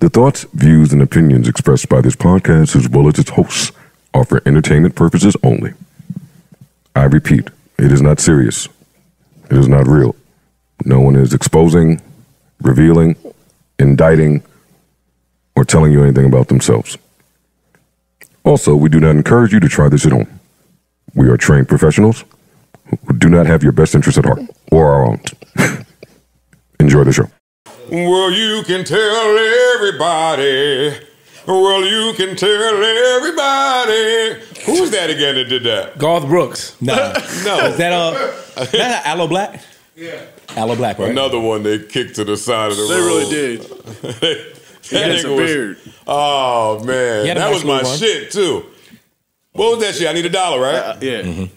The thoughts, views, and opinions expressed by this podcast, as well as its hosts, are for entertainment purposes only. I repeat, it is not serious. It is not real. No one is exposing, revealing, indicting, or telling you anything about themselves. Also, we do not encourage you to try this at home. We are trained professionals who do not have your best interests at heart or our own. Enjoy the show. Well, you can tell everybody. Well, you can tell everybody. Who's that again that did that? Garth Brooks. No. No. Is that uh that a Aloe Blacc? Yeah. Aloe Blacc, right? Another one they kicked to the side of the They road. They really did. that had nigga was- beard. Oh man, He that was my little run. shit too. What was that shit? I need a dollar, right? Uh, yeah. Mm-hmm.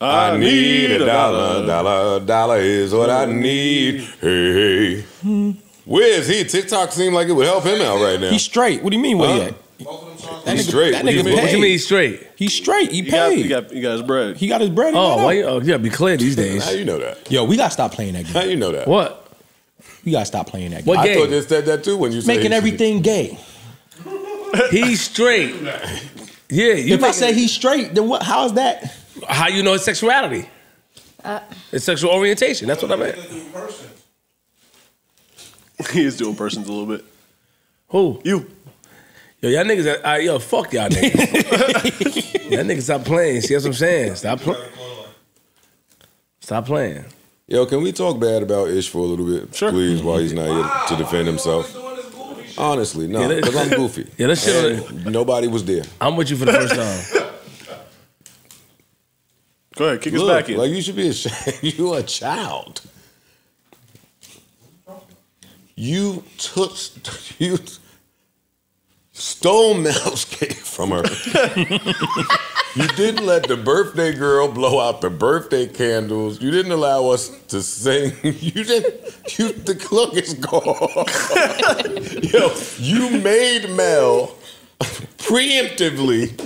I need a dollar, dollar, dollar is what I need. Hey, hey. Where is he? TikTok seemed like it would help him out right now. He's straight. What do you mean where he Huh? at? He's straight. that What do you nigga mean? What you paid. mean he's straight? He's straight. He He got, paid. he got, he got his bread. He got his bread. He Oh, got why out. you, oh, you gotta be clear these days. How you know that? Yo, we gotta stop playing that game. How game. you know that? What? We gotta stop playing that game. What I game? thought you said that too when you said Making he- everything gay. He's straight. Yeah, you If I make- say he's straight, then what? How is that? how you know his sexuality? Uh. his sexual orientation. That's what I meant. he is doing persons a little bit. Who? You. Yo, y'all niggas, uh, yo, fuck y'all niggas. y'all niggas stop playing. See what I'm saying? Stop playing. Stop playing. Yo, can we talk bad about Ish for a little bit, Sure. please, while he's not here to defend himself? Honestly, no, Yeah, because I'm goofy. Yeah, let's shit nobody was there. I'm with you for the first time. Go ahead, kick us back in. like you should be ashamed. you a child. You took you stole Mel's cake from her. you didn't let the birthday girl blow out the birthday candles. You didn't allow us to sing. You didn't. You the clock is gone. Yo, you made Mel preemptively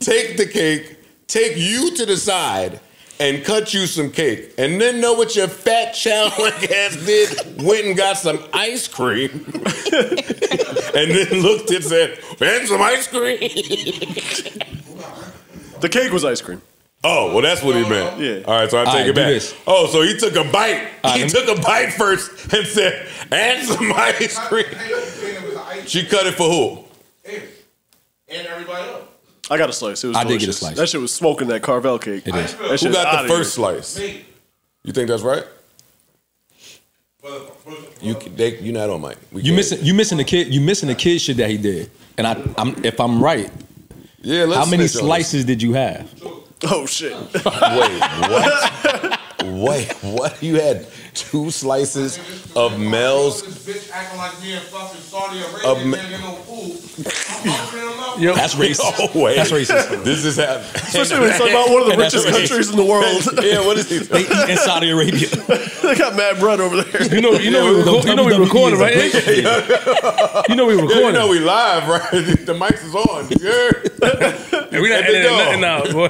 take the cake, take you to the side, and cut you some cake. And then know what your fat childlike ass did? Went and got some ice cream. and then looked and said, and some ice cream. the cake was ice cream. Oh, well, that's what he meant. Yeah. All right, so I take right, it do back. this. Oh, so he took a bite. right, he let took a bite first and said, and some ice cream. She cut it for who? And everybody else. I got a slice. It was I did get a delicious. slice. That shit was smoking that Carvel cake. It is. That Who shit got outta the first here. slice? You think that's right? You they you not on mic. We You can't- missing? You missing the kid? You missing the kid shit that he did? And I, I'm, if I'm right, Yeah, let's how many snitch on this. slices did you have? Oh shit. Wait, what? Wait, what? You had two slices of Mel's. Bitch acting like me and fucking Saudi Arabia Of me- can't get no food. I'm offering them up. Yo, That's racist. Oh wait, That's racist. This is happening. Especially when it's talking about one of the And richest racist. countries in the world. yeah, what is he? They eat in Saudi Arabia. they got mad bread over there. you know, you know, we record, you know, we WWE recording, is a right? you know, we Yeah, recording. you know we live, right? The mics is on. Yeah. And we not Let editing nothing out, boy.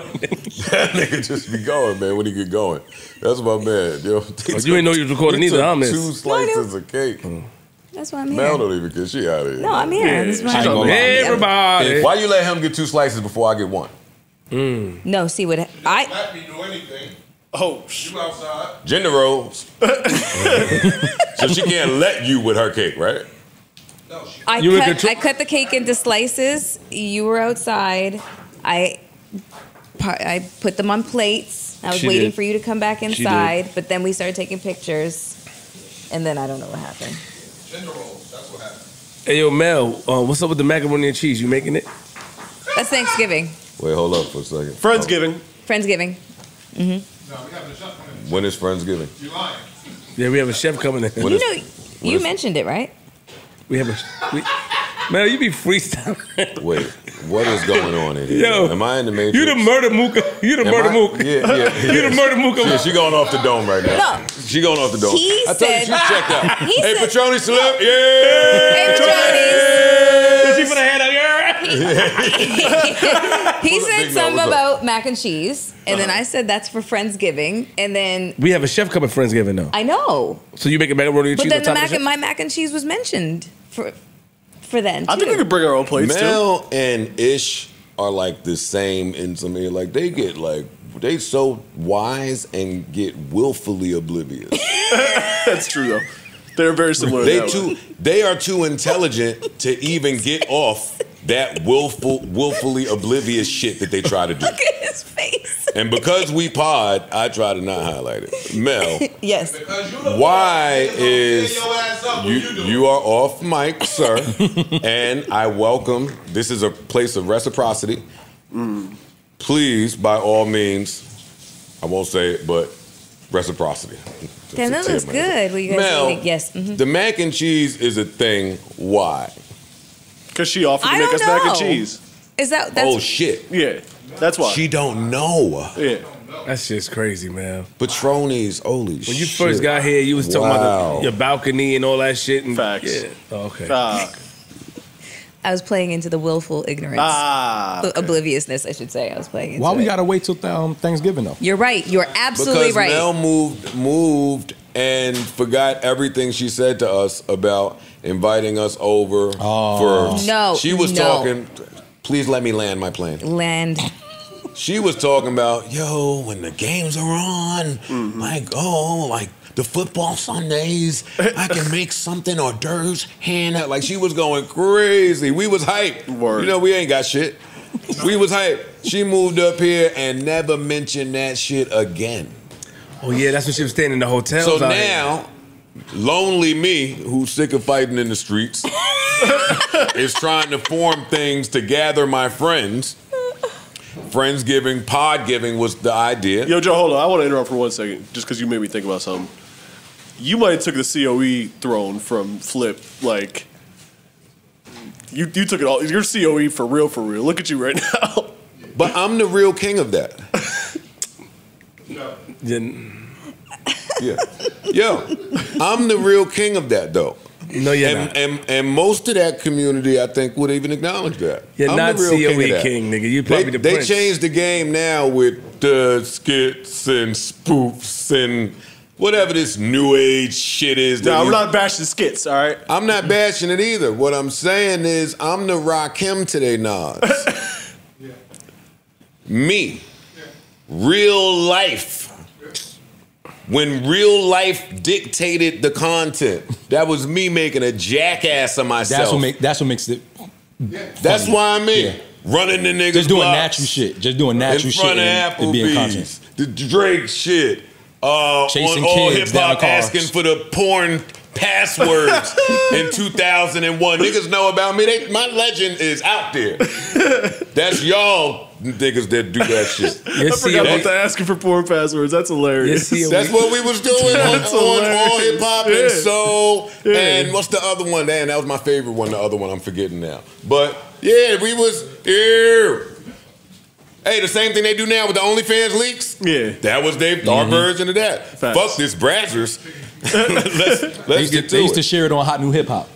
that nigga just be going, man. When he get going, that's my man. Yo, Oh, you ain't know you was recording He either, took huh, miss? Two slices of cake. That's why I'm here. Mel don't even get she out of here. No, I'm here. That's why I ain't I'm gonna. Everybody. Why you let him get two slices before I get one? Hmm. No, see what I Let me do anything. Oh shit. You outside. Gender roles. so she can't let you with her cake, right? No, she I You cut I cut the cake into slices. You were outside. I I put them on plates. I was She waiting did. for you to come back inside, but then we started taking pictures, and then I don't know what happened. gender roles. That's what happened. Hey, yo, Mel, uh, what's up with the macaroni and cheese? You making it? That's Thanksgiving, Wait, hold up for a second. Friendsgiving. Friendsgiving. Mhm. No, we having a shot coming in. When is Friendsgiving? You lying. Yeah, we have a chef coming in. When You is- know, you is- mentioned it, right? We have a. We, Mel, you be freestyling. Wait, what is going on in here? Yo, Am I in the matrix? You the murder mooka. You the Am murder I- mooka. Yeah, yeah. You the murder mooka. Yeah, she going off the dome right now. No. She going off the dome. He I told you said- she's checked out. He hey, said- Petroni Slip. Yeah. Hey, Petroni's. She put her head up. Yeah. He said Mel, something about mac and cheese, and then uh-huh. I said that's for Friendsgiving, and then We have a chef coming Friendsgiving though. I know, So you make a macaroni and but cheese then on the mac of the and my mac and cheese was mentioned for for then. I think we could bring our own plates too. Mel and Ish are like the same in some way. Like they get like they so wise and get willfully oblivious. That's true though. They're very similar. they that way. too they are too intelligent to even get off that willful willfully oblivious shit that they try to do. Look at his face. And because we pod, I try to not highlight it. Mel, Yes. Because you the why boss, niggas gonna is tear your ass up when you you, are off mic, sir, and I welcome. This is a place of reciprocity. Please, by all means, I won't say it, but reciprocity. Damn, that looks good. What you guys Mel, eating? Yes. mhm. the mac and cheese is a thing. Why? Because she offered to I make don't us mac and know. cheese. Is that that's oh shit! Yeah, that's why. She don't know. yeah. That's just crazy, man. Patroni's, holy shit. When you first got here, you was talking Wow. about the, your balcony and all that shit. And, Facts. Yeah. Oh, okay. Ah, I was playing into the willful ignorance. ah. Uh, Obliviousness, I should say. I was playing into Why we it. gotta wait till um, Thanksgiving though? You're right. You're absolutely because right. Mel moved moved and forgot everything she said to us about inviting us over Oh. for No, she was no. talking please let me land my plane Land. she was talking about yo when the games are on Mm-hmm. like oh like the football Sundays, I can make something or d'oeuvres, hand out. Like she was going crazy. We was hype. Word. You know, we ain't got shit. We was hype. She moved up here and never mentioned that shit again. oh yeah, that's when she was staying in the hotel. So now, lonely me, who's sick of fighting in the streets, is trying to form things to gather my friends. Friendsgiving, pod giving was the idea. Yo, Joe, hold on. I want to interrupt for one second, just because you made me think about something. You might have took the COE throne from Flip. Like, you you took it all. You're COE for real, for real. Look at you right now. But I'm the real king of that. Then- Yeah. Yo, I'm the real king of that though. no, you're And, not. and and most of that community, I think, would even acknowledge that. You're I'm not the real COE of that. king, nigga. You They, probably the they prince. changed the game now with the skits and spoofs and whatever this new age shit is. that Nah, you- we're not bashing skits, all right? I'm not bashing it either. What I'm saying is, I'm the Rakim today, Nas. yeah. Me, real life. When real life dictated the content, that was me making a jackass of myself. That's what make that's what makes it. That's why I'm in. Yeah. Running the niggas Just doing natural shit. Just doing natural shit. in shit front and, of. Applebee's, the Drake shit, uh, Chasing on AllHipHop asking for the porn passwords in 2001. Niggas know about me. They, my legend is out there. That's y'all niggas that do that shit. I forgot COE about the asking for porn passwords. That's hilarious. That's what we was doing on, That's on all hilarious. hip hop Yeah. and soul. Yeah. And what's the other one? Damn, that was my favorite one. The other one I'm forgetting now. But yeah, we was here. Hey, the same thing they do now with the OnlyFans leaks. Yeah. That was they, our mm-hmm. version of that. Facts. Fuck this Brazzers. let's let's used, get to, to they used to share it on Hot New Hip Hop.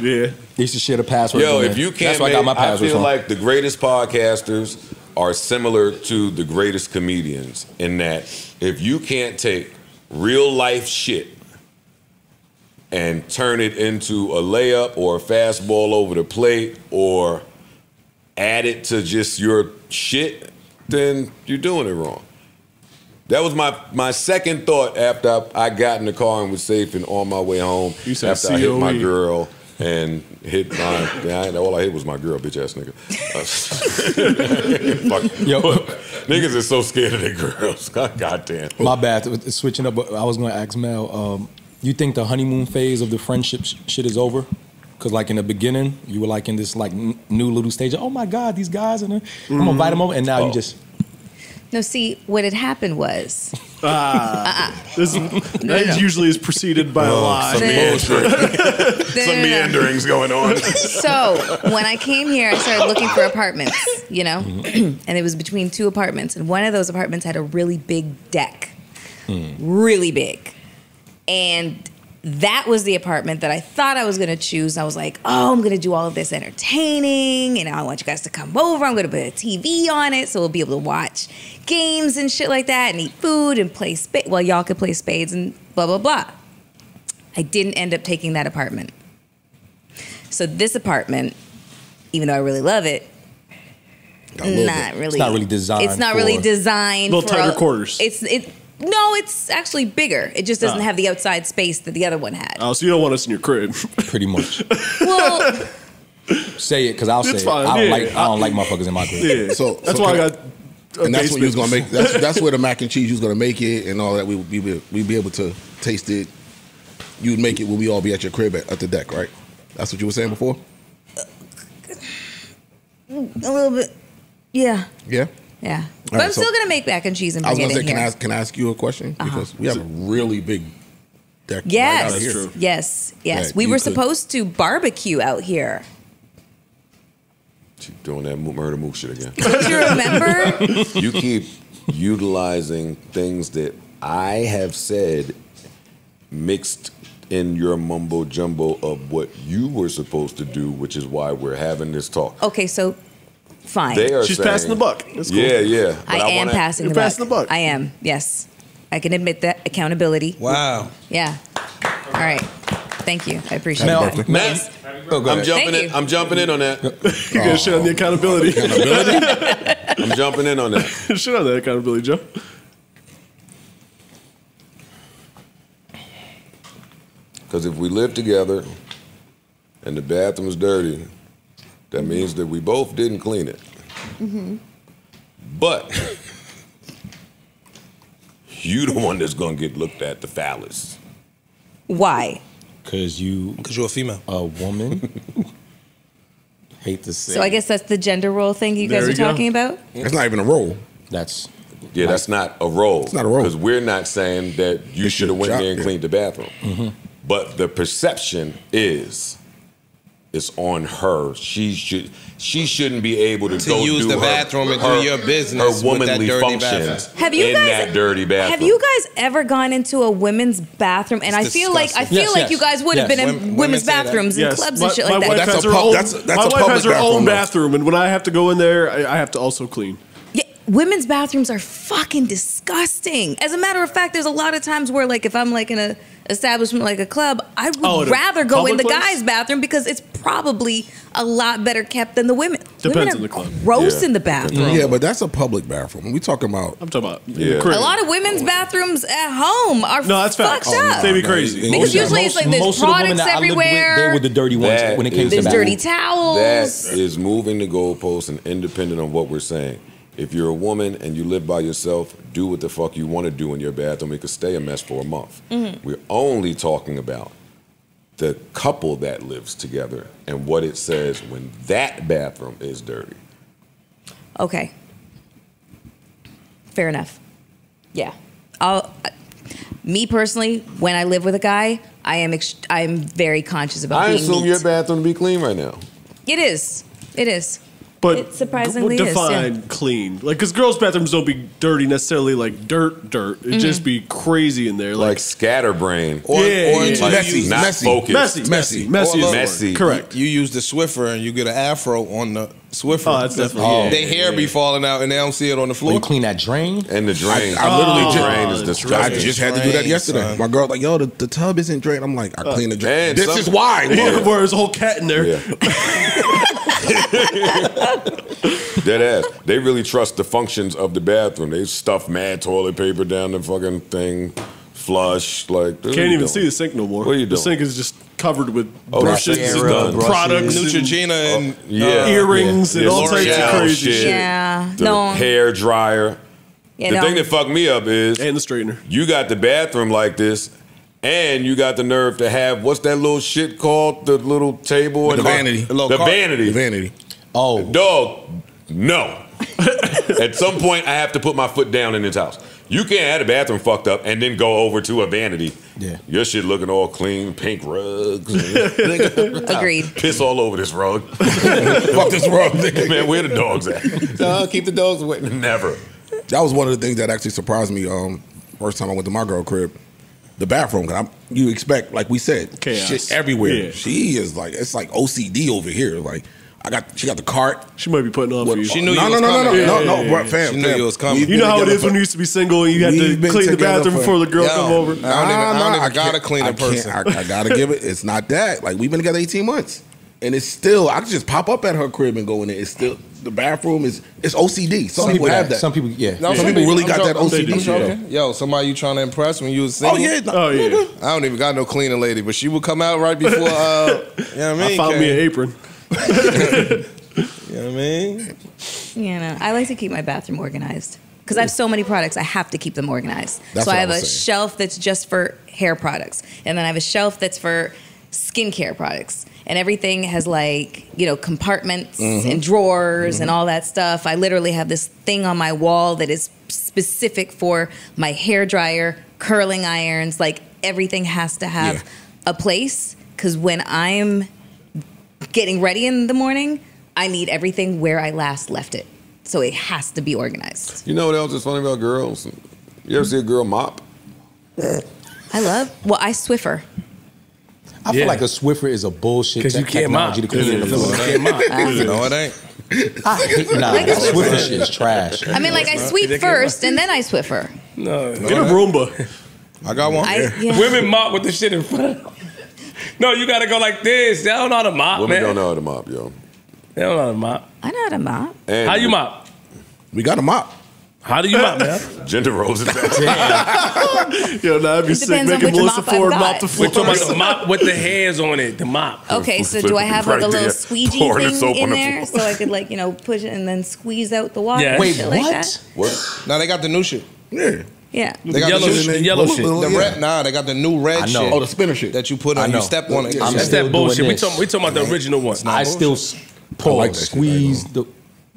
Yeah. They used to share the password. Yo, if you can't that's why make, I got my I password feel from. like the greatest podcasters are similar to the greatest comedians in that if you can't take real life shit and turn it into a layup or a fastball over the plate or add it to just your shit, then you're doing it wrong. That was my my second thought after I, I got in the car and was safe and on my way home. You said after I hit my girl and hit my yeah, I- all I hit was my girl, bitch ass nigga. Uh, fuck. Yo. Niggas are so scared of their girls. God, goddamn. My bad. Switching up, but I was going to ask Mel. Um, you think the honeymoon phase of the friendship sh- shit is over? Because like in the beginning, you were like in this like n- new little stage. Of, oh my God, these guys, and I'm gonna invite them over, and now Oh. you just No, see, what had happened was Ah. This, that usually is preceded by a oh, lie. Some No. Some no, no. meanderings going on. So when I came here, I started looking for apartments, you know, mm-hmm. and it was between two apartments, and one of those apartments had a really big deck, hmm. really big, and that was the apartment that I thought I was gonna choose. I was like, oh, I'm gonna do all of this entertaining, and I want you guys to come over. I'm gonna put a TV on it so we'll be able to watch games and shit like that, and eat food and play spades. Well, y'all could play spades and blah blah blah. I didn't end up taking that apartment. So this apartment, even though I really love it, Got a little not bit. really. not really designed It's not really designed. Little tighter quarters. It's it. No, it's actually bigger. It just doesn't Ah. have the outside space that the other one had. Oh, so you don't want us in your crib? Pretty much. Well, Say it, because I'll say It's it. I don't yeah. like I don't like motherfuckers in my crib. yeah. So- that's so why I I- got. a and that's what you was gonna basement. make. That's, that's where the mac and cheese you was gonna make it and all that. We would be we'd be able to taste it. You'd make it when we all be at your crib at, at the deck, right? That's what you were saying before. a little bit. Yeah, Yeah. Yeah. but right, I'm so- still gonna make mac and cheese and I was gonna say, can I ask, can I ask you a question? Uh-huh. Because we have a really big deck. yes, right out That's here. true. yes, yes. We you were could- supposed to barbecue out here. She doing that murder mook shit again. Don't you remember? you keep utilizing things that I have said mixed in your mumbo jumbo of what you were supposed to do, which is why we're having this talk. okay, so fine. They are She's saying- passing the buck. That's cool. Yeah, yeah. But I, am wanna- passing You're the buck. passing the buck. I am. Yes, I can admit that accountability. Wow. Yeah. All right. Thank you. I appreciate Mel, that. Mel, Next. oh, I'm jumping in. I'm jumping in on that. You got to shit on the accountability. I'm jumping in on that. shit on that accountability, Joe. Because if we live together and the bathroom's dirty, that means that we both didn't clean it. But you the one that's gonna get looked at the foulest. Why? Because you, Because you're a female. a woman, hate to say So I guess that's the gender role thing you guys There are you go. talking about. It's not even a role. that's Yeah, that's not a role. It's not a role. Because we're not saying that you should have went job, there and yeah. cleaned the bathroom. Mm-hmm. But the perception is it's on her. She should she shouldn't be able to, To go use do the her- bathroom and do your business her with that womanly dirty functions. Have you in guys that dirty bathroom. Have you guys ever gone into a women's bathroom? And It's I feel like I feel Yes, like yes. you guys would have been in Women- women women's bathrooms and Yes, clubs my, and shit like that. That's a pub- own. that's a- that's my a wife has her bathroom, own bathroom, and when I have to go in there, I, I have to also clean. Yeah, women's bathrooms are fucking disgusting. As a matter of fact, there's a lot of times where, like, if I'm like in a establishment like a club, I would Oh, rather go in the place? guys' bathroom because it's probably a lot better kept than the women. Depends women are on the club. Gross Yeah. in the bathroom. Yeah, but that's a public bathroom. We talking about. I'm talking about Yeah. yeah. A lot of women's bathrooms at home are No, that's fucked facts. up. They be crazy. Because Because usually it's like there's most of the women products that I lived with, everywhere. they were the dirty ones That when it came is- to There's the dirty bathroom. That towels. is moving the goalposts and independent of what we're saying. If you're a woman and you live by yourself, do what the fuck you want to do in your bathroom. It could stay a mess for a month. Mm-hmm. We're only talking about the couple that lives together and what it says when that bathroom is dirty. Okay. Fair enough. Yeah. I'll, me personally, when I live with a guy, I am ex- I'm very conscious about I assume neat. your bathroom to be clean right now. It is. It is. But It surprisingly is, define yeah. clean. Like, because girls' bathrooms don't be dirty necessarily like dirt, dirt. It mm-hmm. just be crazy in there. Like Like, scatterbrain. Or, Yeah, or yeah. Like, Messy, not messy. focused. messy, Messy. messy, messy, Or messy. Correct. you use the Swiffer and you get an afro on the Swiffer. Oh, that's definitely- oh. yeah, Their hair be falling out and they don't see it on the Or floor. Oh, you clean that drain. And the drain. I literally the just- drain is Oh, I just had to do that yesterday. son. My girl like, yo, the, the tub isn't drained. I'm like, I uh, clean the drain. This some- is why. Yeah, where there's a whole cat in there. Yeah. Dead ass. They really trust the functions of the bathroom. They stuff mad toilet paper down the fucking thing, flush. Like, what Can't even doing? see the sink no more. What are you The doing? sink is just covered with Oh, the brushes sink and done. products, and Neutrogena oh, and uh, Yeah. earrings, and Yeah, all types of crazy shit. shit. Yeah. The no. hair dryer. you the know. thing that fucked me up is and the straightener. you got the bathroom like this, and you got the nerve to have what's that little shit called? The little table and The vanity. The, The little vanity. The vanity. Oh, Dog, no. At some point, I have to put my foot down in this house. You can't have the bathroom fucked up and then go over to a vanity. Yeah. Your shit looking all clean, pink rugs. Agreed. Piss all over this rug. Fuck this rug, nigga. Man, where the dogs at? No, keep the dogs away. Never. That was one of the things that actually surprised me. Um, first time I went to my girl crib, the bathroom. Cause I'm, you expect, like we said, Chaos. shit everywhere. Yeah. She is like, it's like OCD over here. Like, I got, she got the cart. She might be putting on for you. She knew no, you no, was no, no, no, coming. no, Yeah, no, yeah, bro, yeah. fam. She knew fam. you was coming. We've You know how it is together is when you used to be single and you had to clean the bathroom for- before the girl Yo, come over. I don't even- I don't even I gotta clean a I can't- person. I, I gotta give it. It's not that. Like we've been together 18 months. And it's still I can just pop up at her crib and go in there. It's still the bathroom is it's OCD. Some, people have that. Some people, yeah. No, some people really got that I'm OCD. joking. Yo, somebody you trying to impress when you was Oh yeah, no, Oh yeah. I don't even got no cleaning lady, but she would come out right before. Uh, you know what I I mean? found me an Kay? apron. You know what I mean? You know, I like to keep my bathroom organized because I have so many products. I have to keep them organized. That's so what I I have a saying. shelf that's just for hair products, and then I have a shelf that's for skincare products. And everything has like you know compartments Mm-hmm. and drawers and all that stuff. I literally have this thing on my wall that is specific for my hair dryer, curling irons. Like everything has to have Yeah. a place because when I'm getting ready in the morning, I need everything where I last left it. So it has to be organized. You know what else is funny about girls? You ever see a girl mop? I love, well, I Swiffer. I feel like a Swiffer is a bullshit Because you can't mop. technology to clean the Because floor. you can't mop. No, it ain't. I hate, nah, Like that Swiffer. Swiffer shit is trash. I mean, like I sweep first and then I Swiffer. No. Get a Roomba. I got one. I, yeah. Women mop with the shit in front of them. No, you gotta go like this. They don't know how to mop, Women man. don't know how to mop, yo. They don't know how to mop. I know how to mop. And How you mop? We got a mop. How do you mop, man? Gender roles is bad. Yo, nah, I'd be It sick depends on making which Melyssa mop I've Ford got. mop the We're floor. talking about the mop with the hands on it. The mop. Okay, so do I have like a Right little there. squeegee Pouring the thing soap on in the there so I could like, you know, push it and then squeeze out the water Yeah. and Wait, shit like what? that? What? Now they got the new shit. Yeah. Yeah. They got Yellow the, shit, new the yellow shit. The Yeah. red, nah, they got the new red I know. shit Oh, the spinner shit. that you put I on. know. You step on it. I'm That's still that bullshit. We this. talking, we talking about the original one. I still pull like pause, that shit. squeeze the.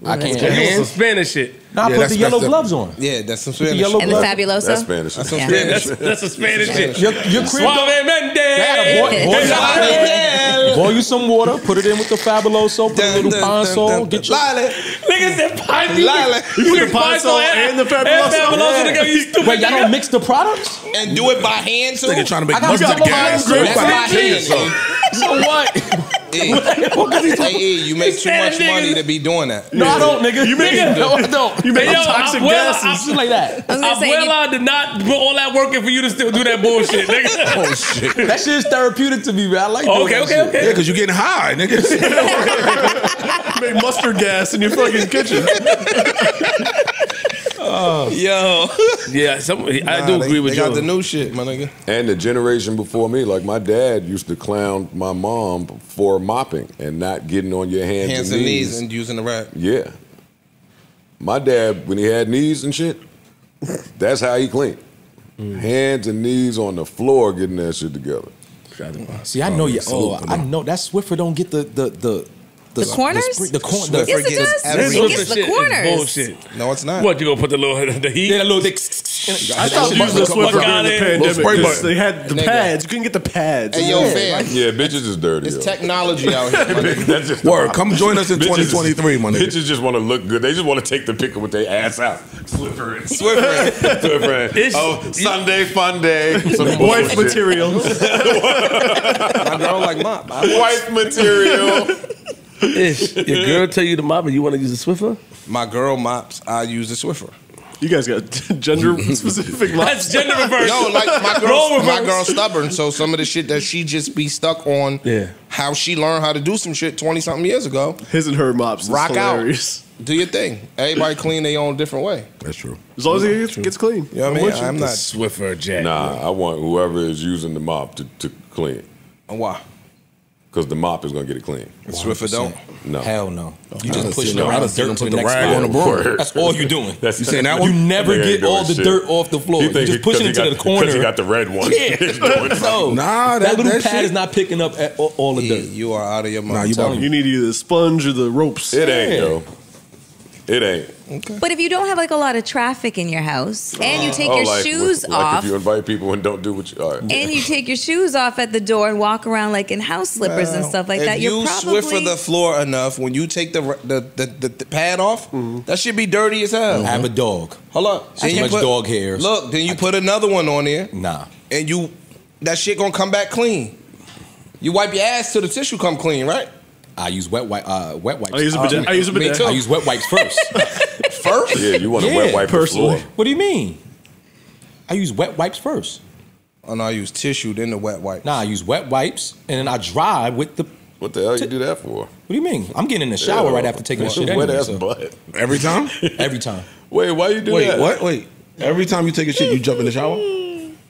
I can't. You want some Spanish shit. Nah, I Yeah, put the yellow gloves on. Yeah, that's some the Spanish. yellow And the Blood. Fabuloso? That's Spanish. That's some Yeah. Spanish. That's, that's a Spanish shit. Your, your crib. Suavemente. Yeah, boy, boy, Yeah. boil you some water, put it in with the Fabuloso, put a little pine sol, get your. Nigga said pine Lila. You put the pine sol and the Fabuloso? Fabuloso together. You stupid. Wait, y'all don't mix the products? And do it by hand too. Nigga trying to make I got mustard gas. That's by hand. So what? E. Hey, E, you make too much Niggas- money to be doing that. No, I don't, nigga. You make- no, I don't. You make Hey, yo, toxic Abuela, gases. Shit like that. I was gonna say, you- Abuela did not put all that work in for you to still do that bullshit, nigga. Oh shit. That shit is therapeutic to me, man. I like doing Okay, that okay, shit. okay. Yeah, because you're getting high, nigga. Make mustard gas in your fucking kitchen. Yo, Yeah, some, I Nah, do they, agree with they you. got the new shit, my nigga. And the generation before me, like my dad used to clown my mom for mopping and not getting on your hands, Hands and knees and using the rag. Yeah. My dad, when he had knees and shit, that's how he cleaned. Mm. Hands and knees on the floor getting that shit together. See, I know you. Oh, I know that Swiffer don't get the the the The corners? The, spring- the corner. Swiffer Yes, it does. every- It gets the shit is corners. bullshit. No, it's not. What you gonna put the little the heat? Yeah, that little dick. I stopped using the Swiffer Fuck during the pandemic because they had the pads. You couldn't get the pads. Hey, yo, fam. Yeah, bitches is dirty. It's technology out here. my. That's just Word, come join us in 2023, my nigga. Bitches just want to look good. They just want to take the picture with their ass out. Swiffer Swiffer. Swiffer. oh, Sunday fun day. Some Wife bullshit. material. My girl like mop. I- Wife material. Ish. Your girl tell you to mop and you want to use a Swiffer? My girl mops. I use a Swiffer. You guys got gender specific That's gender reverse. No, like my girl, my reverse. girl's stubborn. So some of the shit that she just be stuck on, Yeah. how she learned how to do some shit twenty something years ago. His and her mops. Is Rock out. Do your thing. Everybody clean their own different way. That's true. As long as it gets, gets clean. You know what I I'm mean? with you. I'm not. Swiffer Jack. Nah, I want whoever is using the mop to, to clean. And why? Because the mop is going to get it clean. Swiffer don't. No. Hell no. You just pushing seen them- I around the seen dirt them to put the the next rag spot. on the broom. That's all you're doing. That's, You saying that You never That nigga ain't get all the shit. dirt off the floor. He You're think just he- pushing 'cause it he to the corner. Because he got the red one. Yeah. He's doing no, something. Nah, that, that- little that pad shit- is not picking up at all, all the Yeah, dirt. you are out of your mind. Nah, you I'm telling bugging. You need either the sponge or the ropes. It ain't, Yeah. yo. It ain't. But if you don't have like a lot of traffic in your house and you take Oh, your like, shoes like off if you invite people and don't do what you. All right. and you take your shoes off at the door and walk around like in house slippers and stuff like if that, you you're probably Swiffer the floor enough, when you take the the, the, the, the pad off, mm-hmm. that should be dirty as hell. I have a dog. Hold up. Too much dog hairs. Look, then you put another one on there, Nah. and you that shit gonna come back clean. You wipe your ass till the tissue come clean, right? I use wet wipe. Uh, wet wipes. I use a Uh, bidet. I use a bidet. I use wet wipes first. First, Yeah, you want to Yeah, wet wipe personally. the floor. what do you mean? I use wet wipes first. oh no, I use tissue then the wet wipe. Nah, I use wet wipes and then I dry with the What the hell you do that for? What do you mean? I'm getting in the shower Ew. right after taking a shit Wet anyway. ass so- butt. Every time? Every time. Wait, why you do Wait, that? what? Wait. Every time you take a shit, you jump in the shower?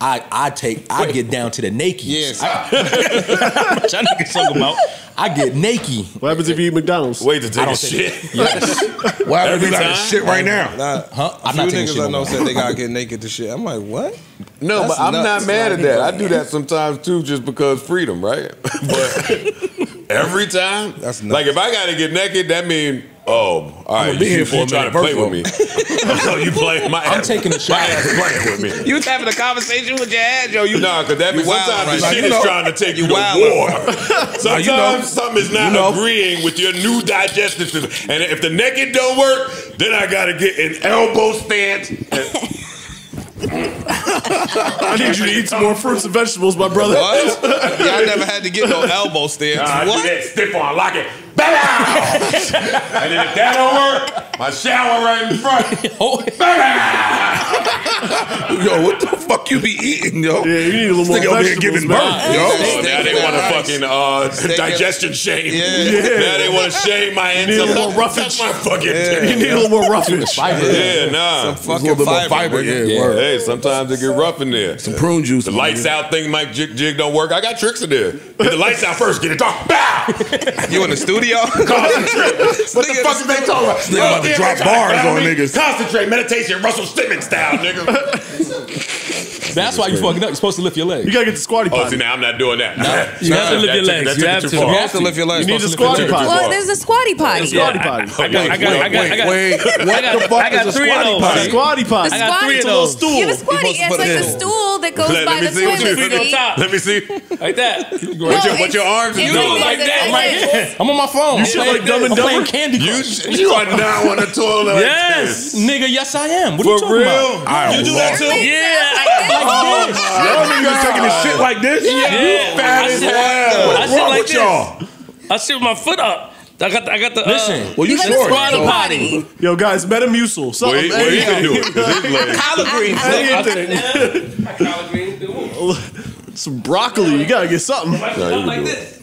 I I take I get down to the naked. Yes. What y'all niggas talking about? I get naked. What happens if you eat McDonald's? Wait to take a don't shit. Yes. Why Every you got time? to shit right now? Nah, Huh? a I'm few not taking niggas shit I know said they gotta get naked to shit. I'm like, what? No, That's but I'm nuts. not mad at that. I do that sometimes too, just because freedom, right? but every time, That's nuts. like if I gotta get naked, that mean oh, all right, be you, here for you a trying to play with me? so oh, you playing my? ass. I'm taking a shot. My ass playing with me. You was having a conversation with your ass, yo. You No, because that You means wild sometimes right the now. shit You is know- trying to take you, you to war. right Sometimes you know- something is not you know. agreeing with your new digestive system, and if the naked don't work, then I gotta get an elbow stance. I need you to eat some more fruits and vegetables, my brother. what? Y'all never had to get no elbow stance. I what? do stiff on, lock it. Bow! and then if that don't work, my shower right in front. Yo, what the fuck you be eating, yo? Yeah, you need a little more Nigga over here vegetables, giving man. birth, yo. Oh, now they want to fucking uh, Steak and- digestion shame. Yeah. yeah. Now they want to shame my need a little roughage. My fucking yeah. You need a little more roughage. Yeah, nah. Some It's a fucking little fiber. fiber, nigga. yeah, word. Hey, sometimes it get rough in there. Some prune juice. The lights out thing, Mike jig, jig don't work. I got tricks in there. Get the lights out first. Get it dark. Bow. You in the studio? Concentrate. what the fuck is they talking about? Nigga about to drop bars on niggas. Concentrate. Meditation. Russell Simmons style, nigga. That's why you fucking up. You're supposed to lift your leg. You gotta get the squatty oh, see, potty. now I'm not doing that. You have to lift your legs. You have to. You have to lift your legs. You need the Supposed to lift squatty your potty. Well, there's a squatty potty. Squatty potty. I got, I got, I got, I got, Wait, what the fuck is a three of squatty those. potty? Squatty potty. The I got three of those. Stool. Yeah, the squatty. It's like it the in. stool that goes by the toilet you. seat. top. Let me see. like that. What's your, No, what's it's- your arms it's doing? like Like that. it's Right like this. I'm on my phone. You shit I'm like Dumb and I'm Dumber? Candy You, Crush. you are now on the toilet like Yes. Nigga, yes I am. What are you For talking real? about? I You do that too? Yeah. Like this. Y'all niggas taking this shit like this? Yeah. You Fat as hell. I What's sit wrong like with this. y'all? I sit with my foot up. I got, the, I got the. Listen. Uh, Well, you You got the short. squatty potty. Yo, guys, Metamucil. Well, Something. he, well, he can do it. 'cause his legs- Collard greens. Anything. collard green. Some broccoli. You gotta get something. No, you can like do it.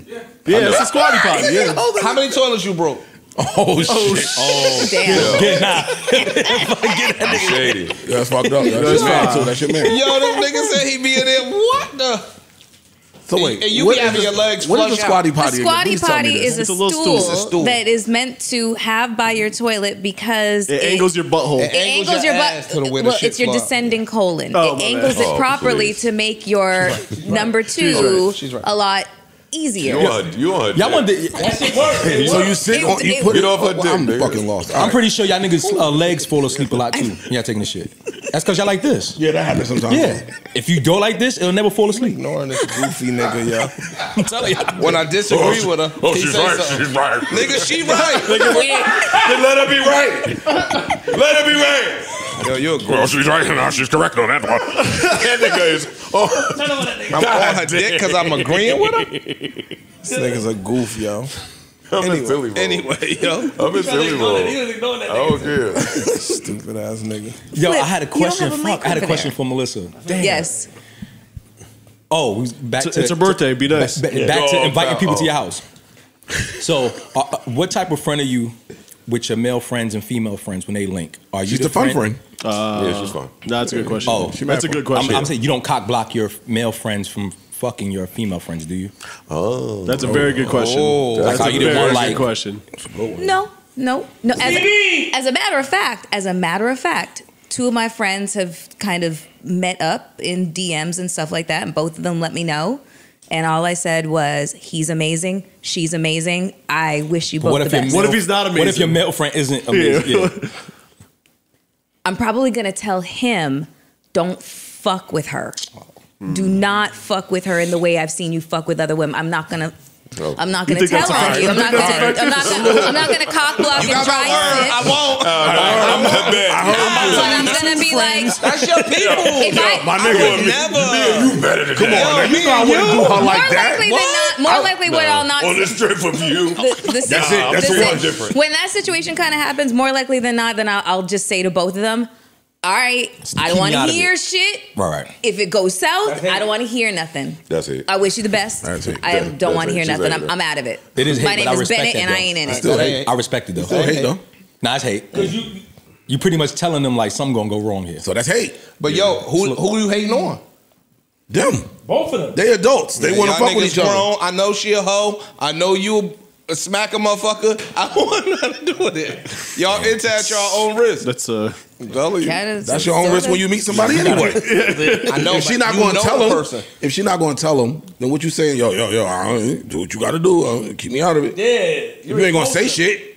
Yeah, it's a squatty potty. Yeah. How many toilets you broke? Oh, oh shit. Oh Damn. Get out. Shady. That's fucked up. That's man too. That's your man. Yo, this nigga said he be in there. What the? So wait, And you what be is having the- your legs What is flushed the out. squatty The potty? again? squatty Please potty is a, a stool, stool. A stool. that is meant to have by your toilet because It angles your butthole. it angles your, ass butt. to the way well, shit it's your fly. descending colon. Oh, it angles bad. it Oh, properly please. to make your number two right. She's right. a lot easier. You on, you on. Y'all want the, So you sit on, you put Get it off her dick, I'm fucking lost. I'm pretty sure y'all niggas uh, legs fall asleep a lot too. Y'all taking the shit. That's because y'all like this. Yeah, that happens sometimes. Yeah. If you go like this, it'll never fall asleep. Ignoring this goofy nigga, yo. I'm telling you. When I disagree with her, Oh, oh he she's right. something. She's right. Nigga, she right. Then let her be right. Let her be right. Yo, you're a Well, she's right now. She's correct on that one. That nigga is. Oh, I'm on her dick because I'm agreeing with her. her. This nigga's a goof, yo. I'm in Anyway, silly mode. anyway, yo. I'm in silly mode. ignoring that. Oh, yeah. Stupid ass nigga. Yo, Flip, I had a question. a Fuck, I had a question there. for Melyssa. Damn. Yes. Oh, back It's, to it's her birthday. Be nice. Back, back to Oh, inviting oh, people to oh. your house. So, uh, uh, what type of friend are you with your male friends and female friends when they link? Are you She's the fun friend. yeah, she's fine. That's a good question. Oh, that's a good question. I'm, I'm saying you don't cock block your male friends from fucking your female friends, do you? Oh. that's a very good question. Oh. that's Like how a you didn't very want, good like- question. No, no, no. As a, as a matter of fact, as a matter of fact, two of my friends have kind of met up in DMs and stuff like that, and both of them let me know. And all I said was, "He's amazing. She's amazing. I wish you both what the if your best." What if he's not amazing? What if your male friend isn't amazing? Yeah. I'm probably gonna tell him, "Don't fuck with her. Do not fuck with her in the way I've seen you fuck with other women. I'm not gonna." Oh. I'm not gonna tell on effective? you. I'm not gonna. that's I'm not gonna. I'm not gonna cock block You and got my dry word. sit. I won't. I'm not bad. But I'm gonna be like, That's your people. if I, My I nigga, would never. You better than come that. on, now, me you know I wouldn't do you. her more like that. likely than not, more likely what I'll not. On the strip of you. the, the, That's it. That's the one different. When that situation kind of happens, more likely than not, then I'll, I'll just say to both of them, all right, I don't want to hear shit. Right, right. If it goes south, I don't want to hear nothing. That's it. I wish you the best. That's it. I That- don't want to hear nothing. I'm. I'm out of it. It is hate, My name but I is respect Bennett, that, and I though. ain't in it. Still hate. I respect it though. Still hate though. Nah, it's hate. Cause you you pretty much telling them like something gonna go wrong here. So that's hate. But yo, who who you hating on? Them. Both of them. They adults. They Yeah, want to fuck with niggas each other. I know she a hoe. I know you a smack a motherfucker. I don't want nothing to do with it. Y'all into at your own risk. That's uh. I'm you. That is- That's your own risk when you meet somebody anyway. I know. if she not going to tell him, if she not going to tell him, then what you saying? Yo, yo, yo, I don't- do what you got to do. Uh, keep me out of it. Yeah. If you ain't gonna say shit.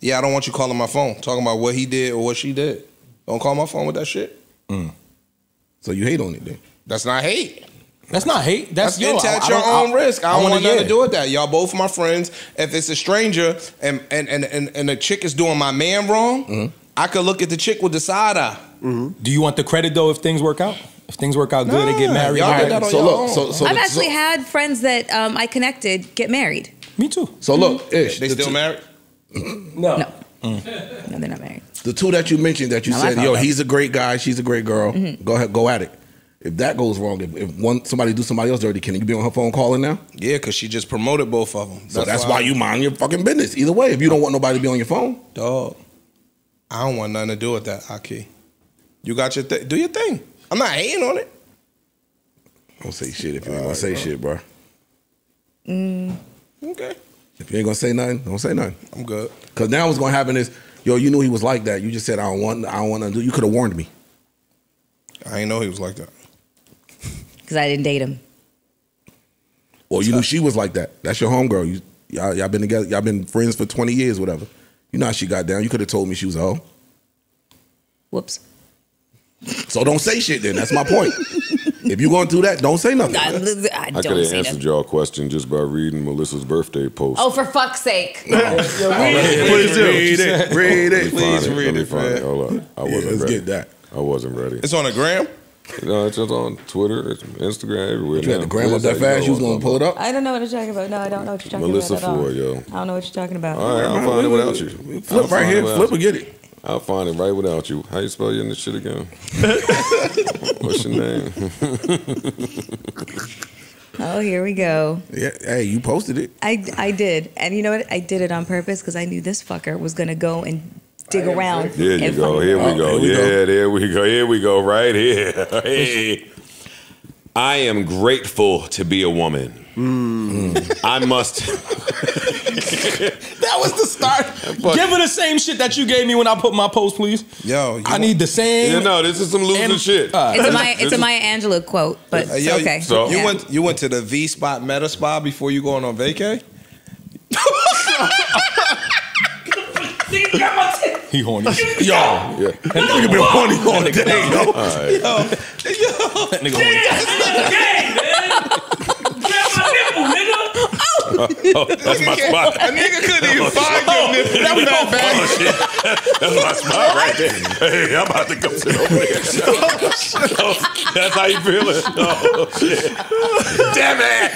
Yeah, I don't want you calling my phone talking about what he did or what she did. Don't call my phone with that shit. So you hate on it then? That's not hate. That's not hate. That's, That's yo, into I- at I your don't- I- own risk. I don't wanna- want nothing yeah. to do with that. Y'all both my friends. If it's a stranger and and and and, and the chick is doing my man wrong, Mm-hmm. I could look at the chick with the side eye. Do you want the credit though if things work out? If things work out good, they get married. y'all all that on So your look, own. so so I've the- actually so, had friends that um, I connected get married. Me too. so look, Ish. They the still two- married? No. No. No, they're not married. The two that you mentioned that you No, said, yo, out. he's a great guy, she's a great girl. Go ahead, go at it. If that goes wrong, if, if one somebody do somebody else dirty, can you be on her phone calling now? Yeah, because she just promoted both of them. So that's, why, you mind your fucking business. Either way, if you don't want nobody to be on your phone, Dog. I don't want nothing to do with that, Aki. You got your thing. Do your thing. I'm not hating on it. don't say shit if you ain't gonna say shit, bro. Mm. Okay. If you ain't gonna say nothing, don't say nothing. I'm good. Cause now what's gonna happen is, yo, you knew he was like that. You just said I don't want, I don't want to do. You could have warned me. I ain't know he was like that. Because I didn't date him. Well, you knew she was like that. That's your homegirl. You y'all, y'all been together. Y'all been friends for twenty years, whatever. You know how she got down. You could have told me she was a hoe. Whoops. So don't say shit then. That's my point. if you going to do that, don't say nothing. I, I I could have answered that. y'all question just by reading Melyssa's birthday post. Oh, for fuck's sake. Please read it. Read Let it. me please find it. read Let me it, find man. it. Hold on. I wasn't let's ready. get that. I wasn't ready. It's on a gram. No, it's just on Twitter, it's Instagram, everywhere. You had now. to gram up Where's that fast. You was gonna pull it up. I don't know what you're talking about. No, I don't know what you're talking Melyssa about. at all. Ford, yo. I don't know what you're talking about. All right, I'll find it without you. I'll Flip right here. Flip and get it. I'll find it right without you. How you spell your this shit again? What's your name? Oh, here we go. Yeah. Hey, you posted it. I, I did. And you know what? I did it on purpose because I knew this fucker was going to go and dig around. There you go. Here we go. here we yeah, there we go. Here we go. Right here. Hey. I am grateful to be a woman. I must. That was the start. Give her the same shit that you gave me when I put my post, please. Yo, you I need the same. Yeah, no, this is some losing And- shit. uh, It's a Maya, it's This a is- Maya Angelou quote, but Uh, it's yo, okay. So- you Yeah. went you went to the V spot Med Spa before you going on vacay? He horny. Yo, Yeah. that nigga been horny all day, yo. that nigga horny. Oh, that's my spot. A nigga couldn't even find your nipple. That was not bad. Oh, shit. That's my spot right there. Hey, I'm about to go sit over there. Oh, that's how you feeling? Oh, shit. Damn it.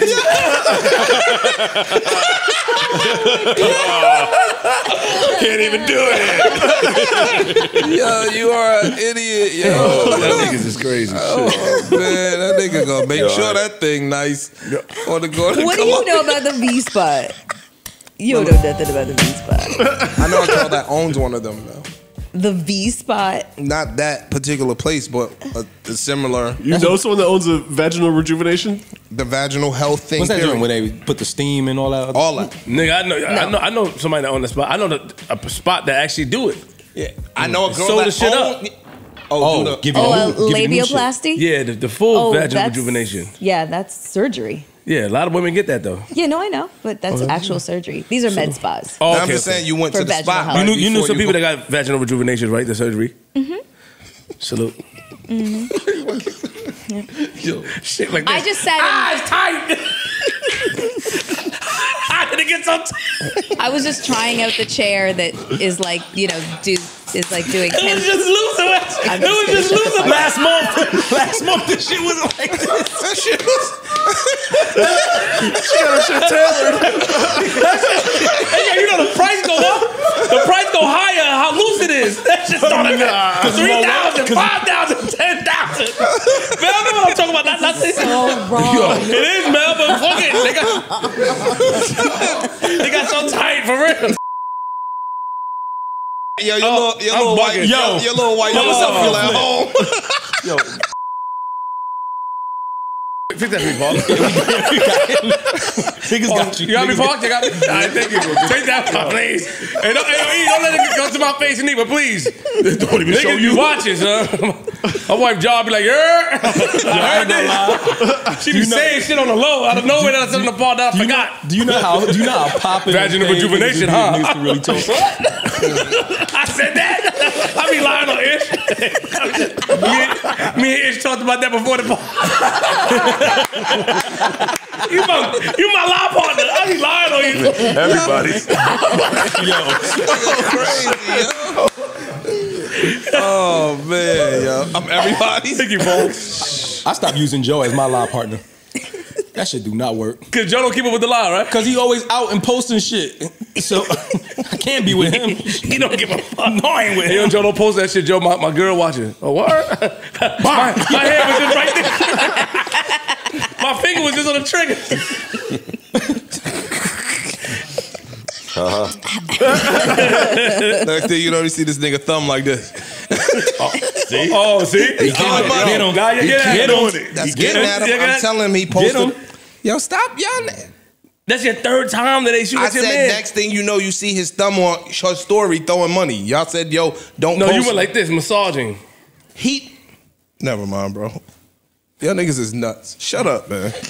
Oh, can't even do it. Yo, you are an idiot, yo. Oh, that niggas is crazy. Oh man, that nigga gonna make Yo, sure I- that thing nice. On the go to What do you know about the V spot? You don't know nothing about the V spot. I know a girl that owns one of them though. The V spot. Not that particular place, but a, a similar. You know someone that owns a vaginal rejuvenation? The vaginal health thing. What's that period. doing when they put the steam and all that? All that. Nigga, I know, I know, I know somebody that owns the spot. I know the, a spot that actually do it. Yeah, I know a girl Sew that the shit own- up. Oh, Oh, the- give you Oh, the new, give you the new shit. labioplasty? Yeah, the, the full Oh, vaginal rejuvenation. Yeah, that's surgery. Yeah, a lot of women get that though. Yeah, no, I know, but that's actual surgery. These are med spas. Oh, I'm just okay. saying you went to the vaginal spot. health. You knew, you knew before some people go- that got vaginal rejuvenation, right? The surgery. Mm-hmm. Salute. Mm-hmm. Yo, Shit like I this. just sat Ah, in, it's tight. ah, did it get so tight? I was just trying out the chair that is like, you know, do is like doing It was just losing. I'm It was just just gonna shut the losing. Last month, last month, this shit was like this. That shit was. Hey, yeah, you know the price go up, the price go higher. How loose it is. That shit started at three thousand. five thousand, ten thousand. Man, I know what I'm talking about. That, that's So wrong. It is, man, but fuck it. They got, they got so tight for real. Yo, your Oh, little, your I'm little white, bugging. yo, Yo. your little white Yo, what's up, feel at Flip? home. Yo. Fix that for me, Paul. Niggas got oh, you. You got me, Paul? You got me? All right, thank you. Take that one, oh. please. Hey, don't, hey, don't, let it go to my face and eat, but please. Don't even show Niggas be you. watching, son. My wife jaw be like, yeah. I heard this. She be saying shit on the low out of nowhere that I said on the Paul that I forgot. Do you know how? Do you know how popping Vaginal thing rejuvenation, huh? Really talk. I said that. I be lying on Ish. Me, me and Ish talked about that before the pod. you my you my lie partner. I be lying on you. Everybody. Yo, crazy. Oh man, yo, I'm everybody. Thank you, Paul. I stopped using Joe as my live partner. That shit do not work. Cause Joe don't keep up with the lie, right? Cause he always out and posting shit. So I can't be with him. He don't give a fuck. No, I ain't with Hey, yo, him. Joe, don't post that shit, Joe. My, my girl watching. Oh, what? my, my hand was just right there. my finger was just on the trigger. Uh-huh. Next thing you know, you see this nigga thumb like this. Oh, see? Get him up. Get him. Now you get Get at him. him. That's Get getting him. at him. I'm telling him he posted. him. Yo, stop, y'all. That's your third time that they shoot I at your said man. next thing you know, you see his thumb on her story throwing money. Y'all said, yo, don't No, post you went like this, massaging. he. Never mind, bro. Y'all niggas is nuts. Shut up, man.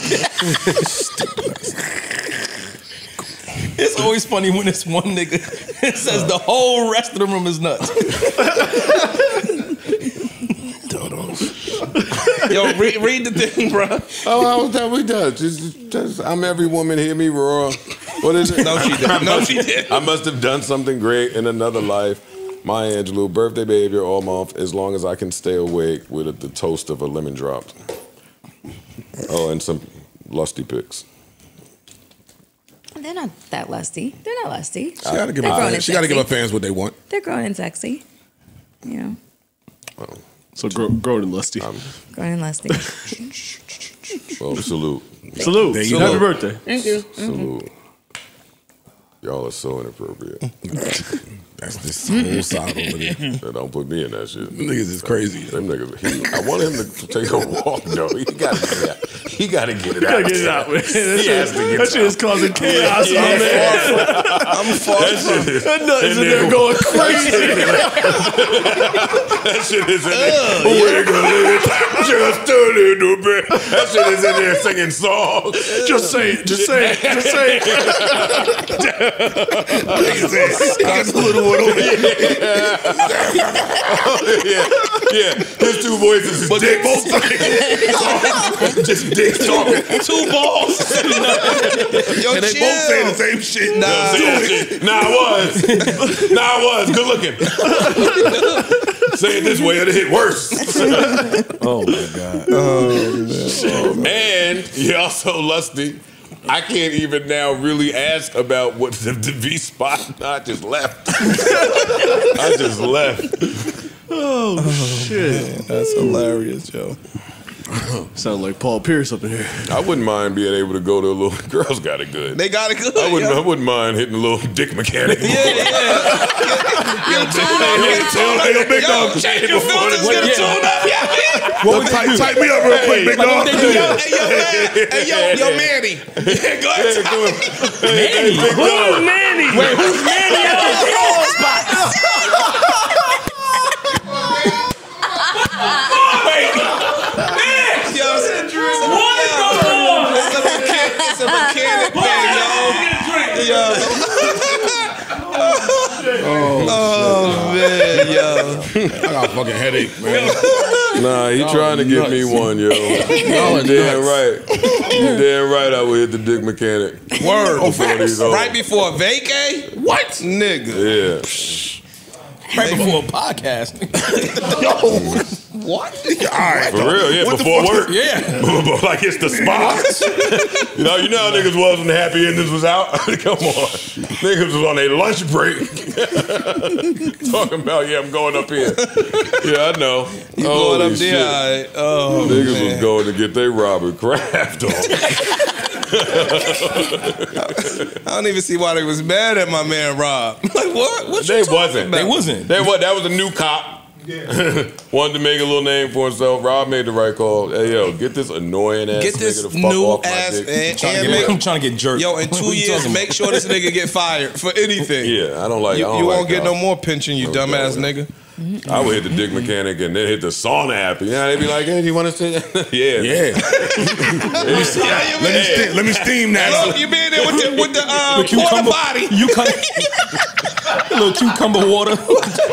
It's always funny when it's one nigga. It says the whole rest of the room is nuts. Yo, read, read the thing, bro. Oh, how was that we done? Just, just, I'm every woman, hear me roar. What is it? No, she didn't. No, she didn't. I must have done something great in another life. Maya Angelou, birthday behavior all month, as long as I can stay awake with the toast of a lemon drop. Oh, and some lusty pics. They're not that lusty. They're not lusty. She gotta give They're her, and she gotta give her fans what they want. They're grown and sexy. You know, So grow, grown and lusty. Um, grown and lusty. Well, salute. Salute. There you Happy birthday. Thank you. Mm-hmm. Salute. Y'all are so inappropriate. That's this whole side over there. They don't put me in that shit. Niggas is crazy. Them niggas, he, I want him to take a walk though. He gotta get it out. He gotta get it out. Get it out, man. That He has to shit, that it shit is causing chaos, Yeah. my man. I'm far That shit is, That nut is in there going crazy. that shit is in there. Oh, Wiggle it, just turn into bed. That shit is in there singing songs. Just say it. Just say it. Just say it. Got a little one over here. yeah, oh, yeah. His two voices is dick. Both just dick talking. two balls. Yo, And they chill. both saying the same shit. Nah. Nah, I was. Nah, I was. Good looking. Say it this way, it'll hit worse. Oh my god. Oh, oh, man. And you're also lusty. I can't even now really ask about what the, the V spot. I just left. I just left. Oh, oh, shit. That's hilarious, yo. Sound like Paul Pierce up in here. I wouldn't mind being able to go to a little. Girls got it good. They got it good. I wouldn't. yo. I wouldn't mind hitting a little dick mechanic. Yeah, yeah. Yo, tune up, yo, tune up. Yo, big dog, Yo, change hey, your before filters, the- get a yeah. tune up, yeah. What would tight, tight me up real quick, big Like dog. what they do Yo, now. hey, yo, man. Hey, yo, yo, Manny. Yeah, go ahead. Hey, come on. Manny. Who's Manny? Wait, who's Manny? Yo, it's a What is going on? It's a mechanic, it's thing, yo. Yo. Oh, man, yo. I got a fucking headache, man. Nah, he trying to get me one, yo. Y'all are damn nuts. right. You damn right. I would hit the dick mechanic. Word. Before these. Right before vacay? What? Nigga. Yeah. Right before a podcast. What? All right. For real, yeah, What the before fuck- work. Yeah. like it's the spot. you know, you know how niggas was when the happy endings was out? Come on. Niggas was on a lunch break. Talking about, yeah, I'm going up here. Yeah, I know. You Holy going up shit. there? all right. Oh, Niggas man. was going to get their Robert Kraft on. I don't even see why they was mad at my man Rob. Like what? What They talking wasn't. about? They wasn't. They what? That was a new cop. Wanted to make a little name for himself. Rob made the right call. Hey yo, get this annoying ass Get this nigga the fuck new off my ass dick. and, Trying to and get- make, I'm trying to get jerked. yo in two years make sure this nigga get fired for anything. Yeah, I don't like. You, I don't you like won't get no more pension, you No dumbass doubt. Nigga. I would hit the dick mechanic and then hit the sauna app. Yeah, they'd be like, "Hey, do you want to say that?" yeah, Yeah. Yeah, Let me steam, let me steam that. Hello, you been there with the with the uh, The porta cucumber potty? You cut little cucumber water.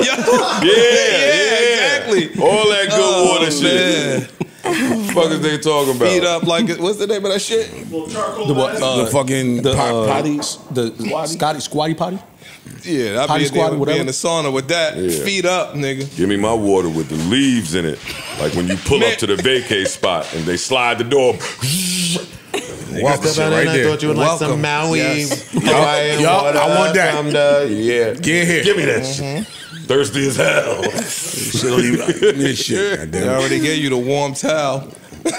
Yeah, yeah, yeah, exactly. All that good Oh, water shit. man. fuck is they talking about? Beat up like it- what's the name of that shit? The what? Uh, the fucking the pot, uh, potties. the Scotty squatty potty. Yeah, I Potty be, squad or there, be in the sauna with that. Yeah. Feet up, nigga. Give me my water with the leaves in it. Like when you pull up to the vacay spot and they slide the door. Walk that shit right there. you would like some Maui Yes. Hawaiian Yup, water I want that. from the- yeah. Get here. Give me that shit. Mm-hmm. Thirsty as hell. Shit don't even. Give me this shit. They goddamn. already gave you the warm towel.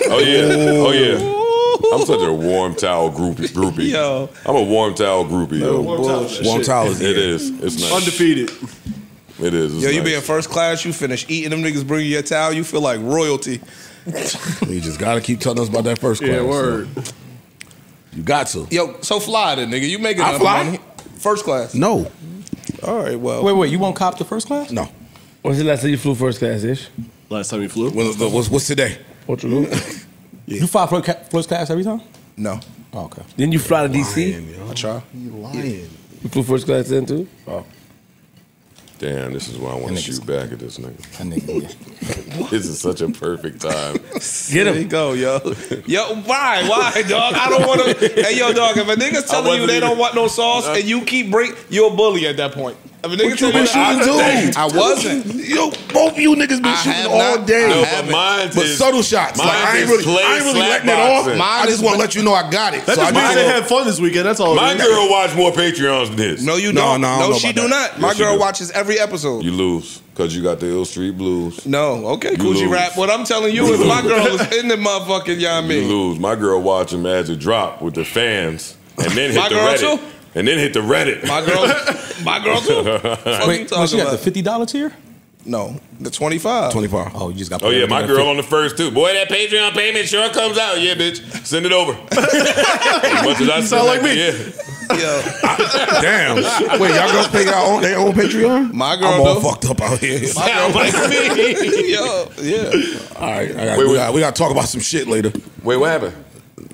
Oh yeah. Oh yeah. I'm such a warm towel groupie. groupie. Yo. I'm a warm towel groupie. Yo. Warm towels. It is. It's nice. Undefeated. It is. It's Yo, you nice. be in first class, you finish eating them niggas bring you your towel, you feel like royalty. You just gotta keep telling us about that first class. Yeah, word. You got to. Yo, so fly then, nigga. You making I enough fly? money. First class. No. All right, well. Wait, wait. You won't cop the first class? No. When's the last time you flew first class, Ish? Last time you flew? When, what's, what's today? What you do? You fly first first class every time? No. Oh, okay. Didn't you fly to DC? I try. You lying. You flew first class then too? Oh. Damn, this is why I want to shoot back at this nigga. Nigga. This is such a perfect time. Get There you him. go, yo. Yo, why? Why, dog? I don't want to. Hey, yo, dog, if a nigga's telling you they even- don't want no sauce and you keep bring, you're a bully at that point. If a nigga tell been you shooting too? I, I wasn't. Yo, both you niggas been I shooting all not- day. No, but mine But is subtle shots. Like, mine I ain't really, I ain't really slap letting it off. Mine I just want to let you know I got it. That so just I means just they had fun this weekend. That's all. My girl watch more Patreons than his. No, you No, don't. no, I don't No, she do that. not. My Yes, girl watches every episode. You lose because you got the Ill Street Blues. no, okay, You Coochie lose. Rap. What I'm telling you is my girl is in the motherfucking, you know what I You lose. My girl watch him as a drop with the fans, and then hit My the girl Reddit, too? and then hit the Reddit. My girl, my girl too. Fuck you Wait, talking what, she got the fifty dollar tier? No, the 25. 25. Oh, you just got. Oh yeah, my girl on the first too. Boy, that Patreon payment sure comes out. Yeah, bitch, send it over. as much as I sound send like me. Yeah. Yeah. Damn. Wait, y'all girls pay y'all own, their own Patreon? My girl I'm all do. fucked up out here. My girl like me. Yo, yeah. All right, I got, Wait, we, wait. got, we got to talk about some shit later. Wait, what happened?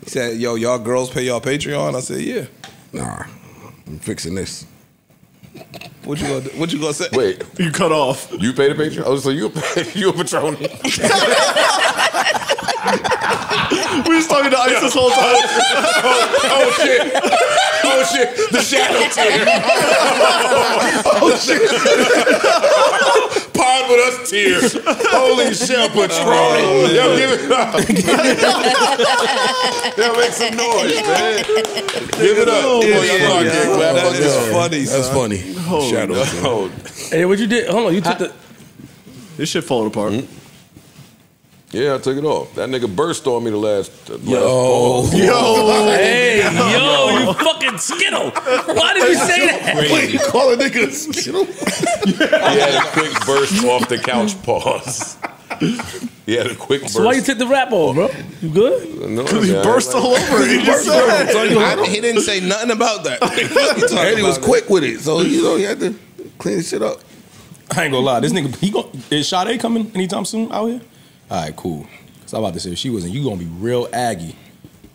He said, yo, y'all girls pay y'all Patreon? I said, yeah. Nah, I'm fixing this. What you gonna do? What you gonna say? Wait, You cut off. you pay the Patreon? Oh, so you you a patron? We was talking to Ice this whole time. Oh, oh shit! Oh shit! The shadow tier. oh shit! Pod with us tears. Holy shit, patron! Oh, Yo, give it up. Yo, make some noise, man. Give it up. Oh, Yeah, yeah, y'all are yeah. getting clapped. That is Yo. funny, That's son. funny. Shadow. Oh, Hey, what you did? Hold on, you took the. This shit falling apart. Hmm? Yeah, I took it off. That nigga burst on me the last. The last Oh, Hey, yo, you fucking skittle! Why did you say that? wait, you call a nigga a skittle? He had a quick burst off the couch. Pause. He had a quick burst. So why you took the rap off, bro? You good? No, Because he burst all over it. He just said. I- he didn't say nothing about that. What you talking And he was about? quick with it, so you know he had to clean the shit up. I ain't gonna lie. This nigga, he gon' is Sade coming anytime soon out here? All right, cool. Cause I'm about to say if she wasn't, you gonna be real aggy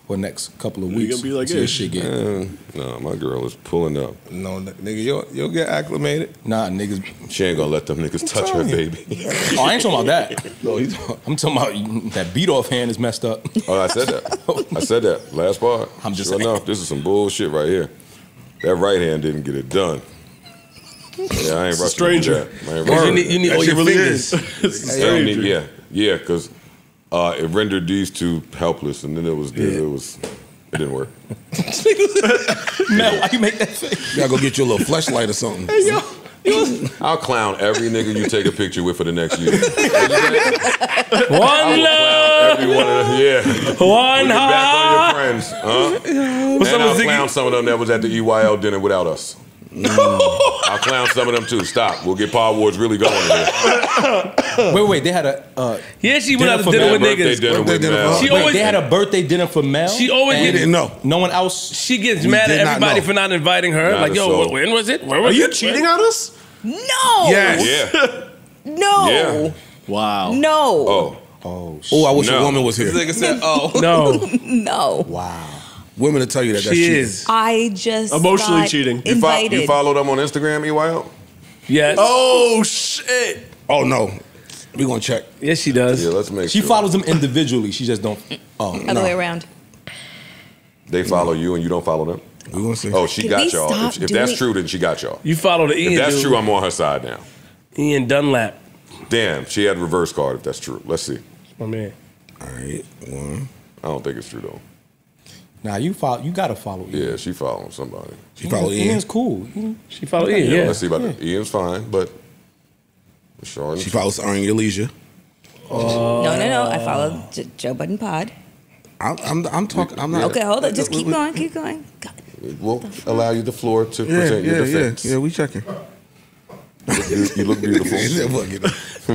for the next couple of You weeks. gonna be like till this Ish. shit get. Man, no, my girl is pulling up. No, n- nigga, you'll, you'll get acclimated. Nah, niggas. She ain't gonna let them niggas touch her you. baby. Oh, I ain't talking about that. No, he's- I'm talking about that beat off hand is messed up. Oh, I said that. I said that last part. I'm just sure saying. enough, this is some bullshit right here. That right hand didn't get it done. Yeah, I ain't rushing stranger. that. I ain't Because you need, you need all your fingers. It's a I don't need- stranger. yeah, yeah, because uh, it rendered these two helpless, and then it was it was it didn't work. Mel, why you make that face? You gotta go get you a little flashlight or something. I'll clown every nigga you take a picture with for the next year. One love, Every one of them, yeah. one Put it back on heart. your friends, huh? What's and up I'll with clown some of them that was at the EYL dinner without us. I'll clown some of them too. Stop. We'll get Power Wars really going here. Wait, wait, they had a uh, Yeah, she went out to dinner Mel. with Birthday niggas. dinner Birthday with dinner Mel. She wait, always they had a birthday dinner for Mel. She always We didn't know. no one else. She gets We mad at everybody for not inviting her. Not like, yo, soul. when was it? Where was Are you it? cheating on us? No. Yes. Yeah. No. Yeah. Wow. No. Oh. Oh. Oh, I wish No. a woman was here. This nigga said, "Oh, No, No. Wow. Women will tell you that that's she cheating. is. I just Emotionally got cheating. You, fo- Invited. you follow them on Instagram, E EYL? Yes. Oh shit! Oh no. We gonna check. Yes, she does. Yeah, let's make She sure. follows them individually. She just don't. Oh, Other no. way around. They follow you and you don't follow them? We gonna see. Oh, she Can got we y'all. stop If, if that's true, then she got y'all. You follow the Ian. If that's dude. true, I'm on her side now. Ian Dunlap. Damn, she had reverse card if that's true. Let's see. My man. All right. One. I don't think it's true though. Nah, you follow. You gotta follow. Ian. Yeah, she following somebody. She follow Ian. Ian's cool. She followed Ian. Yeah, Yeah. let's see about that. Ian's fine, but Sean. She follows Earn Your Leisure. Uh, no, no, no. I follow J- Joe Budden Pod. I'm, I'm, I'm talking. I'm not. Okay, hold on. Just keep going. Keep going. God. We'll allow you the floor to Yeah, present yeah, your yeah, defense. yeah. We checking. You, you look beautiful. Yeah, fuck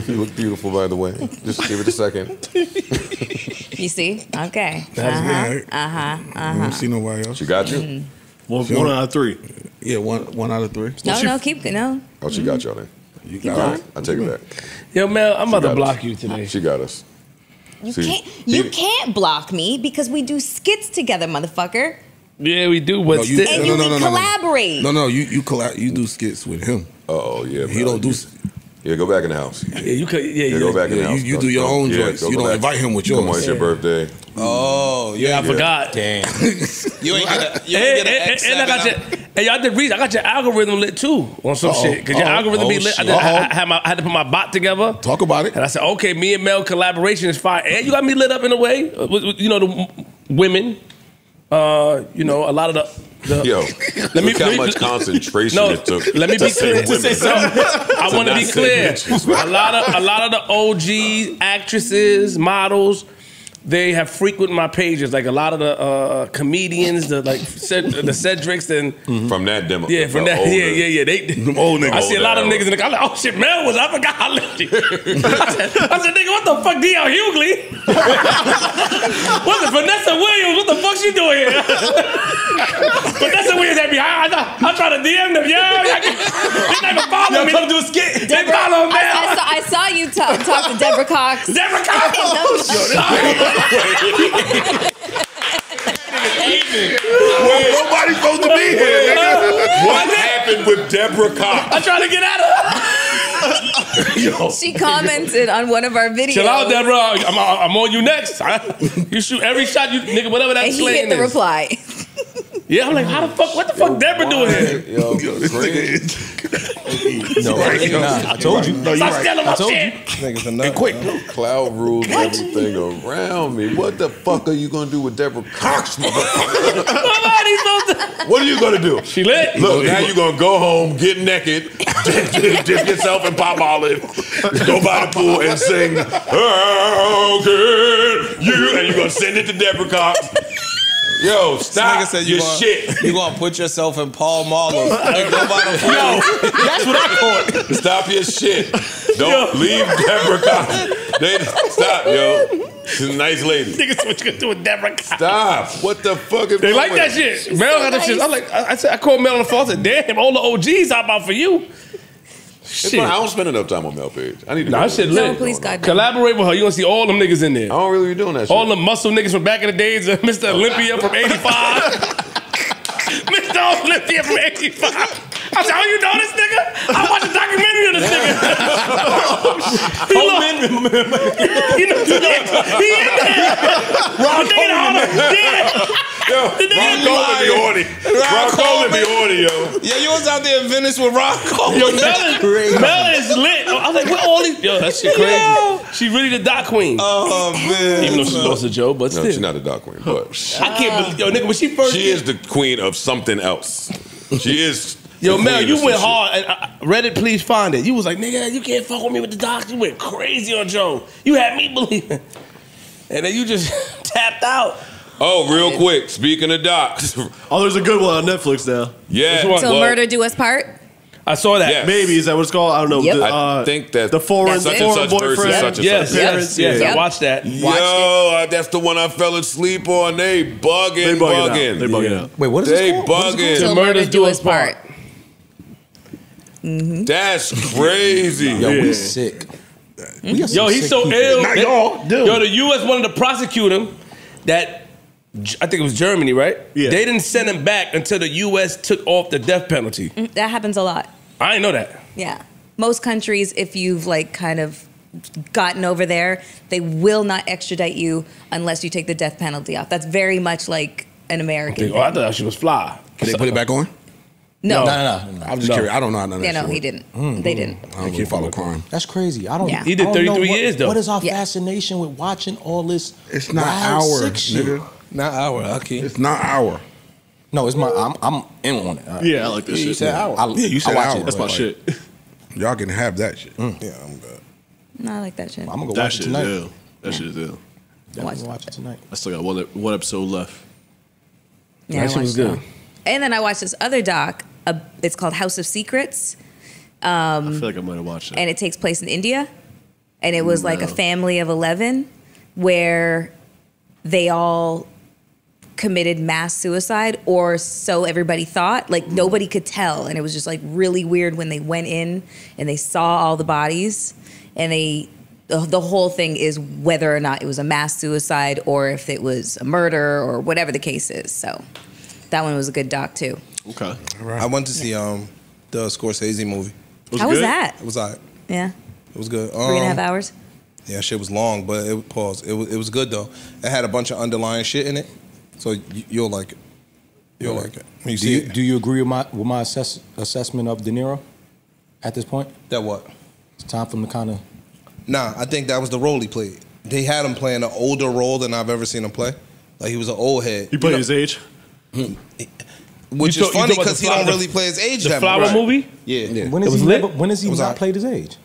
it. you look beautiful, by the way. Just give it a second. You see? Okay. All Uh-huh. right. Uh-huh. I don't see nobody else. She got you? Mm-hmm. One, one out of three. Yeah, one one out of three. No, no, keep no. Oh, she got y'all then. You Keep got All right, I take it back. Yo, Mel, I'm about got to us. block you today. She got us. You See, can't you can't block me because we do skits together, motherfucker. Yeah, we do, but No, you- still- And you would collaborate. No, no, you you collab, you do skits with him. Oh yeah, He man. don't do. You- Yeah, go back in the house. yeah, you could, yeah, Yeah, go back in the Yeah, house. you- you do your own joints. go- You don't back. invite him with Come on, it's your birthday. oh, yeah. Yeah, I forgot. Damn. You ain't get a, you Hey, ain't get hey, an hey, X7 and I got your, hey, y'all did reach. I got your algorithm lit too on some Uh-oh. shit. Cause your Uh-oh. algorithm be Oh, lit. I, did, I, I, had my, I had to put my bot together. Talk about it. And I said, okay, me and Mel collaboration is fine. And you got me lit up in a way. Uh, with- with, You know, the women. Uh, you know, a lot of the. the Yo, Let look me- how let me- much concentration No, it took. let me to be clear. To say I want to be clear. bitches, A lot of a lot of the OG actresses, models, they have frequented my pages. Like a lot of the uh, comedians, the like Ced- the Cedrics and From that demo. yeah, from that older- yeah yeah yeah. They Them old niggas. I see a lot of niggas in the. I'm like, oh shit, Mel was. I forgot I left you. I said, I said, nigga, what the fuck, D.L. Hughley? what the Vanessa Williams? What the fuck she doing here? Vanessa Williams had me. I, I, I'm trying to DM them. Yeah, yeah. They not even follow me. I'm do a skit. They follow I, I Mel. saw, I saw you talk, talk to Deborah Cox. Deborah Cox. Nobody's supposed to be here. nigga. What happened with Deborah Cox? I'm trying to get out of her. She commented on one of our videos. Chill out, Deborah. I'm, I'm on you next. I- you shoot every shot you nigga, whatever that And he slang hit the is. reply. Yeah, I'm like, how the fuck? What the fuck, Deborah doing here? Yo, Yo, this Green. nigga is. No, nah, I told you. No, you Stop right. stealing my told you. shit. Niggas are nuts. Quick. Cloud rules everything around me. What the fuck are you gonna do with Deborah Cox, motherfucker? Nobody's supposed to. What are you gonna do? She lit. Look, now you're gonna go home, get naked, dip, dip yourself in pop olive, go by the pool and sing, How can you? And you're gonna send it to Deborah Cox. Yo, This stop nigga said you your gonna, shit. You gonna put yourself in Paul Marlowe and go by the pool. That's what I caught. Stop your shit. Don't leave Deborah Cox. They, stop, yo. She's a nice lady. Niggas, what you gonna do with Deborah? Stop. What the fuck is They like that shit. Mel got that shit. I'm like, I, I said, I called Mel on the phone. I said, damn, all the OGs hop out for you. It's Shit. fine. I don't spend enough time on Mel Page. I need to. Nah, go that shit on. lit. No, please, God. Collaborate with her. You gonna see all them niggas in there. I don't really be doing that shit. All the muscle niggas from back in the days of Mr. Olympia from 85. Mr. Olympia from 85. I said, oh, you know this nigga? I watched a documentary of this nigga. Oh, he look, you know, he, he in there. Ron Coleman. Yeah. Yo, Ron Coleman be horny. Ron Coleman be horny, yo. Yeah, you was out there in Venice with Rocco. Yo, Mel is, Mel is lit. I was like, what all these? Yo, that shit crazy. Yo. She really the doc queen. Oh man. Even though she lost to Joe, but No, still. she's not a dog queen, but I can't believe, yo, nigga, when she first she is the queen of something else. She is. Yo, Mel, you went shit. hard. And, uh, Reddit, please find it. You was like, nigga, you can't fuck with me with the docs. You went crazy on Joe. You had me believing. And then you just tapped out. Oh, real quick. Speaking of docs, Oh, there's a good one on Netflix now. yeah. one? Till well, murder do us part. I saw that. Yes. Maybe is that what it's called? I don't know. Yep. The, I uh, think that the foreign, That's the foreign and such versus boyfriend. such and Yes, such. yes, Parents, yes. yeah. I watched that. Yo, uh, that's the one I fell asleep on. They bugging, They bugging out. They bugging. bugging out. Wait, what is They this called? What is bugging. Till murder do do us us part. That's crazy. Yo, Yeah. we sick. We are some Yo, he's sick so people. ill. Not y'all, dude. Yo, the U.S. wanted to prosecute him. That I think it was Germany, right? Yeah. They didn't send him back until the U.S. took off the death penalty. Mm, That happens a lot. I didn't know that. Yeah. Most countries, if you've like kind of gotten over there, they will not extradite you unless you take the death penalty off. That's very much like an American. Oh, I thought she was fly. Can they put it back on? No. No, no, no, no. I'm just No. curious. I don't know none of Yeah, that no, shit he work. didn't. They didn't. I don't really follow crime. That's crazy. I don't. Yeah. He did I don't know 33 what- years, though. What is our Yeah. fascination with watching all this? It's not wild, our, sick shit? nigga. Not our, okay. It's not our. No, it's my. I'm. I'm in on it. I- Yeah, I like this Yeah, you shit. said our. I, Yeah, you said I watch ours. it. That's my Like- shit. Y'all can have that shit. Mm. Yeah, I'm good. No, I like that shit. I'm gonna go That watch shit it is tonight. ill. That shit is ill. Watch I'm watch it tonight. I still got one one episode left. Yeah, That I shit was watched good. that. And then I watched this other doc. Uh, it's called House of Secrets, I feel like I might have watched it. and it takes place in India. And it was like a family of eleven, where they all committed mass suicide, or so everybody thought. Like nobody could tell, and it was just like really weird when they went in and they saw all the bodies, and they. The, the whole thing is whether or not it was a mass suicide or if it was a murder or whatever the case is. So that one was a good doc too. Okay. I went to see um the Scorsese movie. Was How it was good? that? It was alright. Yeah, It was good. three and a Um, half hours. Yeah, shit was long, but it pause. It was it was good though. It had a bunch of underlying shit in it, so you, you'll like it. You'll like it when you Do see you it. do you agree with my with my assess, assessment of De Niro at this point? that what? It's time for him to kind of. Nah, I think that was the role he played. They had him playing an older role than I've ever seen him play. Like he was an old head. He played his age. Which You is talk- funny because he don't really play his age The that Flower much. movie? Yeah, yeah. When It is was he lit? never, When he was not alright. played his age?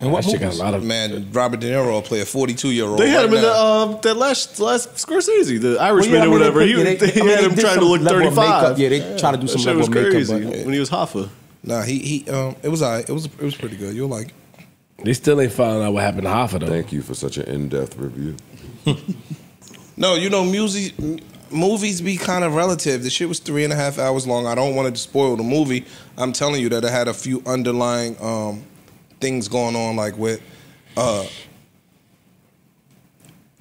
And what That shit got a lot of. Man, Robert De Niro will play a 42 year old. They had right him in the now. um, that last last Scorsese, the Irishman Well, yeah, I or whatever. They, he, put- yeah, they, they, I mean, had they him did trying to some look level of 35. makeup. Yeah, they try to do That some shit level was of makeup. but- when he was Hoffa. Nah, he he um it was alright. It was it was pretty good. You'll like it. They still ain't finding out what happened to Hoffa though. Thank you for such an in-depth review. No, you know, music, m- movies be kind of relative. The shit was three and a half hours long. I don't want to spoil the movie. I'm telling you that it had a few underlying um, things going on, like with, uh,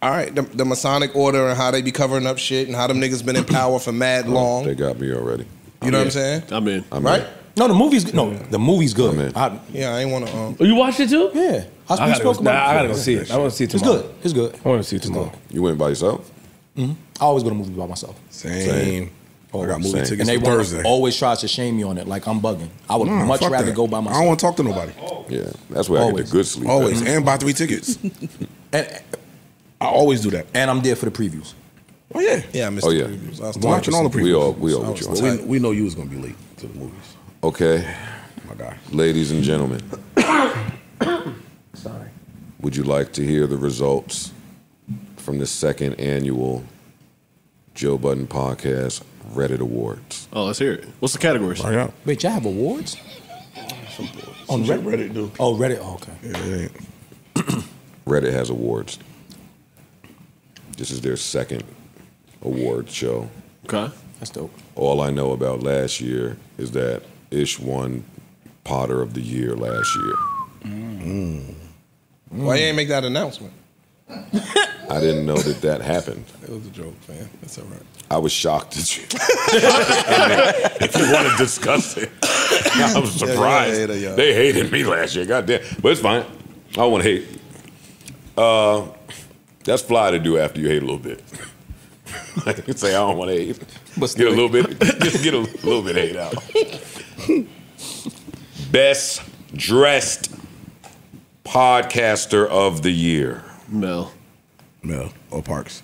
all right, the, the Masonic Order and how they be covering up shit and how them niggas been in power for mad long. They got me already. You know what I'm saying? I'm in. I'm Right? in. No, the movie's no, the movie's good. I'm in. I, Yeah, I ain't want to. Um, Oh, you watched it too? yeah, I, I we gotta, go, about. nah, it I gotta go see it. I want to see it It's good. It's good. I want to see it tomorrow. You went by yourself? Mm-hmm. I always go to movies by myself. Same. I got movie Same. tickets And they for Thursday. always tries to shame me on it, like I'm bugging. I would Nah, much rather that. go by myself. I don't want to talk to nobody. Yeah. That's where I get the good sleep. Always. at. And buy three tickets. and, I always do that. and I'm there for the previews. Oh, yeah. yeah, I missed Oh, the yeah. previews. I was watching all the previews. We all we all I with you was on But that. we, we know you was going to be late to the movies. Okay, My guy. ladies and gentlemen, Sorry. would you like to hear the results from the second annual Joe Budden Podcast Reddit Awards? Oh, let's hear it. What's the categories? Find out. Wait, y'all have awards on Reddit, Reddit? Reddit do. Oh, Reddit. Oh, okay. Yeah, yeah. Reddit has awards. This is their second award show. Okay. That's dope. All I know about last year is that Ish won Potter of the Year last year. Mm. Mm. Why you ain't make that announcement? I didn't know that that happened. It was a joke, man. That's all right. I was shocked that you. if you want to discuss it, I was surprised. yeah, yeah, yeah. They hated me last year. God damn. but it's fine. I don't want to hate. Uh, that's fly to do after you hate a little bit. I can say I don't want to hate. But Get a little bit, just get a little bit of hate out. Best dressed podcaster of the year. Mel. Mel or Parks.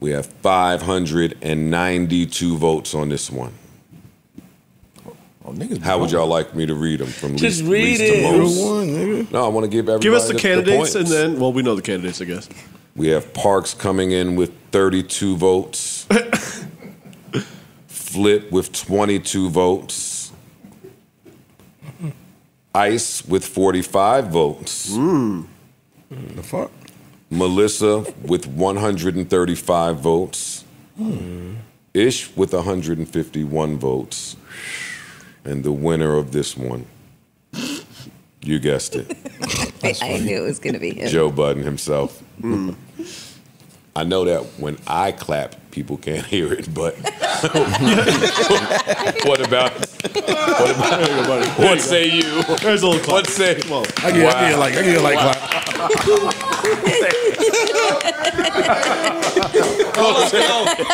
We have 592 votes on this one. Oh, niggas. How would y'all like me to read them from Just least, read least to it. most? One, nigga. No, I want to give everybody Give us the the candidates and then, well, we know the candidates, I guess. We have Parks coming in with 32 votes. Flip with 22 votes. Ice with 45 votes. Mm. The fuck? Melyssa with 135 votes. Hmm. Ish with 151 votes. And the winner of this one, you guessed it, I knew it was gonna be him. Joe Budden himself. Hmm. I know that when I clap, people can't hear it, but what about what about what say you? There's a little clap. What say? I give, I give you like I give you like clap.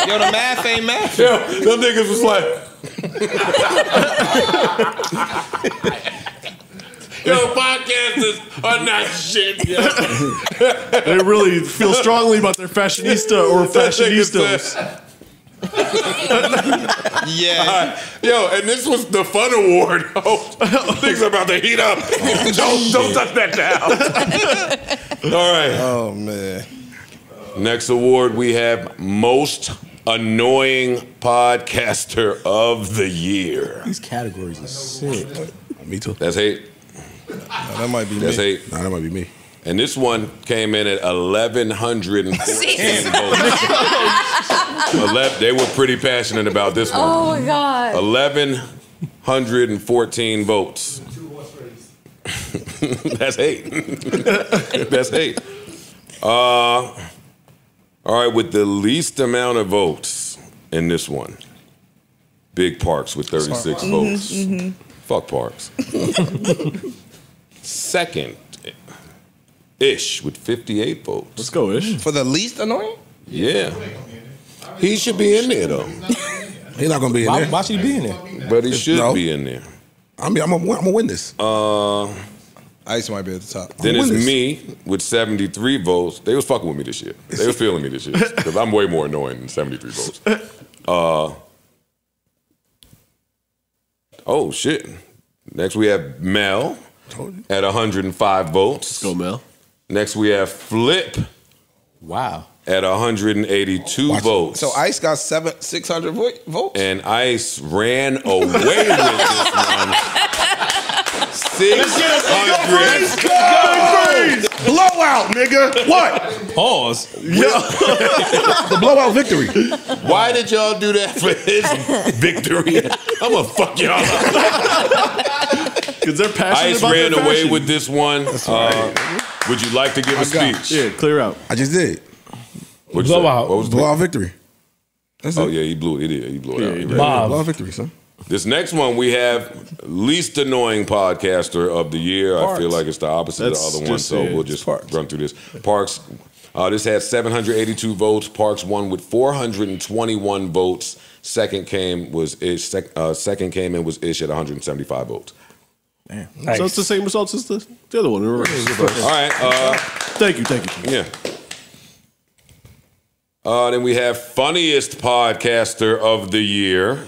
Yo, the math ain't math. Yo, them niggas was like. Yo, podcasters are not shit. Yo. They really feel strongly about their fashionista or fashionistas. Yeah. Yo, and this was the fun award. Oh, things are about to heat up. Oh, don't don't touch that down. All right. Oh man. Next award we have most annoying podcaster of the year. These categories are sick. Me too. That's hate. No, that might be That's me. hate. Nah, that might be me. And this one came in at 1,114 votes. They were pretty passionate about this one. Oh my god. 1,114 votes. That's hate. That's hate. Uh, all right, with the least amount of votes in this one, Big Parks with 36 votes. Fuck Parks. Second, Ish with 58 votes. Let's go, Ish. For the least annoying? Yeah. He should be in there though, He's not gonna be in Why, there. why should he be in there? but he should No. be in there. I mean, I'm gonna I'm win this. Uh, Ice might be at the top. then it's this? me with 73 votes. They was fucking with me this year. They was feeling me this year because I'm way more annoying than 73 votes. Uh, oh shit. Next we have Mel Told you. at 105 votes. Let's go, Mel. Next we have Flip Wow. at 182 votes. So Ice got seven six hundred vo- votes. and Ice ran away with this one. Six hundred. Blowout, nigga. What? Pause. the blowout victory. Why did y'all do that for his victory? I'm gonna fuck y'all up. Because they're passionate Ice about ran their away fashion. with this one. Uh, would you like to give a got- speech? Yeah, clear out. I just did. What'd you say? Blowout. What was the Blowout victory. That's it. Oh it. yeah, he blew it. He did. He blew it out. he He did. ran. Bob. Blowout victory, son. This next one we have least annoying podcaster of the year. I feel like it's the opposite That's of the other one, just so it. we'll just Parks. run through this. Parks. Uh, this had 782 votes. Parks won with 421 votes. Second came was Ish. Sec, uh, second came in was Ish at 175 votes. So it's the same results as the, the other one. All All right. Uh, Thank you, thank you. yeah. Uh, then we have funniest podcaster of the year.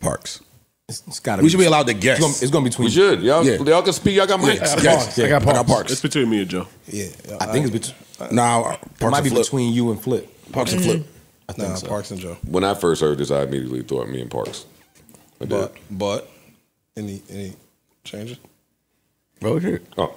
Parks. It's, it's gotta We be. should be allowed to It's guess. gonna, it's gonna be between. We should. Y'all, Yeah. y'all can speak. Y'all got mics. I Yes. Yeah, I got Parks. Parks. It's between me and Joe. yeah. I think it's between. Now, It Parks might and be Flip. between you and Flip. Parks and Flip. I think Nah, so. Parks and Joe. When I first heard this, I immediately thought me and Parks. I did. But but any any changes? Bro, here. Oh.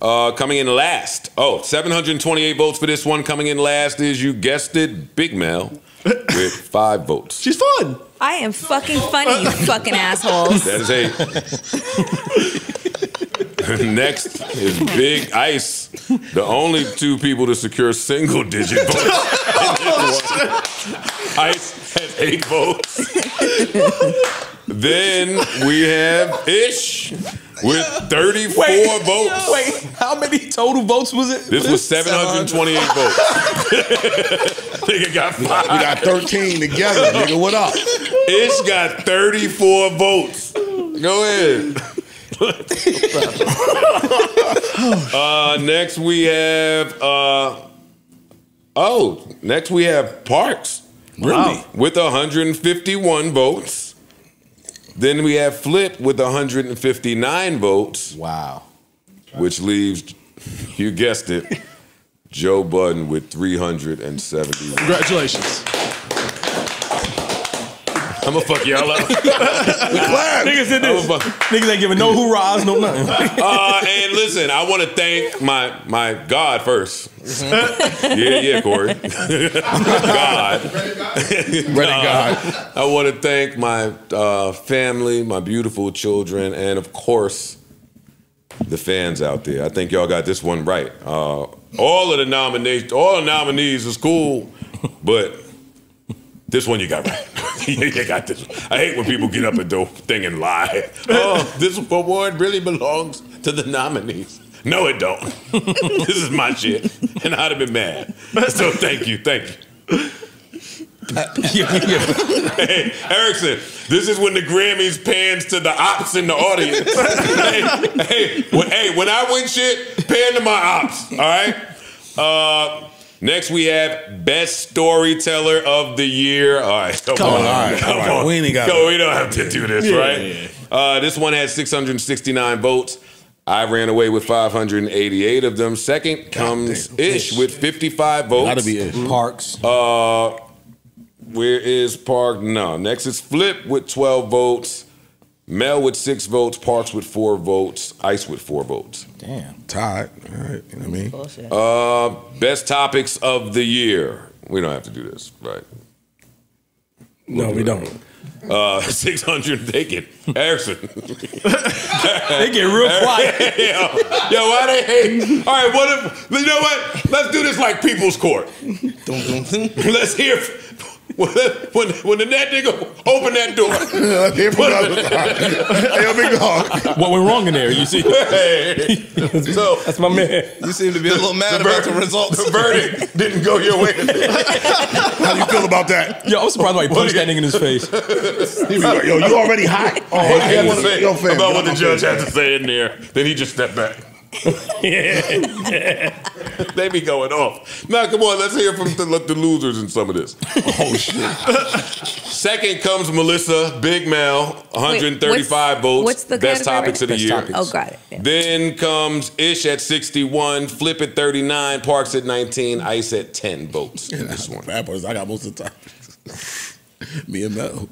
Uh, coming in last. Oh, 728 votes for this one. Coming in last is, you guessed it, Big Mel with five votes. She's fun. I am fucking funny, you fucking assholes. That is eight. Next is Big Ice, the only two people to secure single digit votes. Ice has eight votes. then we have Ish with 34 Wait, votes. Wait, how many total votes was it? This was 728 votes. Nigga got five. We got 13 together, nigga. What up? Ish got 34 votes. Go ahead. uh, next we have uh, oh, next we have Parks. Really? With 151 votes. Then we have Flip with 159 votes, Wow. which leaves, you guessed it, Joe Budden with 370. Congratulations. I'm gonna fuck y'all up. Niggas did this. Niggas ain't giving no hoorahs, no nothing. Uh, and listen, I want to thank my my God first. yeah, yeah, Corey. God. Ready, God. I want to thank my uh, family, my beautiful children, and of course, the fans out there. I think y'all got this one right. Uh, all of the nominations, all the nominees is cool, but this one you got right. you got this. One. I hate when people get up and do thing and lie. Oh, this award really belongs to the nominees. No, it don't. this is my shit, and I'd have been mad. So thank you, thank you. Hey, Erickson, this is when the Grammys pans to the ops in the audience. hey, hey, when, hey, when I win shit, pan to my ops, all right? Uh, next, we have Best Storyteller of the Year. All right, come, Come on. on, all right, come all right. on. We ain't got- Go, we don't have to do this, right? Uh, this one has 669 votes. I ran away with 588 of them. Second comes damn. Ish with 55 votes. Gotta be it. Parks. Uh, where is Park? No. Next is Flip with 12 votes. Mel with six votes. Parks with four votes. Ice with four votes. Damn. Tied. All right. You know what I mean? Bullshit. Uh, best topics of the year. We don't have to do this, right? No, we don't. Uh, 600 taken. Harrison. They get real quiet. yo, yo, why they hate? All right, what if, you know what? Let's do this like people's court. Let's hear. When, when, when the that nigga open that door, Here we go. Hey, yo, big dog. What went wrong in there? You see? hey, so That's my man. You seem to be a little mad about the results. the verdict didn't go your way. How you feel about that? Yo, I'm surprised why he punched that nigga in his face. He was like, yo, you already hot? Oh, What he hey, had to oh, say about what the judge had to say in there. Then he just stepped back. they be going off. Now, come on, let's hear from the, the losers in some of this. Oh, shit. Second comes Melyssa, Big Mel, 135 what's- votes. what's the best category? topics of the Best year. topics. Oh, got it. Yeah. Then comes Ish at 61, Flip at 39, Parks at 19, Ice at 10 votes in this one. Bad boys, I got most of the time. Me and Mel.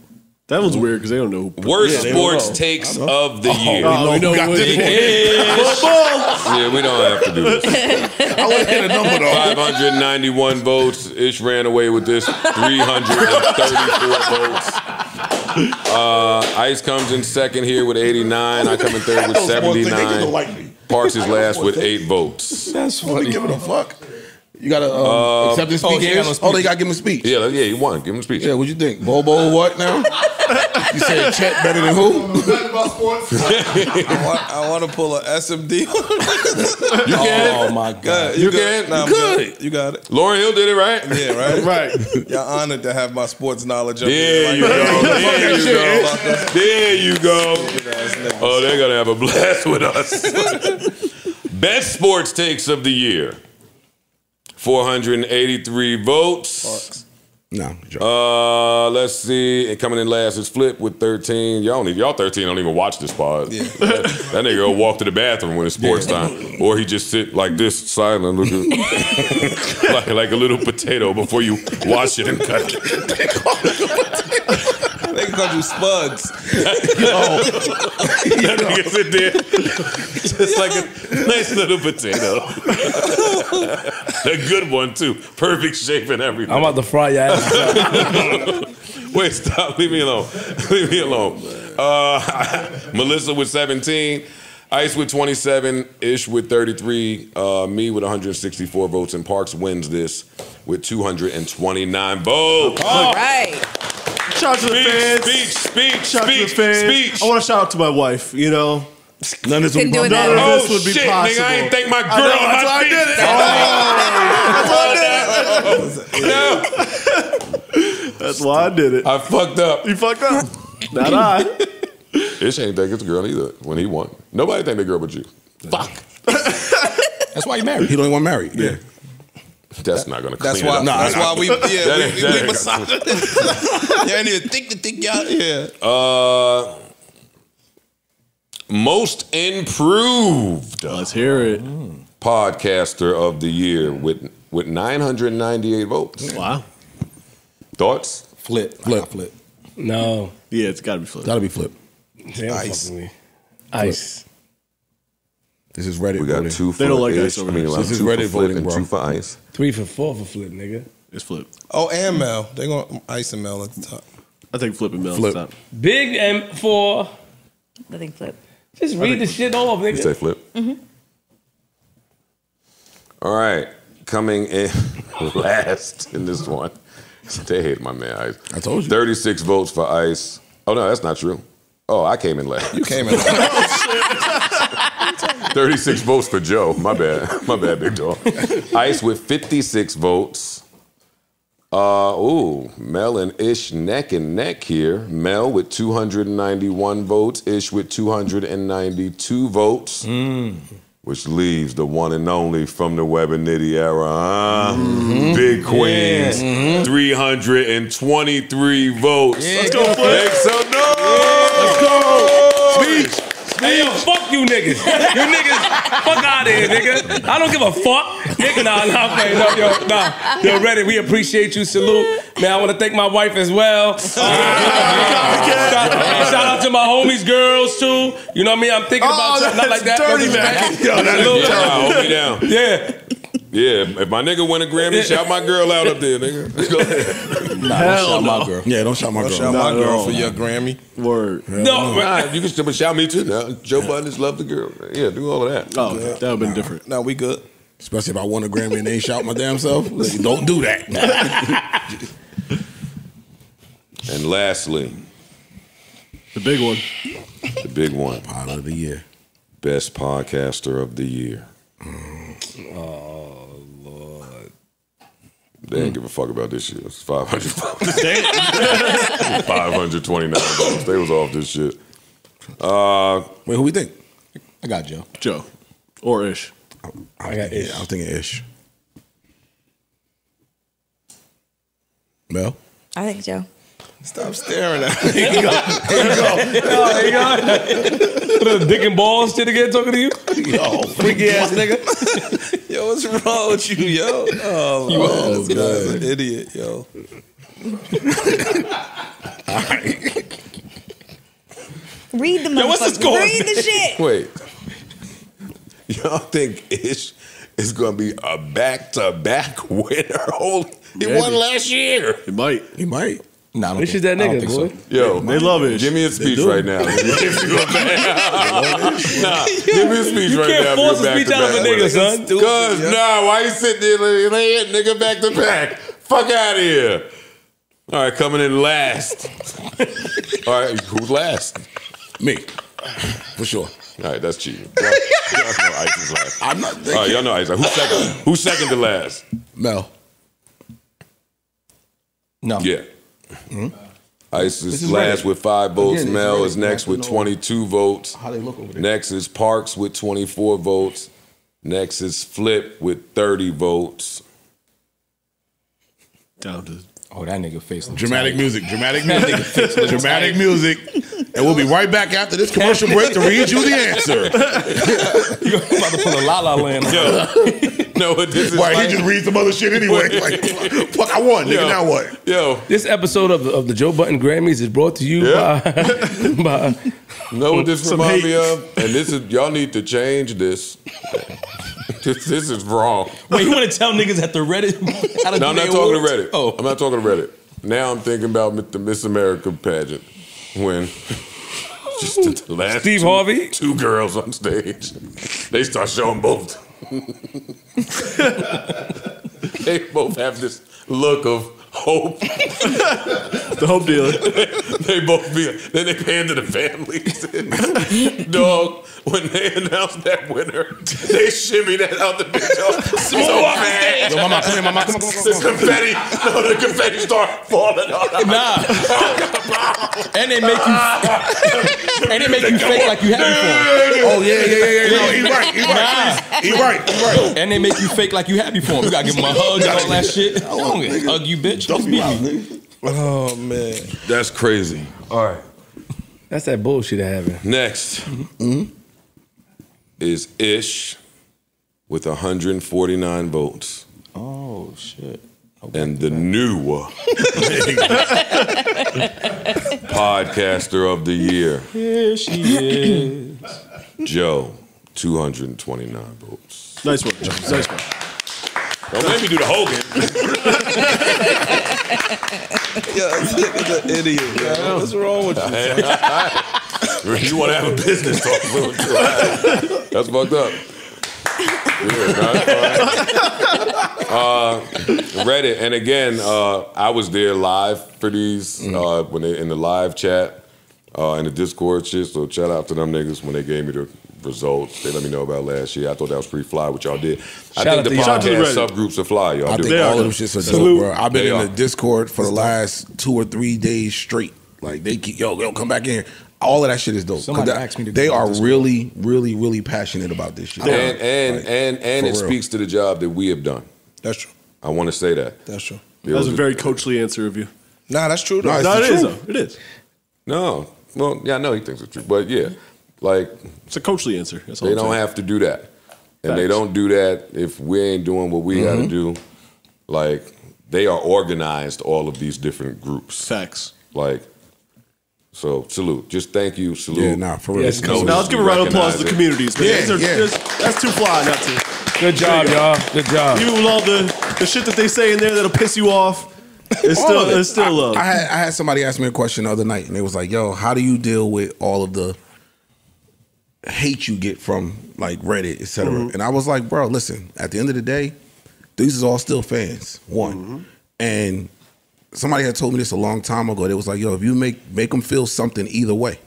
That was weird because they don't know. Who, Worst Yeah, sports know. takes of the year. Oh, we know, we got this one. Yeah, we don't have to do this. I want to hit a number though. 591 votes. Ish ran away with this. 334 votes. Uh, Ice comes in second here with 89. I come in third with Those boys think They just don't 79. Parks is last with eight votes. That's What, they giving a fuck? You gotta um, accept this oh, speech. he ain't no oh, they gotta give him a speech. Yeah, yeah, he won. Give him a speech. Yeah, what you think? Bobo what now? you said Chet better than who? About sports. I want, I want to pull a SMD. You can. Oh my god. You good? can. Nah, I'm You good. could. You got it. Lauryn Hill did it right. Yeah, right. right. Y'all honored to have my sports knowledge. Up There here. you go. There you go. There you go. Ass niggas. Oh, they're gonna have a blast with us. Best sports takes of the year. 483 votes. No. Uh, let's see. And coming in last is Flip with 13. Y'all, don't y'all 13 don't even watch this pod. Yeah. That, that nigga will walk to the bathroom when it's sports time, or he just sit like this, silent, looking like, like a little potato before you wash it and cut it. They called you Spuds. That nigga sit there just like a nice little potato. a good one too, perfect shape and everything. I'm about to fry your ass. Wait, stop. Leave me alone. Leave me alone. Uh, Melyssa with 17. Ice with 27. Ish with 33. Uh, me with 164 votes. And Parks wins this with 229 votes. All right. Shout out to the Speech, fans. speech, speech, Shout out to the speech, fans. speech. I want to shout out to my wife. You know, None of this would do be it possible. that Oh this would be shit, nigga! I ain't thank my girl. I know, on that's my why I feet. did it. Oh, that's why I did it. I fucked up. You fucked up. Not I. Ish ain't think it's a girl either when he won. Nobody think the girl but you. Fuck. That's why you married. He the only one married. Yeah. That's not gonna clean That's it why. up. that's why we. Yeah, That we, we, that we ain't massage. you ain't even think to think y'all. Yeah. Uh, most improved Let's hear it. podcaster of the year with with 998 votes. Wow. Thoughts? Flip. Flip. Flip. No. Yeah, it's got to be flipped. That'll be flip. They don't Ice. me. Ice. This is Reddit. We got voting. two for They don't like Ish. ice over I mean, like This is two Reddit for Flip voting, and bro. two for ice. Three for four for flip, nigga. It's flip. Oh, and Mel. They going to ice and Mel at the top. I think flip and Mel. Flip. Stop. Big M for. I think flip. Just read the shit all off, You say nigga. flip? Mm-hmm. All right. Coming in last in this one. They hate my man Ice. I told you. 36 votes for Ice. Oh, no, that's not true. Oh, I came in last. You came in. Oh, 36 votes for Joe. My bad. My bad, big dog. Ice with 56 votes. Uh, ooh, Mel and Ish neck and neck here. Mel with 291 votes, Ish with 292 votes, hmm. which leaves the one and only from the Web and Nitty era, huh? Mm-hmm. Big Queens, mm-hmm. 323 votes. Let's go, flip. Make some noise! Let's go. Hey yo, fuck you niggas. You niggas, fuck out of here, nigga. I don't give a fuck. Nigga, nah, nah, I'm playing. No, yo, nah. Yo, Reddit, we appreciate you. Salute. Man, I want to thank my wife as well. Shout, out to my homies, girls too. You know what I mean? I'm thinking oh, about Oh, you. Not like that. that's dirty, man. Yo, that is Salute. Nah, hold me down. Yeah. Yeah, if my nigga win a Grammy, shout my girl out up there, nigga. Go ahead. Hell Shout no. my girl. Yeah, don't shout my Don't girl. shout my girl for your Grammy. Word. No, Nah, man. you can still shout me too now. Joe Budden just love the girl. Yeah, do all of that. Oh, that would have been different. No, we good. Especially if I won a Grammy and they ain't shout my damn self. Like, don't do that. And lastly, The big one. the big one, Pilot of the year. best podcaster of the year. Mm. Oh, Lord. They didn't give a fuck about this shit. It's 500 votes. 529 votes. They was off this shit. Uh, Wait, who we think? I got Joe. Joe. Or Ish. I, got Ish. I'm thinking Ish. Mel? I think Joe. Stop staring at me. There you go. you The dick and balls shit again talking to you? Yo, Freaky ass nigga. yo, what's wrong with you, yo? Oh, You man, old, this guy's an idiot, yo. All right. Read the Yo, what's the motherfucker. score? Read the shit. wait. Y'all think Ish is going to be a back-to-back winner? Holy, he Maybe. won last year. It might. he might. Nah, I don't This is that nigga, boy. so. Yo, They love it. Give me a speech right now. if you a back- nah, give me a speech right now. You right can't now. force a speech out of a nigga, son. Cause nah, why you sitting there like, hey, nigga back to back? Fuck out of here. All right, coming in last. All right, who's last? Me. For sure. All right, that's cheating. Y'all, y'all know Ice is last. I'm not All thinking. right, y'all know Ice. Who's second? Who's second to last? Mel. No. Yeah. Mm-hmm. Ice is, is last Reddit. with five votes. Again, Mel is next with 22 votes. How they look over there. Next is Parks with 24 votes. Next is Flip with 30 votes. Down to. Oh, that nigga face. looks Dramatic tight. music. Dramatic music. dramatic music. And we'll be right back after this commercial break to read you the answer. You're about to pull a la la land. No, but this is Why like, he just reads some other shit anyway. Like, fuck, I won, nigga. Yo. Now what? yo, This episode of the, of the Joe Budden Grammys is brought to you Yeah. by, by know what this Some reminds me of? And this is y'all need to change this. this, this is wrong. Wait, you want to tell niggas at the Reddit? how to No, I'm not their talking to? Reddit. Oh, I'm not talking to Reddit. Now I'm thinking about the Miss America pageant when just the last Steve two, Harvey? two girls on stage, they start showing both. they both have this look of Hope. the Hope dealer. they both be. Then they pay into the families. Dog, when they announced that winner, they shimmy that out the bitch off so fast. Yo, mama, come here, mama, come on, come on, come The confetti, no, the confetti start falling off. Nah. Oh, and they make you and they make you fake like you happy for 'em. Oh yeah, yeah, yeah, yeah. No, he right, he right, he right, he right. And they make you fake like you happy for him. You gotta give him a hug and all that shit. I don't hug you, bitch. Just beat me. Oh man. That's crazy. All right. That's that bullshit having. Next mm-hmm. Is Ish with 149 votes. Oh shit. And the new podcaster of the year, Here she is. Joe, 229 votes. Nice work, Joe. Nice work. Don't make me do the Hogan. Yo, this nigga's an idiot. Yo. What's wrong with you? you want to have a business talk with him, too. That's fucked up. Yeah, no, that's fine. uh, Reddit, and again, uh, I was there live for these uh, when they in the live chat uh, in the Discord shit. So shout out to them niggas when they gave me the results. They let me know about last year. I thought that was pretty fly what y'all did. I Shout out think the to y'all. Out to the podcast Reddit. subgroups are fly. Y'all I do. think all of them shits are dope, bro. I've been They in are. the Discord for the last two or three days straight. Like they keep yo yo come back in. All of that shit is dope. Somebody asked me to they go to are really, really, really passionate about this shit. and and Like, and and it real. speaks to the job that we have done. That's true. I want to say that. That's true. There That was was a very coachly answer of you. Nah, that's true. Though. Nah, it's No, the it is truth. though. It is. No, well, yeah, I know he thinks it's true, but yeah, like It's a coachly answer. That's all they I'm don't saying. have to do that, and they don't do that if we ain't doing what we got to mm-hmm. do. Like they are organized, all of these different groups. Facts. Like, so salute. Just thank you. Salute. Yeah, nah, for real. Yes, Notice Now let's give a round of applause to the communities, man. Yeah, These are- yeah. this- that's too fly not to. Good job, y'all. Good job. Even with all the, the shit that they say in there that'll piss you off, it's All still of it. it's still love. I, I had I had somebody ask me a question the other night, and they was like, "Yo, how do you deal with all of the hate you get from like Reddit, etc. Mm-hmm. And I was like, "Bro, listen. At the end of the day, these is all still fans. One, Mm-hmm. and somebody had told me this a long time ago. They was like, "Yo, if you make make them feel something either way,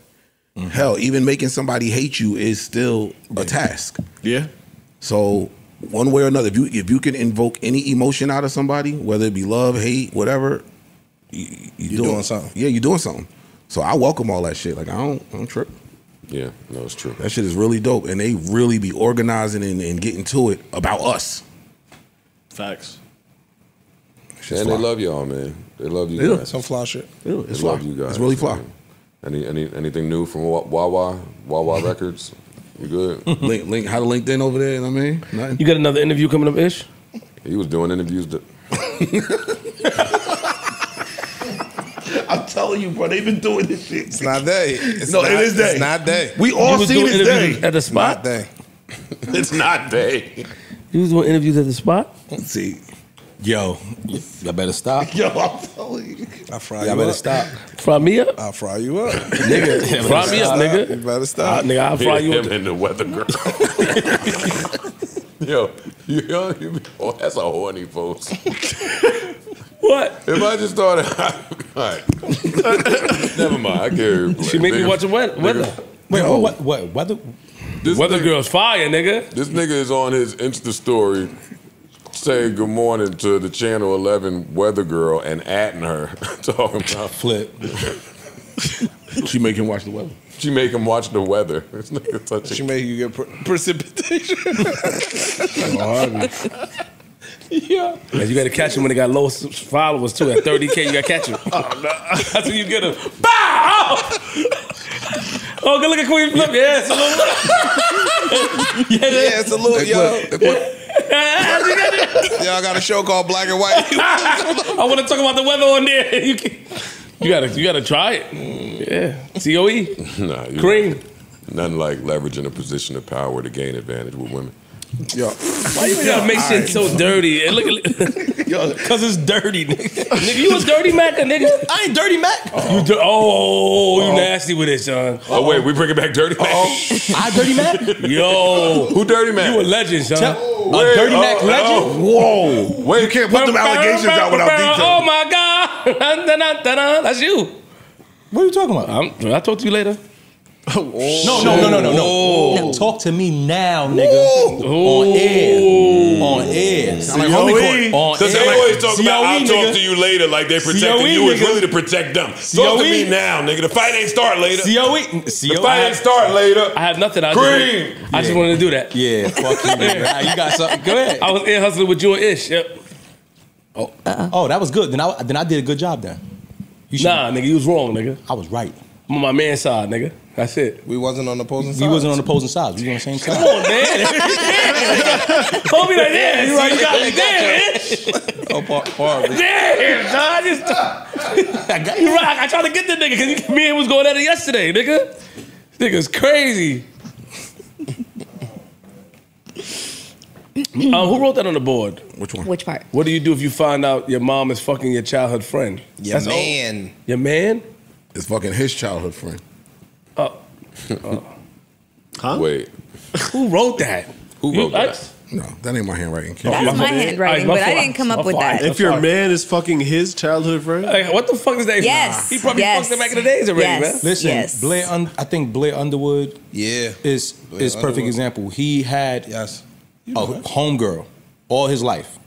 Mm-hmm. hell, even making somebody hate you is still a task." yeah. So one way or another, if you if you can invoke any emotion out of somebody, whether it be love, hate, whatever, you, You doing something. Yeah, you're doing something. So I welcome all that shit. Like I don't, I don't trip. Yeah, no, it's true. That shit is really dope, and they really be organizing and, and getting to it about us. Facts. Shit's and they love y'all, man. They love you Yeah. guys. Some fly shit. Yeah, It's They fly. love you guys. It's really fly. man. Any any anything new from Wa- Wawa Wawa Records? You good? link, link, how to LinkedIn over there? You know what I mean? Nothing. You got another interview coming up, Ish? He was doing interviews. To, I'm telling you, bro, they've been doing this shit. It's not day. It's No, not, it is day. It's not day. We all you seen doing this interviews day. at the Not spot? day. it's not they. You was doing interviews at the spot? See, Yo, y'all better stop. yo, I'm telling you. I fry Y'all better up. stop. Fry me up? I'll fry you up. Nigga, fry me up, nigga. You nigga. better Uh, stop. nigga, I'll fry you Him up. and the weather girl. Yo, you, yo, you oh, that's a horny post. What? If I just started, all right, never mind. I can't. She make me watch the weather. weather. Wait, oh, what? What? Weather? This Weather nigga, girl's fire, nigga. This nigga is on his Insta story saying good morning to the Channel 11 weather girl and atting her, talking about Flip. She make him watch the weather. she make him watch the weather. This nigga touching. She make you get pre- precipitation. Oh, Yeah. And you gotta catch him when they got low followers too. At 30K, you gotta catch him. Oh, no. That's when you get him. Bow! Oh, oh good look at Queen Flip. Yeah, salute. yeah, yeah, salute, yo. I Y'all got a show called Black and White. I want to talk about the weather on there. You, can, you gotta, you gotta try it. Yeah, Coe, Nah, cream. Nothing like leveraging a position of power to gain advantage with women. Yo, Why you gotta make shit so dirty? And look, at Yo, cause it's dirty, nigga. nigga, you was dirty Mac, nigga. I ain't dirty Mac. You di- oh, you oh. nasty with it, son. Oh wait, we bring it back dirty Mac. Oh, oh. I dirty Mac. Yo, Who dirty man? you a legend, son. A dirty uh, Mac uh, legend. whoa! Wait, you can't put them allegations out without Oh detail. my God. That's you. What are you talking about? I'm, I'll talk to you later. No, no, no, no, no, no. Oh. Talk to me now, nigga. Oh. On air. Oh. On air. Sound like homie court. On Because air. they always talk about I'll COE, talk to you later like they protecting COE, you. It's really to protect them. Talk COE. to me now, nigga. The fight ain't start later. COE. The fight ain't start later. I have nothing. I Cream. Just, I just wanted to do that. Yeah, fuck you, nigga. You got something? Go ahead. I was in hustling with you and Ish. Yep. Oh, oh, that was good. Then I then I did a good job then. You Nah, nigga, you was wrong, nigga. I was right. I'm on my man's side, nigga. That's it. We wasn't on the opposing We wasn't on opposing sides. We was on the same side. Come on, man. Hold me like, yeah, you right. You got me. Damn, Ish. Oh, part, part of it. Damn, son. I just, I got you right. I tried to get the nigga because me and was going at it yesterday, nigga. This nigga's crazy. um, who wrote that on the board? Which one? Which part? What do you do if you find out your mom is fucking your childhood friend? Your That's all- man. Your man? It's fucking his childhood friend. Oh, Huh? Wait. who wrote that? Who You- wrote I- that? No, that ain't my handwriting. That's my my handwriting, Alright, but my I didn't come up My with fault. that. If your man is fucking his childhood friend, Like, what the fuck is that? Yes, He probably yes. fucked it back in the days already, Yes. man. Listen, Yes. Blair. Un- I think Blair Underwood Yeah. is Blair is perfect Underwood. example. He had Yes. a homegirl all his life.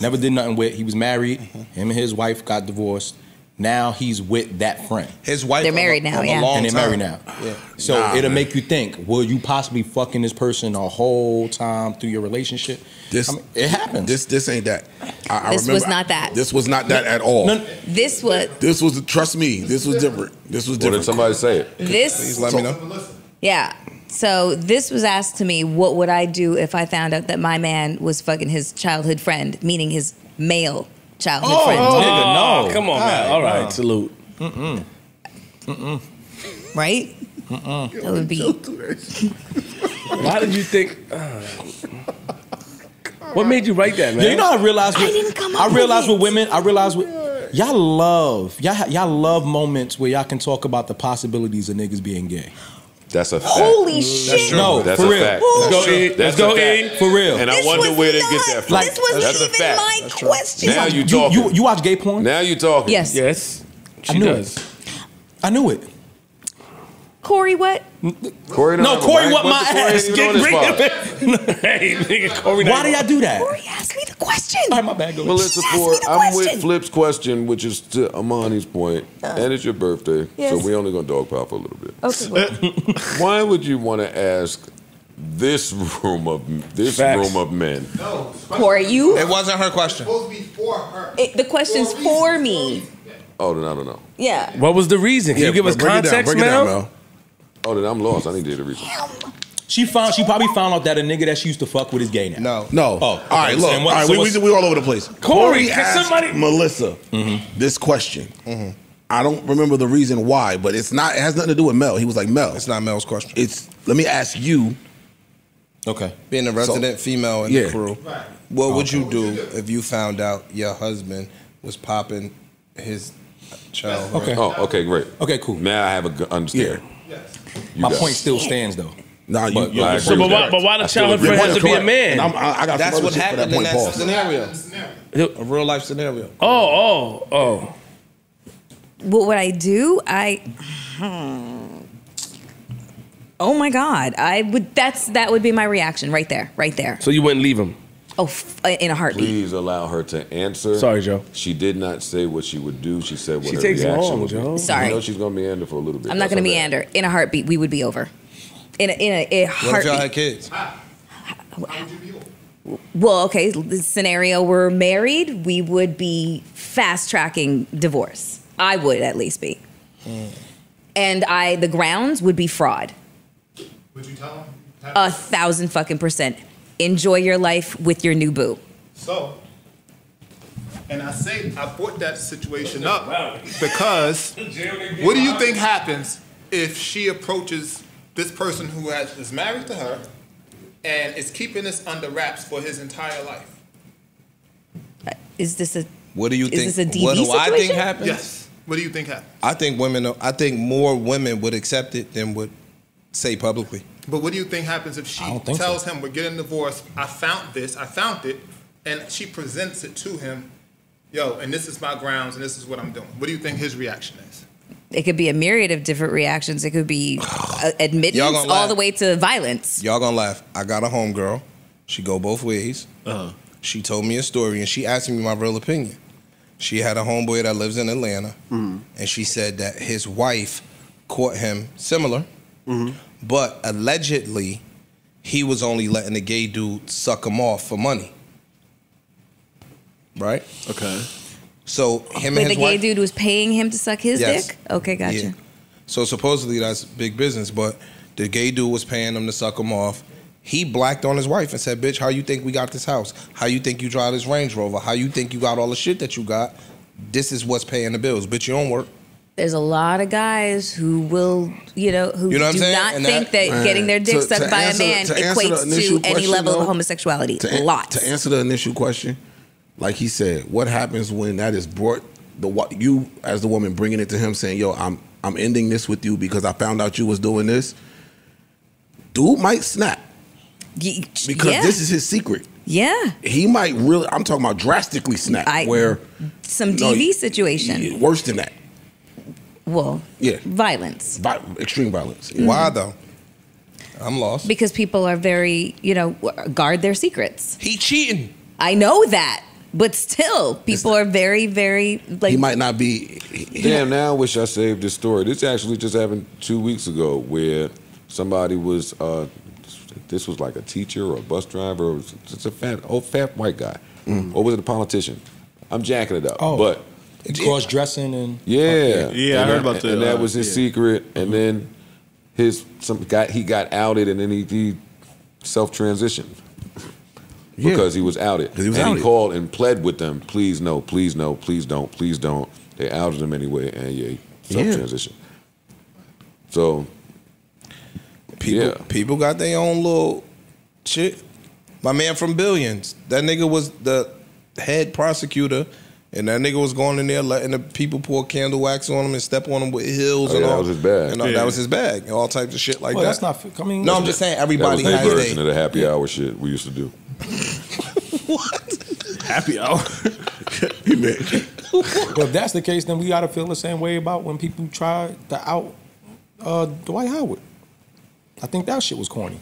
Never did nothing with. He was married. Him and his wife got divorced. Now he's with that friend, His wife. They're of a- married now, yeah. and they're married now. Yeah. So Nah, it'll man. make you think: Will you possibly fucking this person the whole time through your relationship? This I mean, it happens. This this ain't that. I, I This remember- was not that. This was not that at all. No, This was This was trust me. This was different. This was different. What different. did somebody say it? this. Please let me know. Yeah. So this was asked to me, what would I do if I found out that my man was fucking his childhood friend, meaning his male childhood friend, nigga, Oh, no. come on, man. All right, salute. right? That would be Why did you think? uh, what made you write that, man? Yeah, you know, I realized. With, I didn't come up I realized it. with women. I realized with y'all love y'all. Y'all love moments where y'all can talk about the possibilities of niggas being gay. That's a fact. holy shit. No, That's for a real. fact. Let's go, That's a- Let's go, a fact. For real. And I wonder was where they not, get that from. Like, This wasn't That's a even fact. my question. Now you You, talking. you you watch gay porn? now you talking. yes. Yes, she I knew does. I knew it. Corey, what? Corey No, have a Corey mic. want my Corey ass. ain't even on Get this bring it hey, nigga, Corey. Why do y'all do that? Corey, ask me the question. All right, my bad. Go ahead. Melyssa Ask me Ford, the I'm with. Flip's question, which is to Amani's point, and it's your birthday, so Yes. we only gonna dogpile for a little bit. Okay. well, uh, Why would you want to ask this room of this Facts. room of men? No. Corey, you. It wasn't her question. It's supposed to be for her. It, the question's for me. Oh, then I don't know. Yeah. What was the reason? Can you give us break context, break down, Mel? Mel. Oh, then I'm lost. I need to hear the reason. She found. She probably found out that a nigga that she used to fuck with is gay now. No. No. Oh, all right. Look. What- all right. so we, we, we all over the place. Corey, can asked somebody- Melyssa mm-hmm. this question. Mm-hmm. I don't remember the reason why, but it's not. It has nothing to do with Mel. He was like Mel. It's not Mel's question. It's. Let me ask you. Okay. Being a resident female in Yeah. the crew, what would you do if you found out your husband was popping his child? Okay. Oh, okay, great. Okay. Cool. Now I have a good understanding. You My got point still stands though. Nah, you. But- you I So, but why, that. but why the I childhood friend has to that. be a And man? I'm, I, I got That's what other shit for happened that in that Pause. scenario. A real life scenario. Oh, oh, oh. What would I do? I. Hmm. Oh my God! I would. That's that would be my reaction right there, right there. So you wouldn't leave him? Oh, f- uh, in a heartbeat. Please allow her to answer. Sorry, Joe. She did not say what she would do. She said what She her takes reaction long, would be. Joe. Sorry. You know she's gonna meander for a little bit. I'm not going to her bad. meander. In a heartbeat, we would be over. In a in a, a What if y'all had heartbeat. kids? How would you be over? Well, okay. The scenario we're married, we would be fast tracking divorce. I would at least be. Hmm. And I, the grounds would be fraud. Would you tell him? A thousand fucking percent. Enjoy your life with your new boo. So, and I say I brought that situation up because what do you think happens if she approaches this person who has, is married to her and is keeping this under wraps for his entire life? Uh, is this a What do you Is think? this a DV what do I think situation? happens? Yes. What do you think happens? I think women. I think more women would accept it than would say publicly. But what do you think happens if she I don't think tells so. him we're getting divorced? I found this, I found it, and she presents it to him, yo, and this is my grounds, and this is what I'm doing. What do you think his reaction is? It could be a myriad of different reactions. It could be uh, admittance Y'all all laugh. the way to violence. Y'all gonna laugh. I got a homegirl. She go both ways. Uh-huh. She told me a story and she asked me my real opinion. She had a homeboy that lives in Atlanta, Mm-hmm. and she said that his wife caught him similar, Mm-hmm. But allegedly he was only letting the gay dude suck him off for money. Right? Okay. So him Wait, and the his gay wife. dude was paying him to suck his Yes. dick? Okay, gotcha. Yeah. So supposedly that's big business, but the gay dude was paying him to suck him off. He blacked on his wife and said, "Bitch, how you think we got this house? How you think you drive this Range Rover? How you think you got all the shit that you got? This is what's paying the bills. Bitch, you don't work." There's a lot of guys who will, you know, who You know do not And think that- that, getting their dick To- sucked to by answer- a man to equates initial to any level though, of homosexuality. To, an- Lots. to answer the initial question, like he said, what happens when that is brought the what you as the woman bringing it to him saying, "Yo, I'm I'm ending this with you because I found out you was doing this." Dude might snap Ye- because yeah. this is his secret. yeah, He might really. I'm talking about drastically snap. I- where some No, DV you- situation. worse than that. Well, Yeah, violence. Vi- extreme violence. Yeah. Why though? I'm lost. Because people are very, you know, guard their secrets. He cheating. I know that, but still, people are very, very like. He might not be. he- Damn, now I wish I saved this story. This actually just happened two weeks ago where somebody was, uh, this was like a teacher or a bus driver or it's a fat, old fat white guy. Or was it a politician? I'm jacking it up. Oh. But Cross dressing and yeah. Yeah, I heard about that. And that uh, was his yeah. secret. And then his, some guy, he got outed and then he, he self transitioned. Yeah. Because he was outed. 'Cause he was and outed. he called and pled with them, please no, please no, please don't, please don't. They outed him anyway, and yeah, Yeah. self transition. So People, Yeah. people got their own little shit. My man from Billions, that nigga was the head prosecutor, and that nigga was going in there letting the people pour candle wax on him and step on him with heels Oh, and yeah, that all. was his bag. And all- Yeah. That was his bag, and all types of shit like well, that. that's not. I mean, no, I'm just saying everybody that everybody was their has version their. of the happy hour shit we used to do. What? Happy hour. He meant- But if that's the case, then we gotta feel the same way about when people try to out uh, Dwight Howard. I think that shit was corny.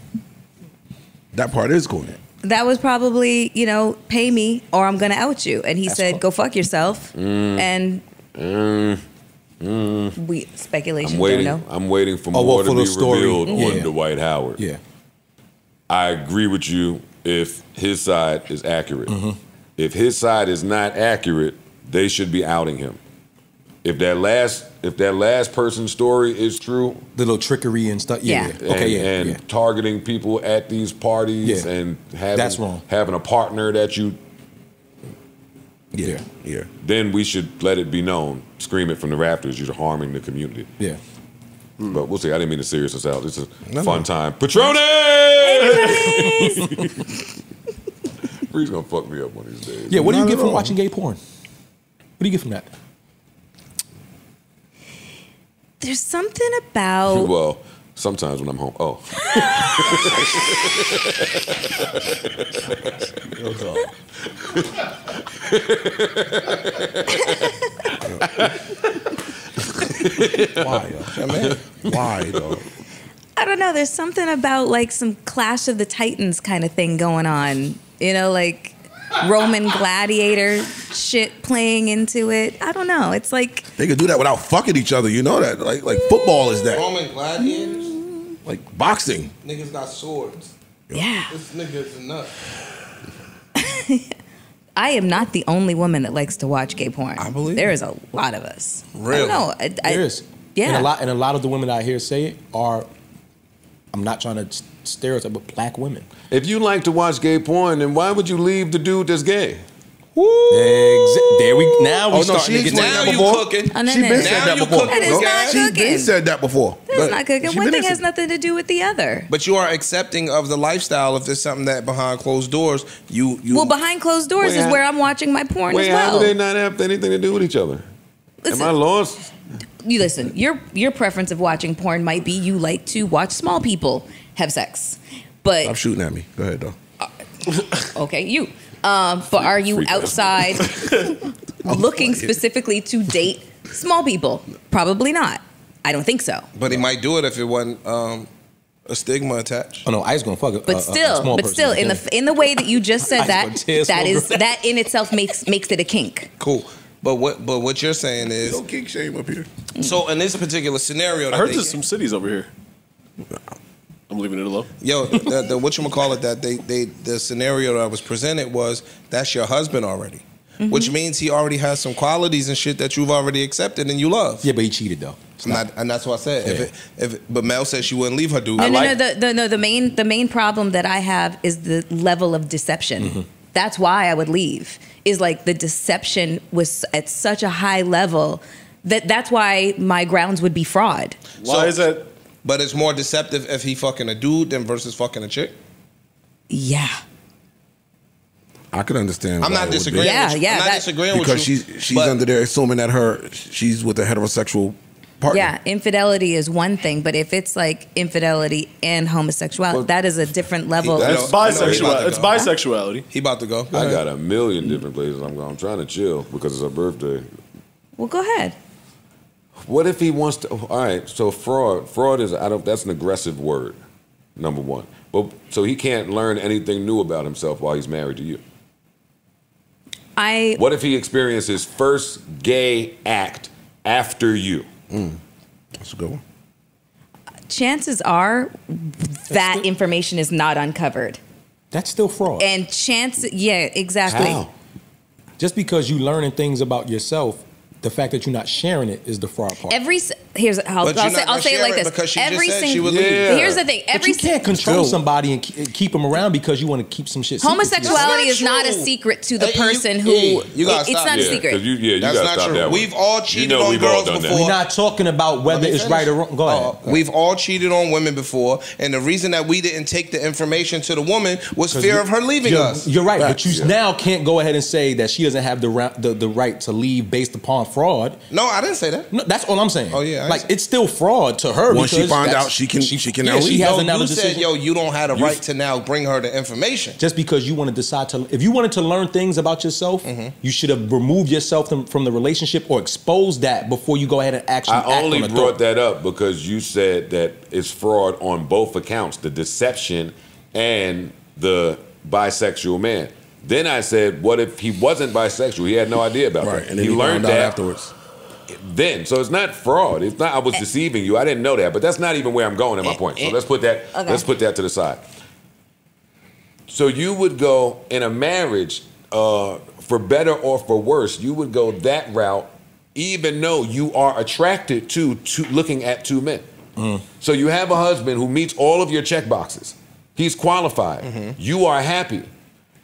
that part is corny. That was probably, you know, pay me or I'm gonna out you. And he That's said, cool. go fuck yourself. Mm. And mm. Mm. we speculation. I'm waiting. Don't know. I'm waiting for Oh, more well, to for be the story. revealed on Yeah. Dwight Howard. Yeah. I agree with you if his side is accurate. Mm-hmm. If his side is not accurate, they should be outing him. If that last if that last person's story is true, The little trickery and stuff. Yeah. Yeah. yeah. Okay. and, yeah. and yeah. targeting people at these parties Yeah. and having That's wrong. having a partner that you Yeah, yeah. then we should let it be known, scream it from the rafters, you're harming the community. Yeah. Hmm. But we'll see. I didn't mean to serious us out. It's a No, fun no. time. Patronus! Bree's gonna fuck me up one of these days. Yeah. What do you get from all. watching gay porn? What do you get from that? There's something about Well, sometimes when I'm home. Oh. Why? yo? Why, though? I don't know. There's something about like some Clash of the Titans kind of thing going on. You know, like Roman gladiator shit playing into it. I don't know. It's like They could do that without fucking each other. You know that? Like, like football is that. Roman gladiators, Like boxing. niggas got swords. yeah. This nigga's a nut. I am not the only woman that likes to watch gay porn. I believe there is a lot of us. Really? don't. I, I, There is. Yeah. And a lot and a lot of the women I hear say it are I'm not trying to s- stereotype, but black women. If you like to watch gay porn, then why would you leave the dude that's gay? Exa- there we now we Oh, no, starting to get Now that you before. cooking. Oh, no, She no, been no. said Now that you before. cooking. That is not She cooking. been said that before. That's not cooking. One thing has nothing to do with the other. But you are accepting of the lifestyle if there's something that behind closed doors you you Well, behind closed doors Wait, is how- where I'm watching my porn Wait, as how well. do they not have anything to do with each other? Listen, Am I lost? you listen. Your your preference of watching porn might be you like to watch small people have sex, but Stop shooting at me. Go ahead, though. okay, you. Um, but are you Freak out. outside? looking specifically to date small people? Probably not. I don't think so. But he might do it if it wasn't um, a stigma attached. Oh no, I was gonna fuck it. But still, but still, in the in the way that you just said I that, just gonna tear that small is girl. that in itself makes makes it a kink. Cool. But what but what you're saying is no kink shame up here. So in this particular scenario, I that heard they- there's some cities over here. I'm leaving it alone. Yo, the, the what you call it that they they the scenario that was presented was that's your husband already, Mm-hmm. which means he already has some qualities and shit that you've already accepted and you love. Yeah, but he cheated though. And, and that's what I said. If it, if it, but Mel said she wouldn't leave her dude. No, no, no. The, the no the main the main problem that I have is the level of deception. Mm-hmm. That's why I would leave. Is like the deception was at such a high level that that's why my grounds would be fraud. Why is that? But it's more deceptive if he fucking a dude than versus fucking a chick. Yeah. I could understand. I'm not it would be. disagreeing. Yeah, you. yeah, I'm not that- disagreeing because with you. she's she's but- under there assuming that her she's with a heterosexual partner. Yeah, infidelity is one thing, but if it's like infidelity and homosexuality, that is a different level. It's of, bisexual. It's bisexuality. He about to go. I got a million different places I'm going. I'm trying to chill because it's her birthday. Well, go ahead. What if he wants to? All right, so fraud. Fraud is I don't. That's an aggressive word. Number one, but so he can't learn anything new about himself while he's married to you. I What if he experienced his first gay act after you? Hmm. That's a good one. chances are that information is not uncovered. That's still fraud. And chance, yeah, exactly. How? Just because you learning things about yourself, the fact that you're not sharing it is the fraud part. Every here's I'll, But I'll you're say not I'll say it like this. because she just every said she would leave. Yeah. here's the thing. But you can't control Still. somebody and keep, keep them around because you want to keep some shit. secret to yourself. homosexuality is not a secret to the Hey, you- person who hey, you gotta it- it's stop. not a Yeah, secret. 'cause you- yeah, you That's gotta not stop true. that. We've all You cheated know on we've all girls done that. before. We're not talking about whether it's right or wrong. Go ahead. Uh, we've all cheated on women before, and the reason that we didn't take the information to the woman was fear of her leaving you're, us. You're right, but you now can't go ahead and say that she doesn't have the, the the right to leave based upon fraud. No, I didn't say that. No, that's all I'm saying. Oh yeah, I like it's still fraud to her. Once she because find out, she can she, can yeah, now she leave. has Yo, another you said, decision. yo, you don't have a right to now bring her the information. Just because you want to decide to, if you wanted to learn things about yourself, Mm-hmm. you should have removed yourself from, from the relationship or exposed that before you go ahead and actually I act only on brought thought. that up because you said that it's fraud on both accounts, the deception and the bisexual man. Then I said, what if he wasn't bisexual? He had no idea about Right, that. and then he, he learned that afterwards. Then, so it's not fraud. It's not. I was deceiving you. I didn't know that, but that's not even where I'm going in my point. So let's put that. Okay. Let's put that to the side. So you would go in a marriage, uh, for better or for worse, you would go that route, even though you are attracted to, to looking at two men. So you have a husband who meets all of your check boxes. He's qualified. You are happy.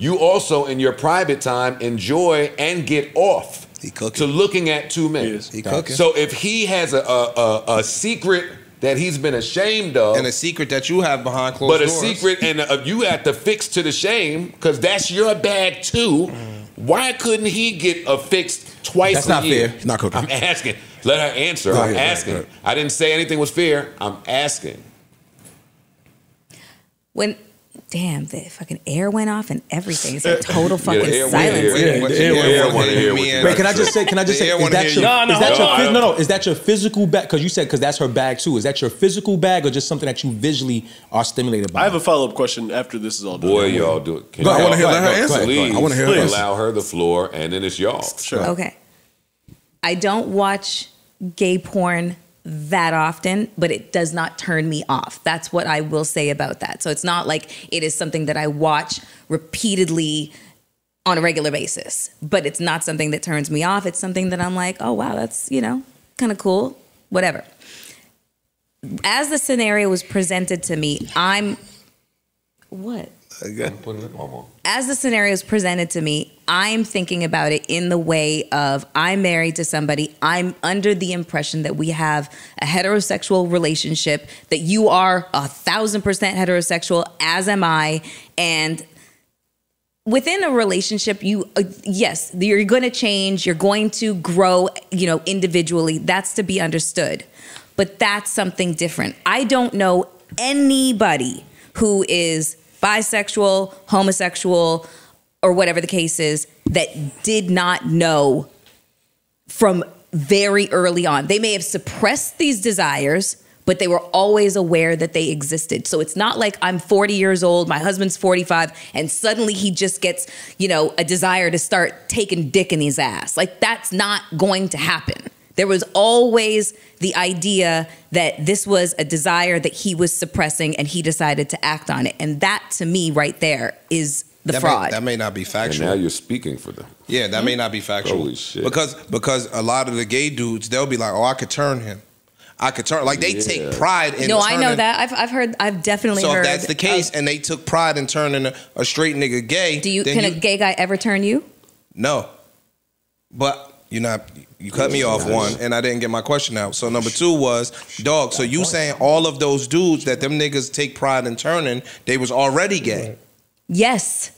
You also, in your private time, enjoy and get off to looking at two men. He cooking. So if he has a, a, a, a secret that he's been ashamed of, and a secret that you have behind closed doors, but a doors. secret and uh you have to fix to the shame because that's your bag too. Why couldn't he get a fix twice That's a not year? fair. He's not cooking. I'm asking. Let her answer. Go I'm ahead, go asking. ahead. I didn't say anything was fair. I'm asking. When damn the fucking air went off and everything. It's like total Yeah, fucking the air- silence. yeah, Wait, yeah, hear hear can I just say. say? Can I just The say? Is that your. No, no, is that your on. no no? Is that your physical bag? Because you said because that's her bag too. Is that your physical bag or just something that you visually are stimulated by? I have a follow up question after this is all done. Boy, y'all do it. Can Go, I wanna hear- let her answer. go ahead. I wanna hear her Please answer. allow her the floor, and then it's y'all. Sure. Okay. I don't watch gay porn that often, but it does not turn me off. That's what I will say about that. So it's not like it is something that I watch repeatedly on a regular basis, but it's not something that turns me off. It's something that I'm like, oh, wow, that's, you know, kind of cool, whatever. As the scenario was presented to me, I'm, what? As the scenario is presented to me, I'm thinking about it in the way of I'm married to somebody. I'm under the impression that we have a heterosexual relationship, that you are a thousand percent heterosexual, as am I. And within a relationship, you, uh, yes, you're going to change, you're going to grow, you know, individually. That's to be understood. But that's something different. I don't know anybody who is bisexual, homosexual, or whatever the case is, that did not know from very early on. They may have suppressed these desires, but they were always aware that they existed. So it's not like I'm 40 years old, my husband's 45, and suddenly he just gets, you know, a desire to start taking dick in his ass. Like that's not going to happen. There was always the idea that this was a desire that he was suppressing and he decided to act on it. And that to me right there is the that fraud. May, that may not be factual. And factual. now you're speaking for them. Yeah, that may not be factual. Holy shit. Because because a lot of the gay dudes, they'll be like, "Oh, I could turn him. I could turn." Like they Yeah. take pride in. no, I know that. I've, I've heard, I've definitely So heard. if that's the case, of- and they took pride in turning a, a straight nigga gay, do you, then can a gay guy ever turn you? No. But you're not you cut me off one and I didn't get my question out. So number two was, dog, so you saying all of those dudes that them niggas take pride in turning, they was already gay. Yes.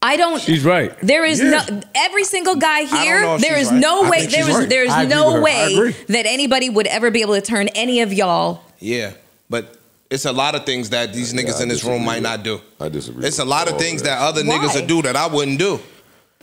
I don't. She's right. There is Yeah. no every single guy here. if There she's is right. no way. think There she's is right. there is I agree with no way that anybody would ever be able to turn any of y'all. Yeah. But it's a lot of things that these niggas I in this room might not do. I disagree It's a lot of things that that. other niggas Why? would do that I wouldn't do.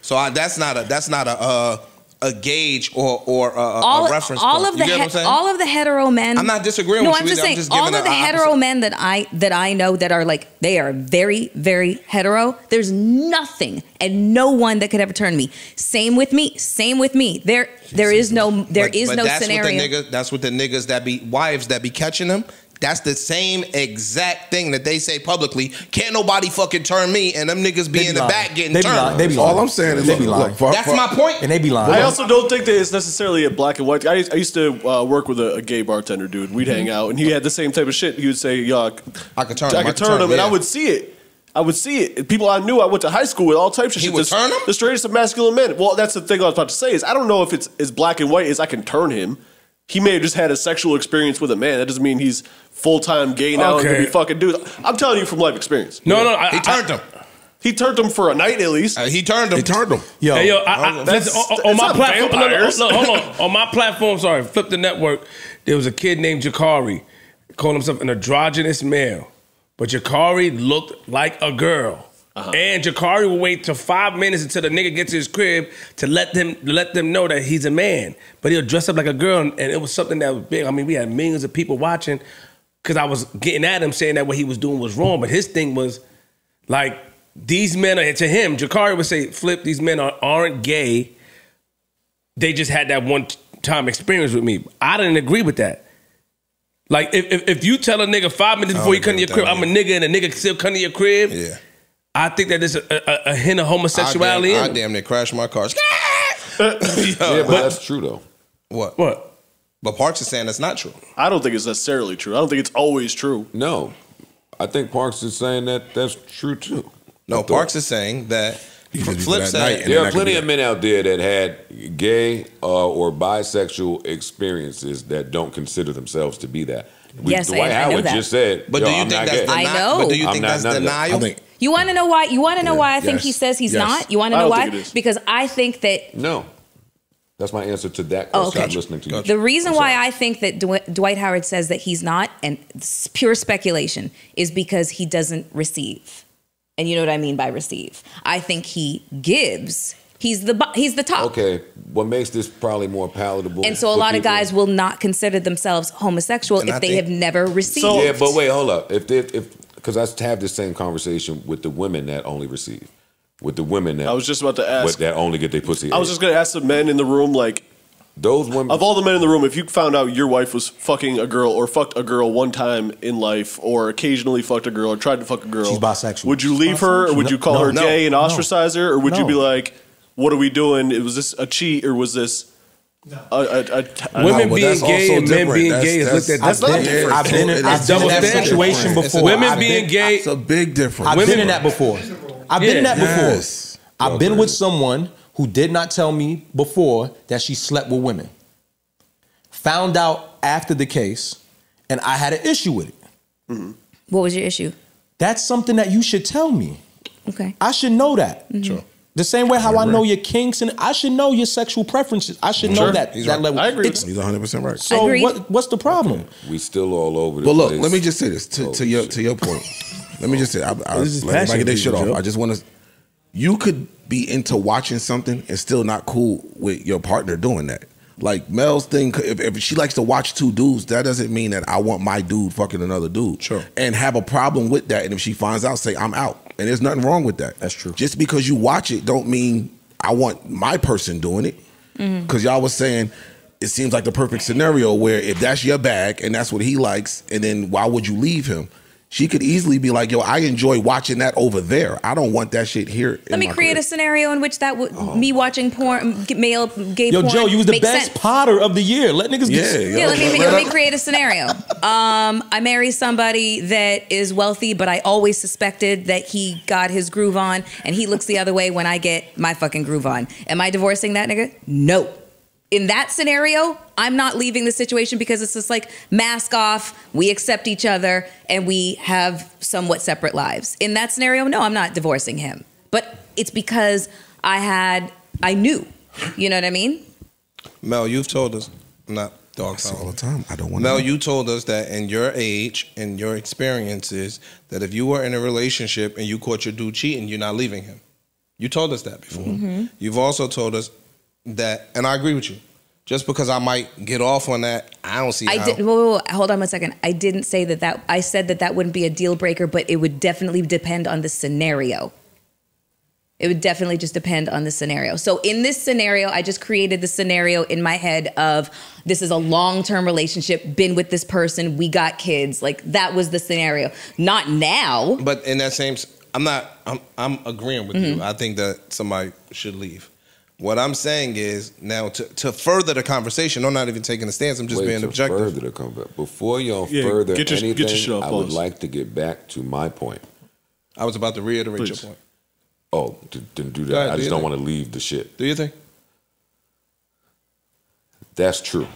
So I, that's not a that's not a uh, a gauge or or a, All, a reference all point. of the you I'm he- all of the hetero men. I'm not disagreeing no, with I'm you just either. Saying just all of the hetero opposite. men that I that I know that are like they are very very hetero. There's nothing and no one that could ever turn me. Same with me. Same with me. There there is no there But- is but no that's scenario. What the niggas, that's what the niggas that be wives that be catching them. That's the same exact thing that they say publicly. Can't nobody fucking turn me, and them niggas be be in the back getting They be turned. lying. They be All lying. I'm saying is, They look, be lying. look, fuck- That's fuck- my point. And they be lying. I also don't think that it's necessarily a black and white. I, I used to uh, work with a, a gay bartender dude. We'd hang out, and he had the same type of shit. He would say, "Yo, I, I could turn I him. could turn him," and I would see it. I would see it. People I knew, I went to high school with all types of He shit. would the, turn 'em? The straightest of masculine men. Well, that's the thing I was about to say is I don't know if it's as black and white as I can turn him. He may have just had a sexual experience with a man. That doesn't mean he's full time gay now and Okay. gonna be fucking dudes. I'm telling you from life experience. No, no, I, He I- turned him. He turned him for a night at least. Uh, he turned him. He turned them. Yo, Hey, yo, I, I, That's- on, on my platform, no, no, vampires. hold on. On my platform, sorry, Flip the Network, there was a kid named Jakari, called himself an androgynous male. But Jakari looked like a girl. Uh-huh. And Jakari will wait till five minutes until the nigga gets to his crib to let them let them know that he's a man. But he'll dress up like a girl, and it was something that was big. I mean, we had millions of people watching because I was getting at him saying that what he was doing was wrong. But his thing was like these men are to him. Jakari would say, "Flip, these men are, aren't gay. They just had that one time experience with me." I didn't agree with that. Like if if, if you tell a nigga five minutes before you come to your crib, I'm a nigga, and a nigga still come to your crib. Yeah. I think that there's a, a, a hint of I damn, homosexuality. I in it. damn near crashed my car. Yeah, but that's true though. what? What? But Parks is saying that's not true. I don't think it's necessarily true. I don't think it's always true. No, I think Parks is saying that that's true too. No, I Parks is saying that. Flip at said, night and There are plenty of men out there that had gay uh, or bisexual experiences that don't consider themselves to be that. We, Yes, I- Dwight I know Howard that. just said, But Yo, do you I'm think that's gay. deni- I know. But do you think that's none of that. denial? I think You want to know why? You want to know Yeah, why I think yes, he says he's yes. not? You want to know why? think. Because I think that No, that's my answer to that Oh, question. okay. I'm listening to you. the reason why. I think that Dw- Dwight Howard says that he's not, and it's pure speculation, is because he doesn't receive. And you know what I mean by receive. I think he gives. He's the bu- he's the top. Okay, what makes this probably more palatable? And so a for lot of guys will not consider themselves homosexual And if I they think- have never received. So- Yeah, but wait, hold up. If they, if because I have this same conversation with the women that only receive, with the women that I was just about to what, ask. that only get their pussy. I was ate. just gonna ask the men in the room, like, those women. of all the men in the room, if you found out your wife was fucking a girl or fucked a girl one time in life, or occasionally fucked a girl or tried to fuck a girl, She's bisexual. Would you leave her, or would you call No, her no, gay and no, ostracize her, or would you no. be like, "What are we doing? Was this a cheat, or was this a, a, a, a Women but being gay also and men being That's- gay is that's- looked at that's not different. different. I've been in, It's I've double that situation It's a- before. Women I've being been, gay. It's a big difference. I've Women- been in that before. I've been in that before. Yes. I've been with someone who did not tell me before that she slept with women. Found out after the case, and I had an issue with it. Mm-hmm. what was your issue? That's something that you should tell me. Okay. I should know that. Sure. The same way how I know your kinks and I should know your sexual preferences. I should know that He's that right. level. I agree It's- He's 100 percent right. So Agreed. what, what's the problem? we still all over the But look, place. let me just say this to, Oh, to your shit. to your point. let me just say, I, I, This is let everybody get this shit off. Joe. I just want to. You could be into watching something and still not cool with your partner doing that. Like Mel's thing, if, if she likes to watch two dudes, that doesn't mean that I want my dude fucking another dude. Sure. And have a problem with that. And if she finds out, say I'm out. And there's nothing wrong with that. That's true. Just because you watch it, don't mean I want my person doing it. Mm-hmm. Because y'all was saying it seems like the perfect scenario where if that's your bag and that's what he likes, and then why would you leave him? She could easily be like, "Yo, I enjoy watching that over there. I don't want that shit here." Let me create a scenario in which that would me watching porn, male gay Yo, porn. Joe, you was the best sense. potter of the year. Let niggas Yeah, get. yo. Yeah, let me, Let- let me create a scenario. Um, I marry somebody that is wealthy, but I always suspected that he got his groove on, and he looks the other way when I get my fucking groove on. Am I divorcing that nigga? No. In that scenario, I'm not leaving the situation because it's just like mask off, we accept each other, and we have somewhat separate lives. In that scenario, no, I'm not divorcing him. But it's because I had, I knew. You know what I mean? Mel, you've told us not dog all the time. I don't want Mel, you told us that in your age and your experiences, that if you were in a relationship and you caught your dude cheating, you're not leaving him. You told us that before. Mhm. You've also told us that, and I agree with you. Just because I might get off on that, I don't see I how. did. Whoa, whoa, whoa, hold on one second. I didn't say that. That I said that that wouldn't be a deal breaker, but it would definitely depend on the scenario. It would definitely just depend on the scenario. So in this scenario, I just created the scenario in my head of this is a long term relationship. Been with this person. We got kids. Like that was the scenario. Not now. But in that same, I'm not. I'm I'm agreeing with Mhm. you. I think that somebody should leave. What I'm saying is now to, to further the conversation. I'm not even taking a stance. I'm just Wait being to objective. Further to come back. Before y'all Yeah, further get your- get anything, your shit off, I would like to get back to my point. I was about to reiterate Please. your point. Oh, d- didn't do that. ahead, I just your don't thing. want to leave the shit. Do you think? That's true.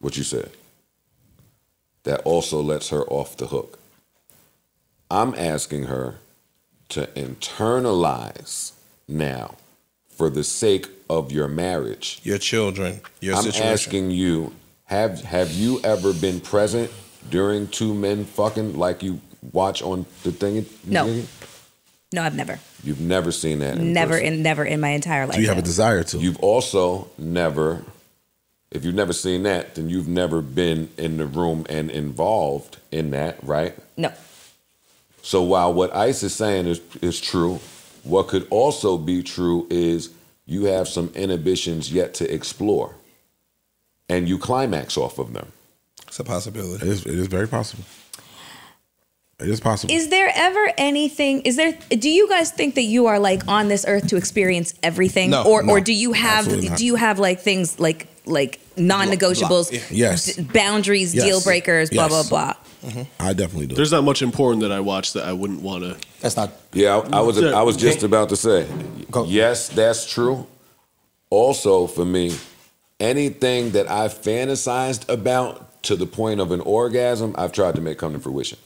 What you said. That also lets her off the hook. I'm asking her to internalize now for the sake of your marriage. Your children, your I'm situation. asking you, have have you ever been present during two men fucking like you watch on the thing? No. No, I've never. You've never seen that. in never person. in never in my entire life. Do you have no. a desire to? You've also never, if you've never seen that, then you've never been in the room and involved in that, right? No. So while what Ice is saying is is true, what could also be true is you have some inhibitions yet to explore, and you climax off of them. It's a possibility. It is, it is very possible. It is possible. Is there ever anything? Is there? Do you guys think that you are like on this earth to experience everything, No, or no, or do you have do you have like things like like non-negotiables, Yes. d- boundaries, Yes. deal breakers, blah Yes. blah blah? I definitely do. There's not much important that I watch that I wouldn't want to. That's not. Yeah, I, I was I was just about to say, yes, that's true. Also, for me, anything that I fantasized about to the point of an orgasm, I've tried to make come to fruition.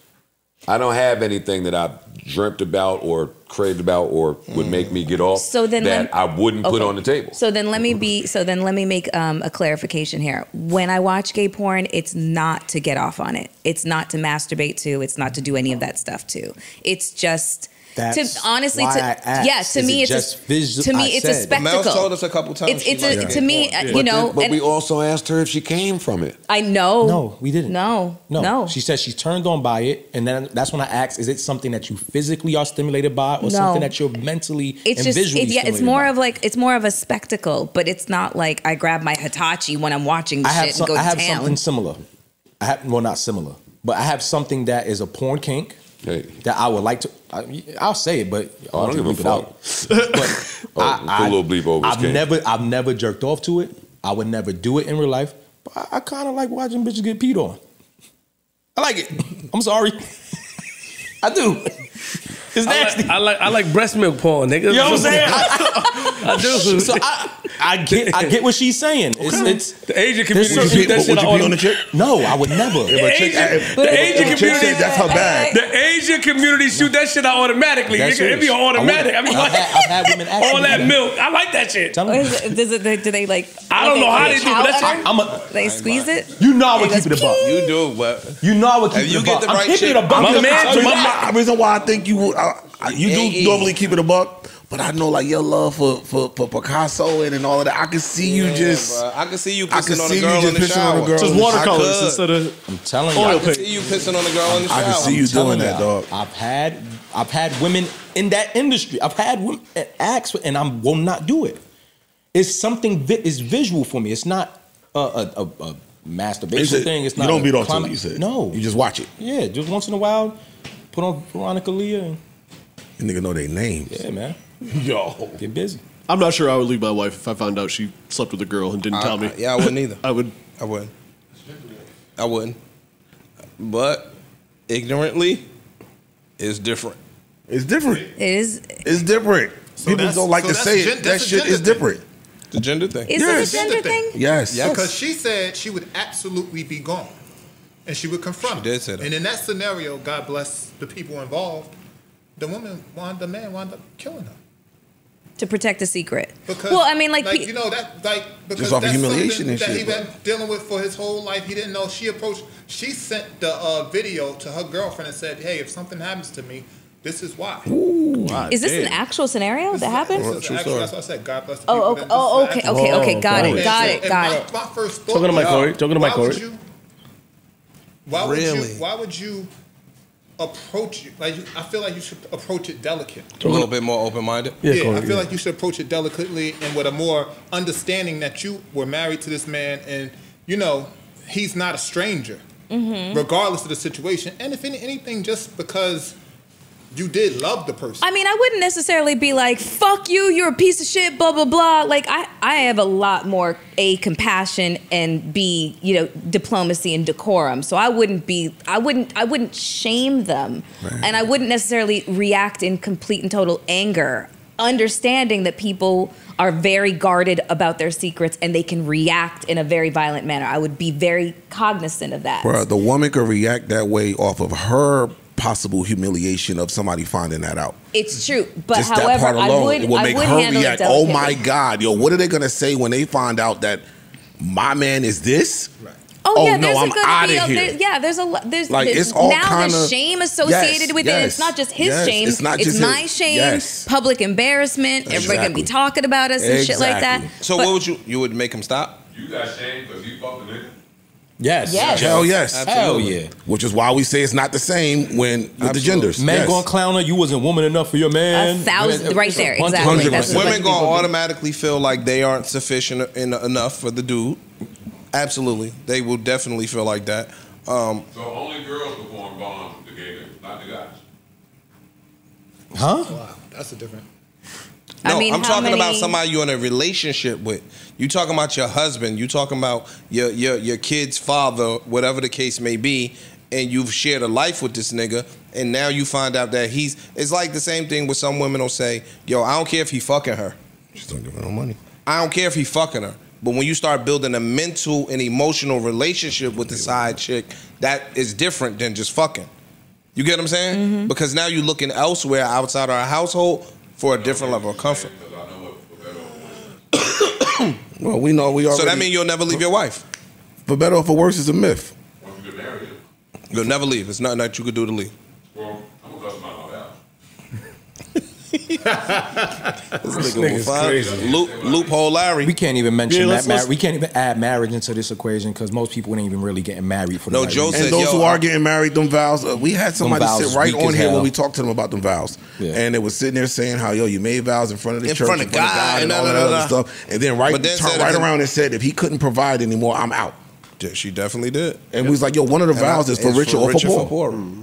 I don't have anything that I've dreamt about or craved about or would make me get off So then that let- I wouldn't put on the table. So then let me be so then let me make um, a clarification here. When I watch gay porn, it's not to get off on it. It's not to masturbate to. It's not to do any of that stuff to. It's just That's to honestly why to I asked. yeah to Is me it it's just a, visual- to me I it's a spectacle. Mel's told us a couple times It's it's a, to me Yeah. you know. But, but and we also asked her if she came from it. I know. No, we didn't. No, No. no. She said she's turned on by it, and then that's when I asked, is it something that you physically are stimulated by, or No. something that you're mentally It's and just visually it, yeah. It's more by? of like it's more of a spectacle, but it's not like I grab my Hitachi when I'm watching the I shit some, and go I have to town. something similar. I have well, not similar, but I have something that is a porn kink that I would like to. I, I'll say it, but Oh, I don't give a bleep it. Oh, I, a little bleep over I've never, I've never jerked off to it. I would never do it in real life. But I, I kind of like watching bitches get peed on. I like it. I'm sorry. I do. It's I nasty. like, I like I like breast milk porn, nigga. You know what I'm saying? I do. So I, I get, I get what she's saying. It's, Okay. it's The Asian there's community certain- shoot that shit out on the- No, I would never. The Asian, the Asian community, The Asian community shoot that shit out automatically. That's nigga. It be automatic. I, I mean, I've had- I've had women ask all me that that. milk. I like that shit. What is it- Does it? Do they like? I don't know how they do, but that's cow? I'm a, They squeeze it. you know I would It keep it a buck. You do, but You know I would keep it you a get buck. the I'm right keeping it a buck. My man- the reason why. why, reason why I think you, I, I- you do Hey, normally keep it a buck, but I know like your love for for, for Picasso and, and all of that. I can see you Yeah, just. bruh. I can see you I pissing can on see a you girl just in the pissing on a shower. girl Just in the watercolors I could. instead of. I'm telling you. I I can see you pissing on a girl in the shower. I can see you doing that, dog. I've had I've had women in that industry. I've had women ask, and I will not do it. It's something vi- it's visual for me. It's not a, a, a, a masturbation it- thing. It's not. you don't beat off to it, you said. no. You just watch it. yeah, just once in a while, put on Veronica Leah and You nigga know their names. yeah, man, Yo. get busy. I'm not sure I would leave my wife if I found out she slept with a girl and didn't I- tell me. I- yeah, I wouldn't either. I would. I wouldn't. I wouldn't. But ignorantly is different. It's different. It is. It's different. People don't like so to say gen- it. That shit gender is thing. different. The gender thing. Is Yes. it a gender thing? Yes. Yes. Because she said she would absolutely be gone. And she would confront She did say that. And in that scenario, God bless the people involved, the woman wound the man wound up killing her. To protect a secret. Because well, I mean, like, pe- you know that like because Just off of that's humiliation and that shit, he been dealing with for his whole life. He didn't know she approached. She sent the uh, video to her girlfriend and said, "Hey, if something happens to me, this is why." is this an actual scenario that happened? This is actually, that's what I said. God bless the Oh, okay. Oh, this okay. Okay. Okay. Oh, Got got it. it. Got it. Got it. My, my first thought Talking to Mike was, Corey. Talking to Mike why would Corey. you- Why would you? Why would you approach it? Like, you, I feel like you should approach it delicate. A little bit more open minded. Yeah, Yeah, I feel yeah. like you should approach it delicately and with a more understanding that you were married to this man and you know he's not a stranger, Mm-hmm. regardless of the situation. And if any, anything, just because you did love the person. I mean, I wouldn't necessarily be like, "Fuck you, you're a piece of shit," blah blah blah. Like, I I have a lot more a compassion and b you know diplomacy and decorum. So I wouldn't be, I wouldn't, I wouldn't shame them, and I wouldn't necessarily react in complete and total anger. Understanding that people are very guarded about their secrets and they can react in a very violent manner. I would be very cognizant of that. Bruh, the woman could react that way off of her possible humiliation of somebody finding that out. It's true, but Just that however, part I alone would, will I make would her handle react. Oh my God, yo, what are they gonna say when they find out that my man is this? Oh, Oh, yeah, no, there's I'm a gonna outta be a, here. there- yeah, there's a lo- there's, Like, there's it's all now kinda- there's shame associated Yes, with it. It's not just his yes, shame. it's not just my his- shame. yes. Public embarrassment. Everybody gonna be talking about us and shit like that. So But- what would you you would make him stop? You got shame because you fucked a nigga. Yes. Yes. Hell yes. Hell yeah. Which is why we say it's not the same when with the genders. Man Yes. gonna clown her. You wasn't woman enough for your man. A thousand- Man, right it's a there, exactly. That's Women gonna do. automatically feel like they aren't sufficient en- enough for the dude. Absolutely, they will definitely feel like that. Um, So only girls perform bonds with the gay niggas, not the guys. Huh? wow, that's a different. I no, mean, I'm how talking about somebody you're in a relationship with. You talking about your husband. You talking about your your your kid's father, whatever the case may be, and you've shared a life with this nigga, and now you find out that he's. It's like the same thing with some women will say, "Yo, I don't care if he fucking her. Just don't give her no money. I don't care if he fucking her." But when you start building a mental and emotional relationship with the side chick, that is different than just fucking. You get what I'm saying? Mm-hmm. Because now you're looking elsewhere outside our household for a different level of comfort. Because I know what, what better or Well, we know we already. So that means you'll never leave your wife. for better or for worse is a myth. Once you get married, You'll never leave. It's nothing that you could do to leave. well, I'm gonna cuss my mouth out. This nigga Loop, loophole Larry. We can't even mention Yeah, let's- that. Mar- let's- we can't even add marriage into this equation because most people ain't even really getting married for the No, right Joe reason. said- And those yo, who are getting married, them vows. Uh, we had somebody sit right on as here when we talked to them about them vows, Yeah. and they was sitting there saying how yo, you made vows in front of the In church, front of God, and all nah, that nah, other nah. stuff, and then right But then turned right it- around and said if he couldn't provide anymore, I'm out. Yeah, She definitely did. And we was like, yo, one of the vows is for It's richer or for poor. Mm-hmm.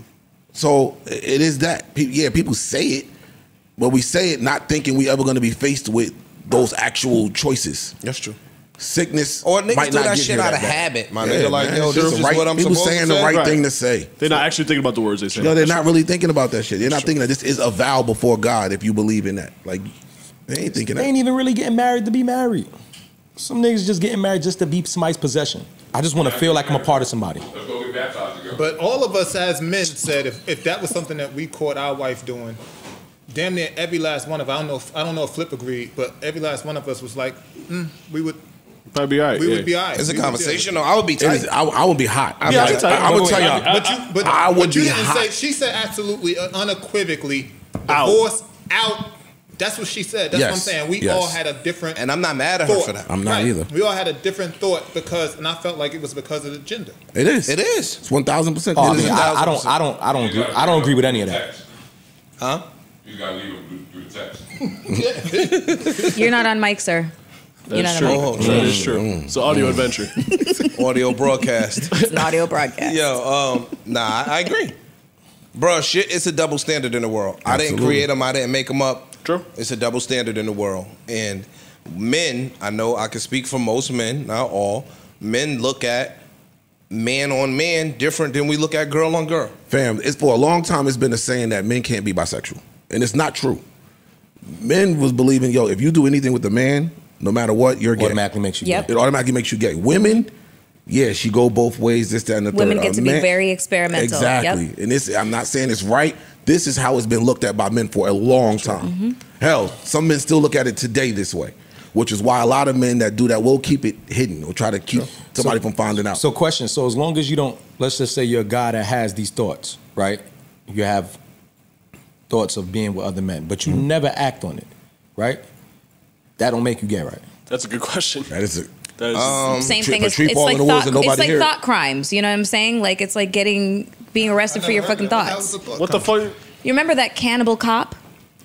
So it is that. Pe- Yeah, people say it, but we say it not thinking we ever going to be faced with those actual choices. That's true. Sickness Or niggas might do not that shit out of bad. habit, my Yeah, nigga. Like, man, yo, it's this is right, what I'm people supposed saying to the right, Right. thing to say. They're not actually thinking about the words they say. No, they're not really thinking about that shit. They're not thinking that this is a vow before God if you believe in that. Like, they ain't thinking They that. ain't even really getting married to be married. Some niggas just getting married just to be somebody's possession. I just want to feel like I'm a part of somebody. Let's go get baptized together. But all of us as men said if, if that was something that we caught our wife doing, damn near every last one of I don't know if, I don't know if Flip agreed, but every last one of us was like, mm, we would Probably be all right. we yeah. would be all right. It's a We would be conversation. though. I would be tight. is, I, I would be hot. I'd Yeah, like- I'd be tight. I, I would tell y'all. I- But you, but, I would but you be didn't hot. say. She said absolutely uh, unequivocally, Out. divorce out. That's what she said. That's what I'm saying. We yes. all had a different. And I'm not mad at her for that. I'm not Right. either. We all had a different thought because, and I felt like it was because of the gender. It is. It is. It's one thousand percent. Oh, I, mean, I, I don't, I don't, I don't, agree, I don't agree with any of that. Huh? You gotta leave him through the text. You're not on mic, sir. You're That's not true. on mic. That is true. It's an audio adventure. Audio broadcast. It's an audio broadcast. Yo, um, nah, I, I agree. Bro, shit, it's a double standard in the world. I didn't create them, I didn't make them up. True. It's a double standard in the world. And men, I know I can speak for most men, not all, men look at man on man different than we look at girl on girl. Fam, it's for a long time. It's been a saying that men can't be bisexual, and it's not true. Men was believing, yo, if you do anything with a man, no matter what, you're gay. Automatically makes you Yep. It automatically makes you gay. Women, yeah, she go both ways. This, that, and the Women third. get A to be very experimental. Exactly, Yep. and this I'm not saying it's right. This is how it's been looked at by men for a long time. Mm-hmm. Hell, some men still look at it today this way, which is why a lot of men that do that will keep it hidden or try to keep somebody from finding out. So, question. So, as long as you don't, let's just say you're a guy that has these thoughts, right? You have thoughts of being with other men, but you never act on it, right? That don't make you gay, right? That's a good question. that is a That is, Um, Same thing. It's, it's like in the woods thought. It's like it. thought crimes. You know what I'm saying? Like it's like getting being arrested for your fucking thoughts. what the fuck? You remember that cannibal cop?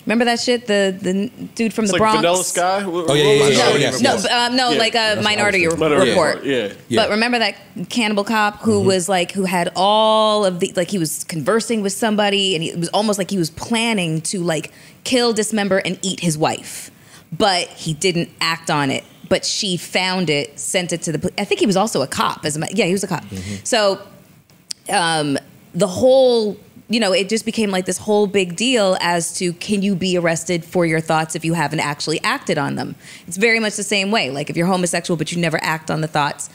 Remember that shit? The the dude from It's the like Bronx. Vanilla Sky? Oh, yeah, yeah, yeah, No, yes, no, yes. uh, no, Yeah. like a That's minority what Minority report. Report, yeah. Yeah. But remember that cannibal cop who was like who had all of the like he was conversing with somebody and he, it was almost like he was planning to like kill, dismember, and eat his wife, but he didn't act on it. But she found it, sent it to the. pol- I think he was also a cop. As a, yeah, he was a cop. Mm-hmm. So um, the whole you know it just became like this whole big deal as to can you be arrested for your thoughts if you haven't actually acted on them it's very much the same way like if you're homosexual but you never act on the thoughts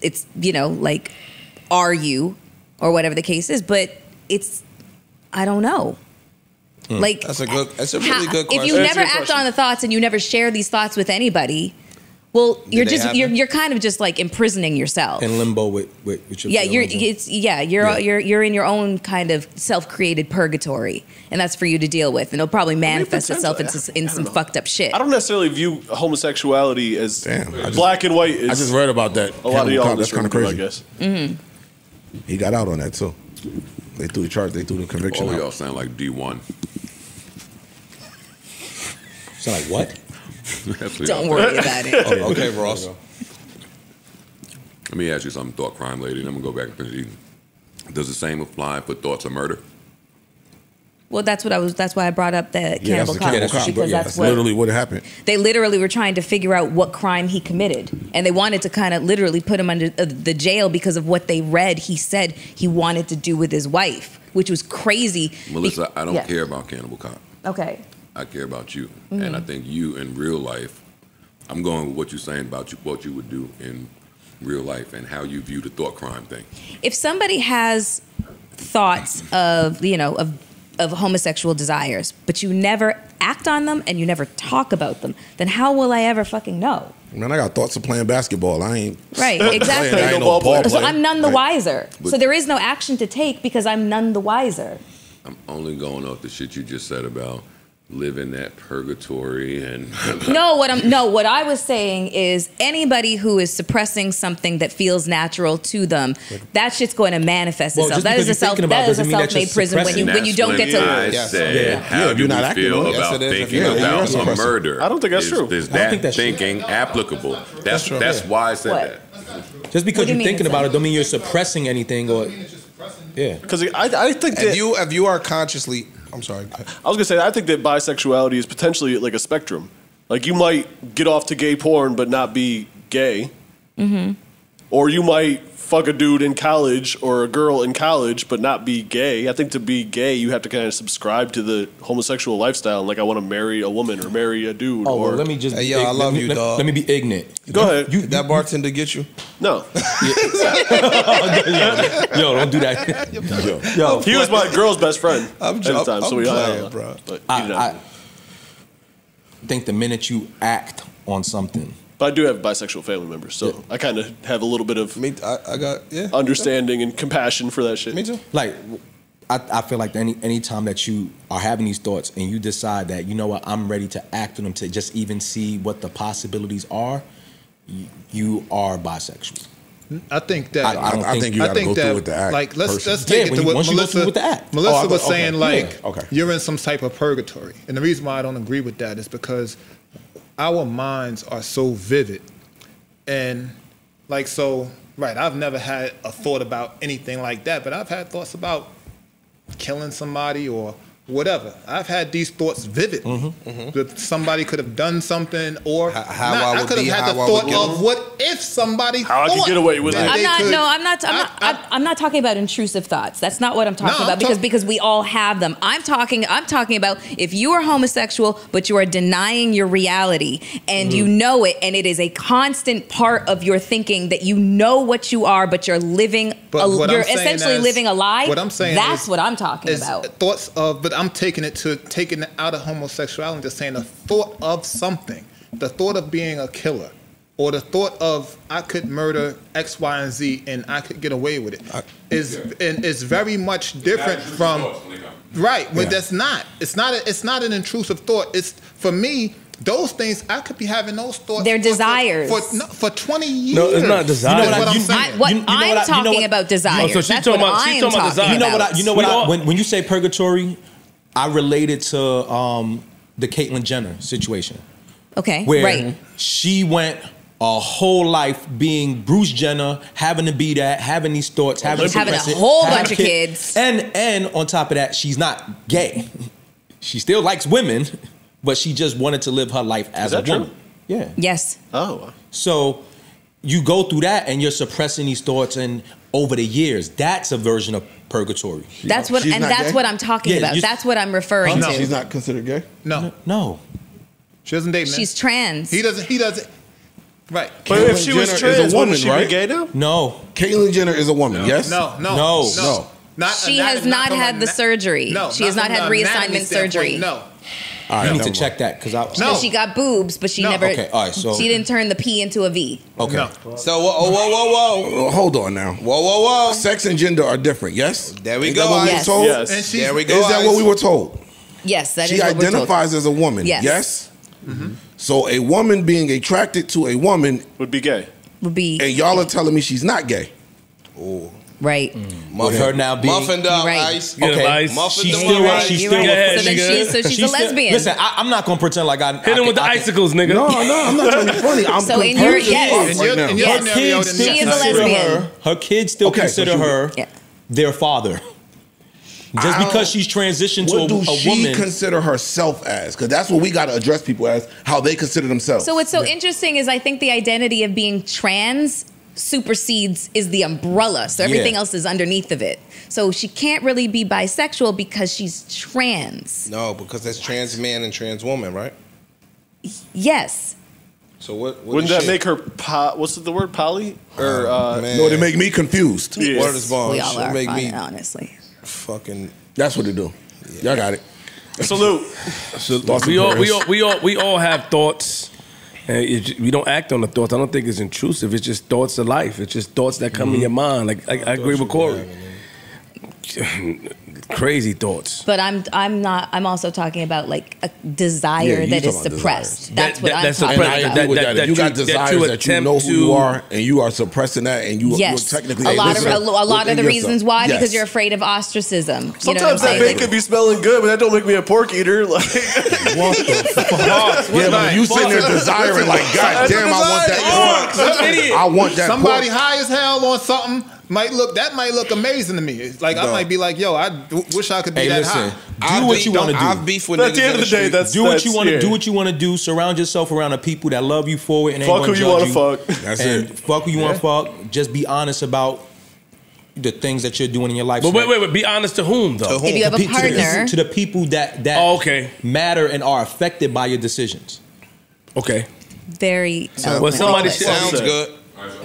it's you know like are you or whatever the case is but it's i don't know hmm. like That's a good. That's a really how- good question. if you That's never act question. on the thoughts and you never share these thoughts with anybody well you're just you're, you're kind of just like imprisoning yourself In limbo with with, with your yeah, you're feelings and- it's yeah, you're Yeah. you're you're in your own kind of self-created purgatory, and that's for you to deal with, and it'll probably manifest itself into potentially, in some know. fucked up shit. I don't necessarily view homosexuality as Damn, I just- black and white. Is I just read about that. a lot of y'all That's kind of crazy. I crazy. guess. Mm-hmm. He got out on that too. They threw the charge. They threw the conviction All of out. y'all sound like D1. So like what? That's what Don't worry about it. Oh, okay, Ross. Let me ask you something, thought crime lady, and I'm gonna go back and finish eating. Does the same apply for thoughts of murder? Well, that's what I was. That's why I brought up the Yeah, that's cannibal cop cannibal cop. because Yeah, that's that's what literally what happened. they literally were trying to figure out what crime he committed, and they wanted to kind of literally put him under uh, the jail because of what they read. He said he wanted to do with his wife, which was crazy. Melyssa, Be- I don't Yeah. care about Cannibal Cop. Okay. I care about you, Mm-hmm. and I think you in real life. I'm going with what you're saying about you, what you would do in real life, and how you view the thought crime thing. if somebody has thoughts of you know of of homosexual desires but you never act on them and you never talk about them then how will i ever fucking know Man, I got thoughts of playing basketball. I ain't right exactly I ain't no ball so I'm none the wiser But- so there is no action to take because i'm none the wiser I'm only going off the shit you just said about living that purgatory and no what i'm no what i was saying is anybody who is suppressing something that feels natural to them that shit's going to manifest Well, itself just that is a self thinking about that is a doesn't mean that self-made prison when you when you don't get to I Yes. said, Yeah. how Yeah, if do you're not acting feel on it. Yes, about. If thinking you're- about you're a suppressing. murder? I don't think that's is, true. Is I don't that think that's true. thinking applicable? That's true. that's why I said What? that. Just because you you're thinking about it, don't mean you're suppressing anything or yeah. Because I, I think that If you if you are consciously, I'm sorry. I was gonna say I think that bisexuality is potentially like a spectrum. Like you might get off to gay porn but not be gay, Mm-hmm. Or you might fuck a dude in college or a girl in college but not be gay. I think to be gay you have to kind of subscribe to the homosexual lifestyle. Like I want to marry a woman or marry a dude. Oh, or well, let me just. Hey, yo, I love me- you, let, dog. Let me be ignorant. go ahead. You, Did that bartender get you? no, yo, don't do that. yo, yo, he was my girl's best friend I'm at jo- the time. so I'm we hung out a playing, bro. But, I. I think the minute you act on something, but I do have bisexual family members, so I kind of have a little bit of Me, I, I got yeah. understanding and compassion for that shit. Me too. like, I I, I feel like any any time that you are having these thoughts and you decide that you know what I'm ready to act on them to just even see what the possibilities are, you, you are bisexual. I think that I- I don't I think you gotta think go through that with the act like let's person. let's take Yeah, it when to you- what once you go Melyssa through with the act. Melyssa Oh, I was okay. saying like Yeah, okay. you're in some type of purgatory, and the reason why I don't agree with that is because our minds are so vivid, and like so right. I've never had a thought about anything like that, but I've had thoughts about killing somebody or whatever. I've had these thoughts vivid. That somebody could have done something, or Mm-hmm. how not. I I, would could have had the I thought of what if somebody How I could get away with that it. I'm not. could- no, I'm not. I'm I- not. I- I'm, I'm not talking about intrusive thoughts. That's not what I'm talking No, about I'm because talk- because we all have them. I'm talking. I'm talking about if you are homosexual, but you are denying your reality and you Mm-hmm. know it, and it is a constant part of your thinking that you know what you are, but you're living. But a, what you're essentially is- living a lie. what I'm saying That's is- what I'm talking is about. thoughts of, but I'm taking it to taking it out of homosexuality, just saying the thought of something, the thought of being a killer, or the thought of I could murder X, Y, and Z and I could get away with it, is and is very much different from right. But Yeah. that's not. It's not. A, it's not an intrusive thought. It's for me. Those things I could be having those thoughts. They're for- desires. for, no, for twenty years. No, it's not desires. You know what I'm You- saying? I, what You- you know I'm what I- you know talking what- about desires. Oh, so she's That's talking what about- she's I'm talking about desires. You know what? I, you know what? I, when when you say purgatory, I related to um, the Caitlyn Jenner situation. Okay, where right. she went a whole life being Bruce Jenner, having to be that, having these thoughts, having, to Having a whole having bunch of kid- kids. and and on top of that, she's not gay. She still likes women, but she just wanted to live her life as that a woman. true? Yeah. Yes. Oh, So you go through that, and you're suppressing these thoughts, and over the years, that's a version of purgatory. That's what, She's and that's gay? what I'm talking Yeah, about. That's what I'm referring to. No. to. She's not considered gay. No, No. she doesn't date men. She's trans. He doesn't. He doesn't. Right. but if Caitlyn she was Jenner is a trans, woman, wouldn't she right? be gay now? No. Caitlyn Jenner is a woman. Yes. No, no, No. No. Not, She not- has not from had the na- surgery. No, She has not had reassignment surgery. No, All right, You need to check that because I. No. She got boobs, but she No. never. Okay, all right, so- she didn't turn the P into a V. Okay. no. So whoa, whoa, whoa, whoa, Hold on now. whoa, whoa, whoa. Sex and gender are different. Yes. There we Is go, That what we Yes. were told. Yes. And she's, There we go. Is that what we were told? Yes, that is she what we're told. identifies as a woman. Yes. Yes. Mm-hmm. So a woman being attracted to a woman, Would be gay. Would be and y'all are telling me she's not gay. Right. Mm. With her now being. Muffin up, Right. ice. Get Okay, Ice. Muffin she's them still, up, she's still. right. Ahead, so then she is. So she's, a still- lesbian. listen, I, I'm not gonna pretend like I Hit him with the icicles, nigga. No, no, I'm not trying to be funny. I'm So in her your- kids yes. right In now. Yes. scenario, kids still She is a consider lesbian. her. Her kids still Okay, consider she- her Yeah. their father. Just because she's transitioned to What do a, a she consider herself as? Because that's what we got to address people as how they consider themselves. So what's so interesting is I think the identity of being trans supersedes is the umbrella. So everything Yeah. else is underneath of it. So she can't really be bisexual because she's trans. No, because that's trans man and trans woman, right? Yes. So what? what Wouldn't that shit? make her po- what's the word poly or uh, man. no, they make me confused. Yeah. Word is bond. We all are, make me honestly. fucking. That's what they do. Y'all got it. salute? Thoughts We all, we all, we all, we all have thoughts. It, we don't act on the thoughts. I don't think it's intrusive. It's just thoughts of life. It's just thoughts that come in your mind. Like I, I agree with Corey. Crazy thoughts. But I'm I'm not I'm also talking about like a desire you that is suppressed. desires. That's That- what that- I'm that's talking And I suppressed. about. That- that- that. that you got you- that you desires that you know who you are and you are suppressing that and you Yes, you're technically a lot of a, a lot of within the yourself. reasons why Yes. because you're afraid of ostracism. You know what I'm Sometimes that saying? bacon could be smelling good, but that don't make me a pork eater. Like, Yeah, but you sitting there desiring like, God damn, I want that. desire. I want that. somebody high as hell on something might look that might look amazing to me. It's like I might be like, yo, I d- wish I could be Hey, that listen. high. Do I what beef- you wanna do. I've beef with But at the end of the day, that's do what you want to yeah. do. What you want to do. Surround yourself around the people that love you for it and ain't Fuck gonna who you judge wanna fuck. That's and it. fuck who you want to fuck. Just be honest about the things that you're doing in your life. But wait, wait, wait. Be honest to whom though? To whom? If you have a Pe- to the- partner, to the people that that Oh, okay. matter and are affected by your decisions. Okay. very. Well, somebody Like should- that. Sounds good.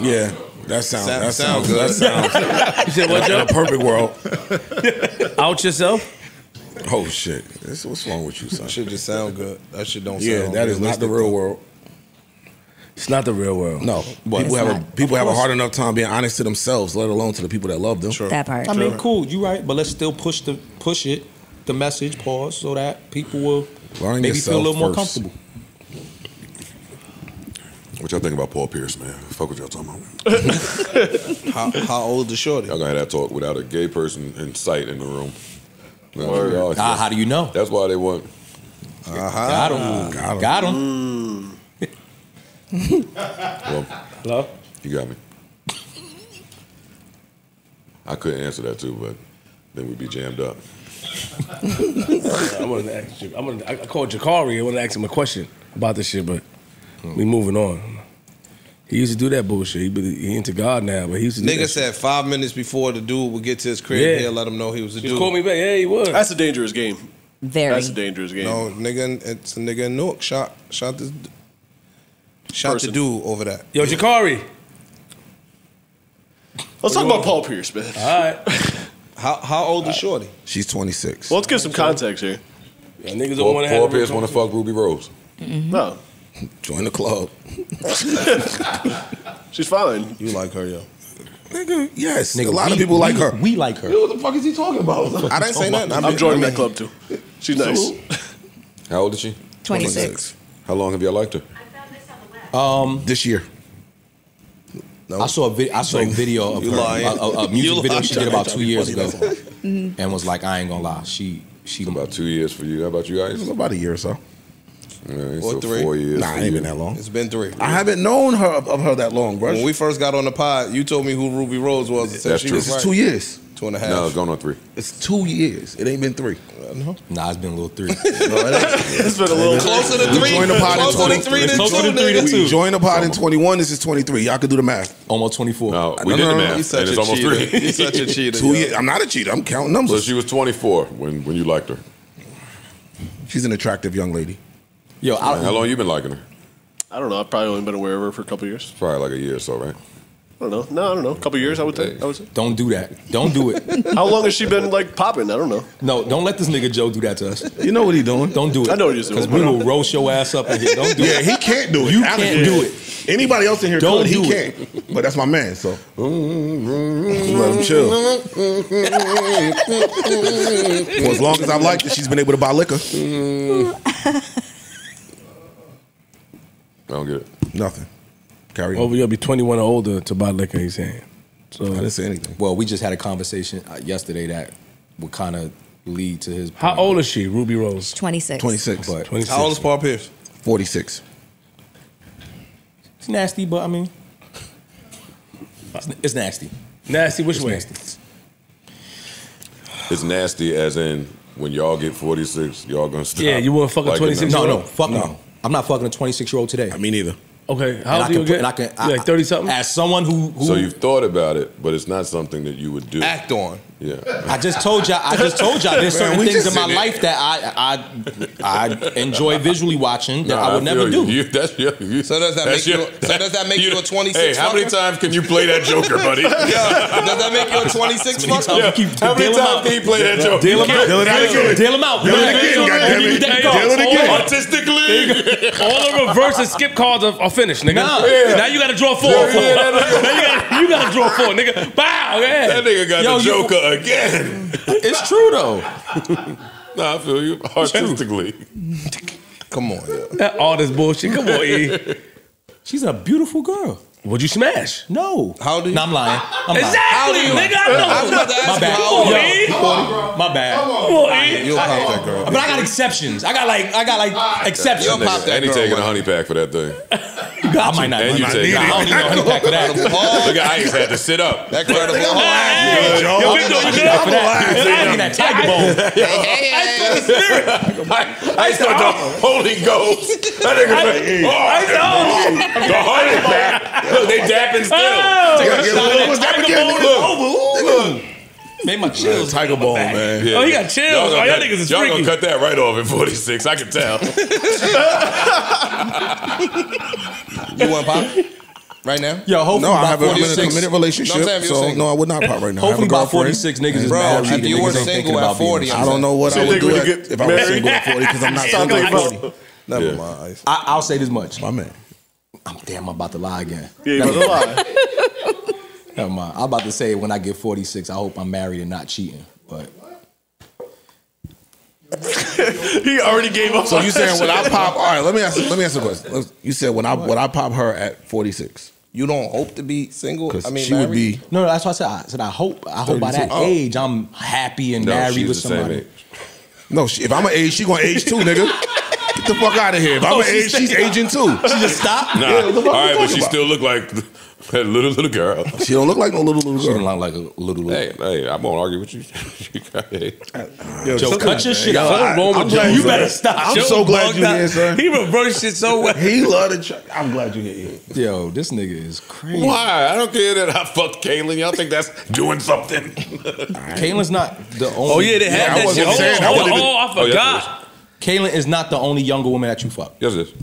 Yeah, that sounds. Sound- that sound sounds. good. That sounds. You said what, in a Joe? perfect world. Out yourself? Oh shit! This, what's wrong with you, son? That shit just sound good. That shit don't Yeah, sound that is not the real though. world. It's not the real world. No, But people it's have a people have a hard enough time being honest to themselves, let alone to the people that love them. That part. I mean, cool, you right, but let's still push the push it, the message, pause, so that people will Learn maybe feel a yourself little more comfortable. What y'all think about Paul Pierce, man? Fuck what y'all talking about. how, how old is Shorty? Y'all gonna have that talk without a gay person in sight in the room. Word. Y'all- Ah, how do you know? That's why they want. Uh-huh. Got him. Got him. Got him. Well, Hello? you got me. I couldn't answer that too, but then we'd be jammed up. I wanted to ask you. I, wanted I called Jakari. I wanted to ask him a question about this shit, but we moving on. He used to do that bullshit. He, be- he into God now, but he used to do Nigga that said five minutes before the dude would get to his crib, Yeah. he'll let him know he was a Just dude. called me back. Yeah, he was. That's a dangerous game. Very. That's a dangerous game. No, nigga, it's a nigga in Newark shot shot this shot Person. the dude over that. Yo, Jakari. Let's talk about Paul Pierce, man. All right. How how old is Shorty? She's 26. Well, let's give some context here. Yeah, niggas don't Paul, want to Paul Pierce want to fuck Rubi Rose. No, Join the club. she's fine. You like her, yo. Nigga, yes. Nigga, a lot of we- people like her. We like her. What the fuck is he talking about? I didn't say nothing. I'm been- joining I that club too. She's nice. How old is she? 26. How long have y'all liked her? Um, This year. I saw a vid- I saw a video of her, a, a, a music You video lying. she did about two years ago, Mm-hmm. and was like, I ain't gonna lie, she she About two years for you. How about you guys? About a year or so. Yeah, Or so three. Four years. Nah, for it ain't been that long. It's been three. I haven't known her of, of her that long, bro. When we first got on the pod, you told me who Rubi Rose was. And said That's she true. was This right. is two years. Two and a half. No, it's going on three. It's two years. It ain't been three. No, nah, it's been a little three. No, it ain't. It's been a little Closer to three. joined the pod in Closer 20 to three than Closer two. three than two. We joined the pod in 21. This is 23. Y'all can do the math. Almost twenty four. No, we No, did no, the no, math, He's and such it's a almost cheater. three. He's such a cheater. Two years. I'm not a cheater. I'm counting numbers. So she was 24 when, when you liked her. She's an attractive young lady. Yo, I, How long you been liking her? I don't know. I've probably only been aware of her for a couple years. Probably like a year or so, right? I don't know. No, I don't know. A couple years, I would think. I would say. don't do that. Don't do it. How long has she been like popping? I don't know. No, don't let this nigga Joe do that to us. You know what he doing? Don't do it. I know what he's doing. Because we will roast your ass up in here. Don't do Yeah, it. Yeah, he can't do it. You Honestly. can't do it. Anybody else in here Don't could. He do can't. But that's my man, so let him chill. For as long as I've liked it, she's been able to buy liquor. I don't get it. Nothing. Carry on. Over you'll be 21 or older to buy liquor, he's saying. So I didn't say anything. Well, we just had a conversation uh, yesterday that would kind of lead to his. how point. old is she, Rubi Rose? 26. 26. But 26. How old is Paul Pierce? 46. it's nasty, but I mean, it's, it's nasty. Nasty, which It's way? nasty. It's nasty as in when y'all get 46, y'all gonna stop. Yeah, you wanna fuck a liking 26 them. No, no, fuck no. I'm not fucking a 26 year old today. I mean, neither. Okay, how old can, do you get? and I can, You like 30 something? As someone who, who So you've thought about it, but it's not something that you would do. Act on. Yeah. I just told y'all. I just told y'all. There's Man, certain we things in my in it. life that I I I enjoy visually watching that Nah, I would never feel do. you. You- that's your, you, So does that that's make you- so does that make you a 26 Hey, how many times can you play that Joker, buddy? yeah. Does that make you a 26 Many fucker? times you keep- how many times can you play that Joker? Deal them out. Deal it out again. Deal them out. Deal it again, Deal 'em out. goddammit. You need Deal card. it again. Artistic league. All the reverse and skip cards are, are finished, nigga. Now you gotta draw four. Yeah, four. yeah, that nigga- now you gotta, draw four, nigga. Bow, yeah. That nigga got the Joker again. It's true though. Nah, I feel you. Artistically. Come on, yo. That- All this bullshit. Come on, E. She's a beautiful girl. Would you smash? No. How old are you? No, I'm lying. I'm lying. Exactly, nigga. I know. I was about to ask My bad. how old Come on, you E. are. My bad. Come on, E. You'll pop that girl. But I got exceptions. I got like I got like exceptions. Yo, pop that and he girl, taking a honey pack for that thing. I might not. And you it. take Nah. I don't need no honey pack for that. Look at Ice had to sit up. That girl, the Hey, Joe. yo, Victor, you good? For that. I need that tiger bone. Ice got the Holy Ghost. That nigga say, oh, the honey pack. Look, they dapping still. Oh. Yeah, yeah, what was that again, nigga? Look, Made my chills. Tiger bone, man. Yeah. Oh, he got chills. Y'all Oh, gonna, y'all cut, niggas is y'all freaky. gonna cut that right off at 46. I can tell. You want pop? Right now? Yo, hopefully No, I have a, I'm in a 46. committed relationship, No, I'm saying if you're so single. no, I would not pop right now. Hopefully I by have a girlfriend. 46 niggas is Bro, mad if cheating. you Niggas were ain't thinking single about at being 40, a- I don't know what So I you would think do when at, get if I was married? single at 40 because I'm not Stop single at thinking about- 40. Never Yeah. mind. I, I'll say this much. My man. I'm damn. I'm about to lie again. Yeah, you about to lie. Never mind. I'm about to say when I get 46, I hope I'm married and not cheating. But he already gave up. So you that saying when I pop? All right, let me ask. Let me ask a question. Let's- You said when I when I pop her at forty six. You don't hope to be single. I mean, she would be. no, that's what I said. I said I hope. I hope by that Oh. age I'm happy and No, married she's with the same somebody. age. No, she, if I'm an age, she gonna age too, nigga. Get the fuck out of here. If I'm Oh, an she's age, she's aging too. She just stopped. Nah. Yeah, what the fuck All you right, but she about? still look like that little little girl. She don't look like no little little She girl. look like a little. Hey, hey, I won't argue with you. She hey. Yo, Joe, so- cut your shit Yo, out. I- I'm glad you better stop. I'm Joe so glad you out. here, son. He reversed shit so well. He love the. Tra- I'm glad you here. Yo, this nigga is crazy. Why? I don't care that I fucked Caitlyn. Y'all think that's doing something? Kalen's not the oh, only. Oh yeah, they had Yeah, I that wasn't shit. saying- oh, wasn't oh, oh, I Oh, yeah, forgot. Kalen is not the only younger woman that you fuck. yes, it is.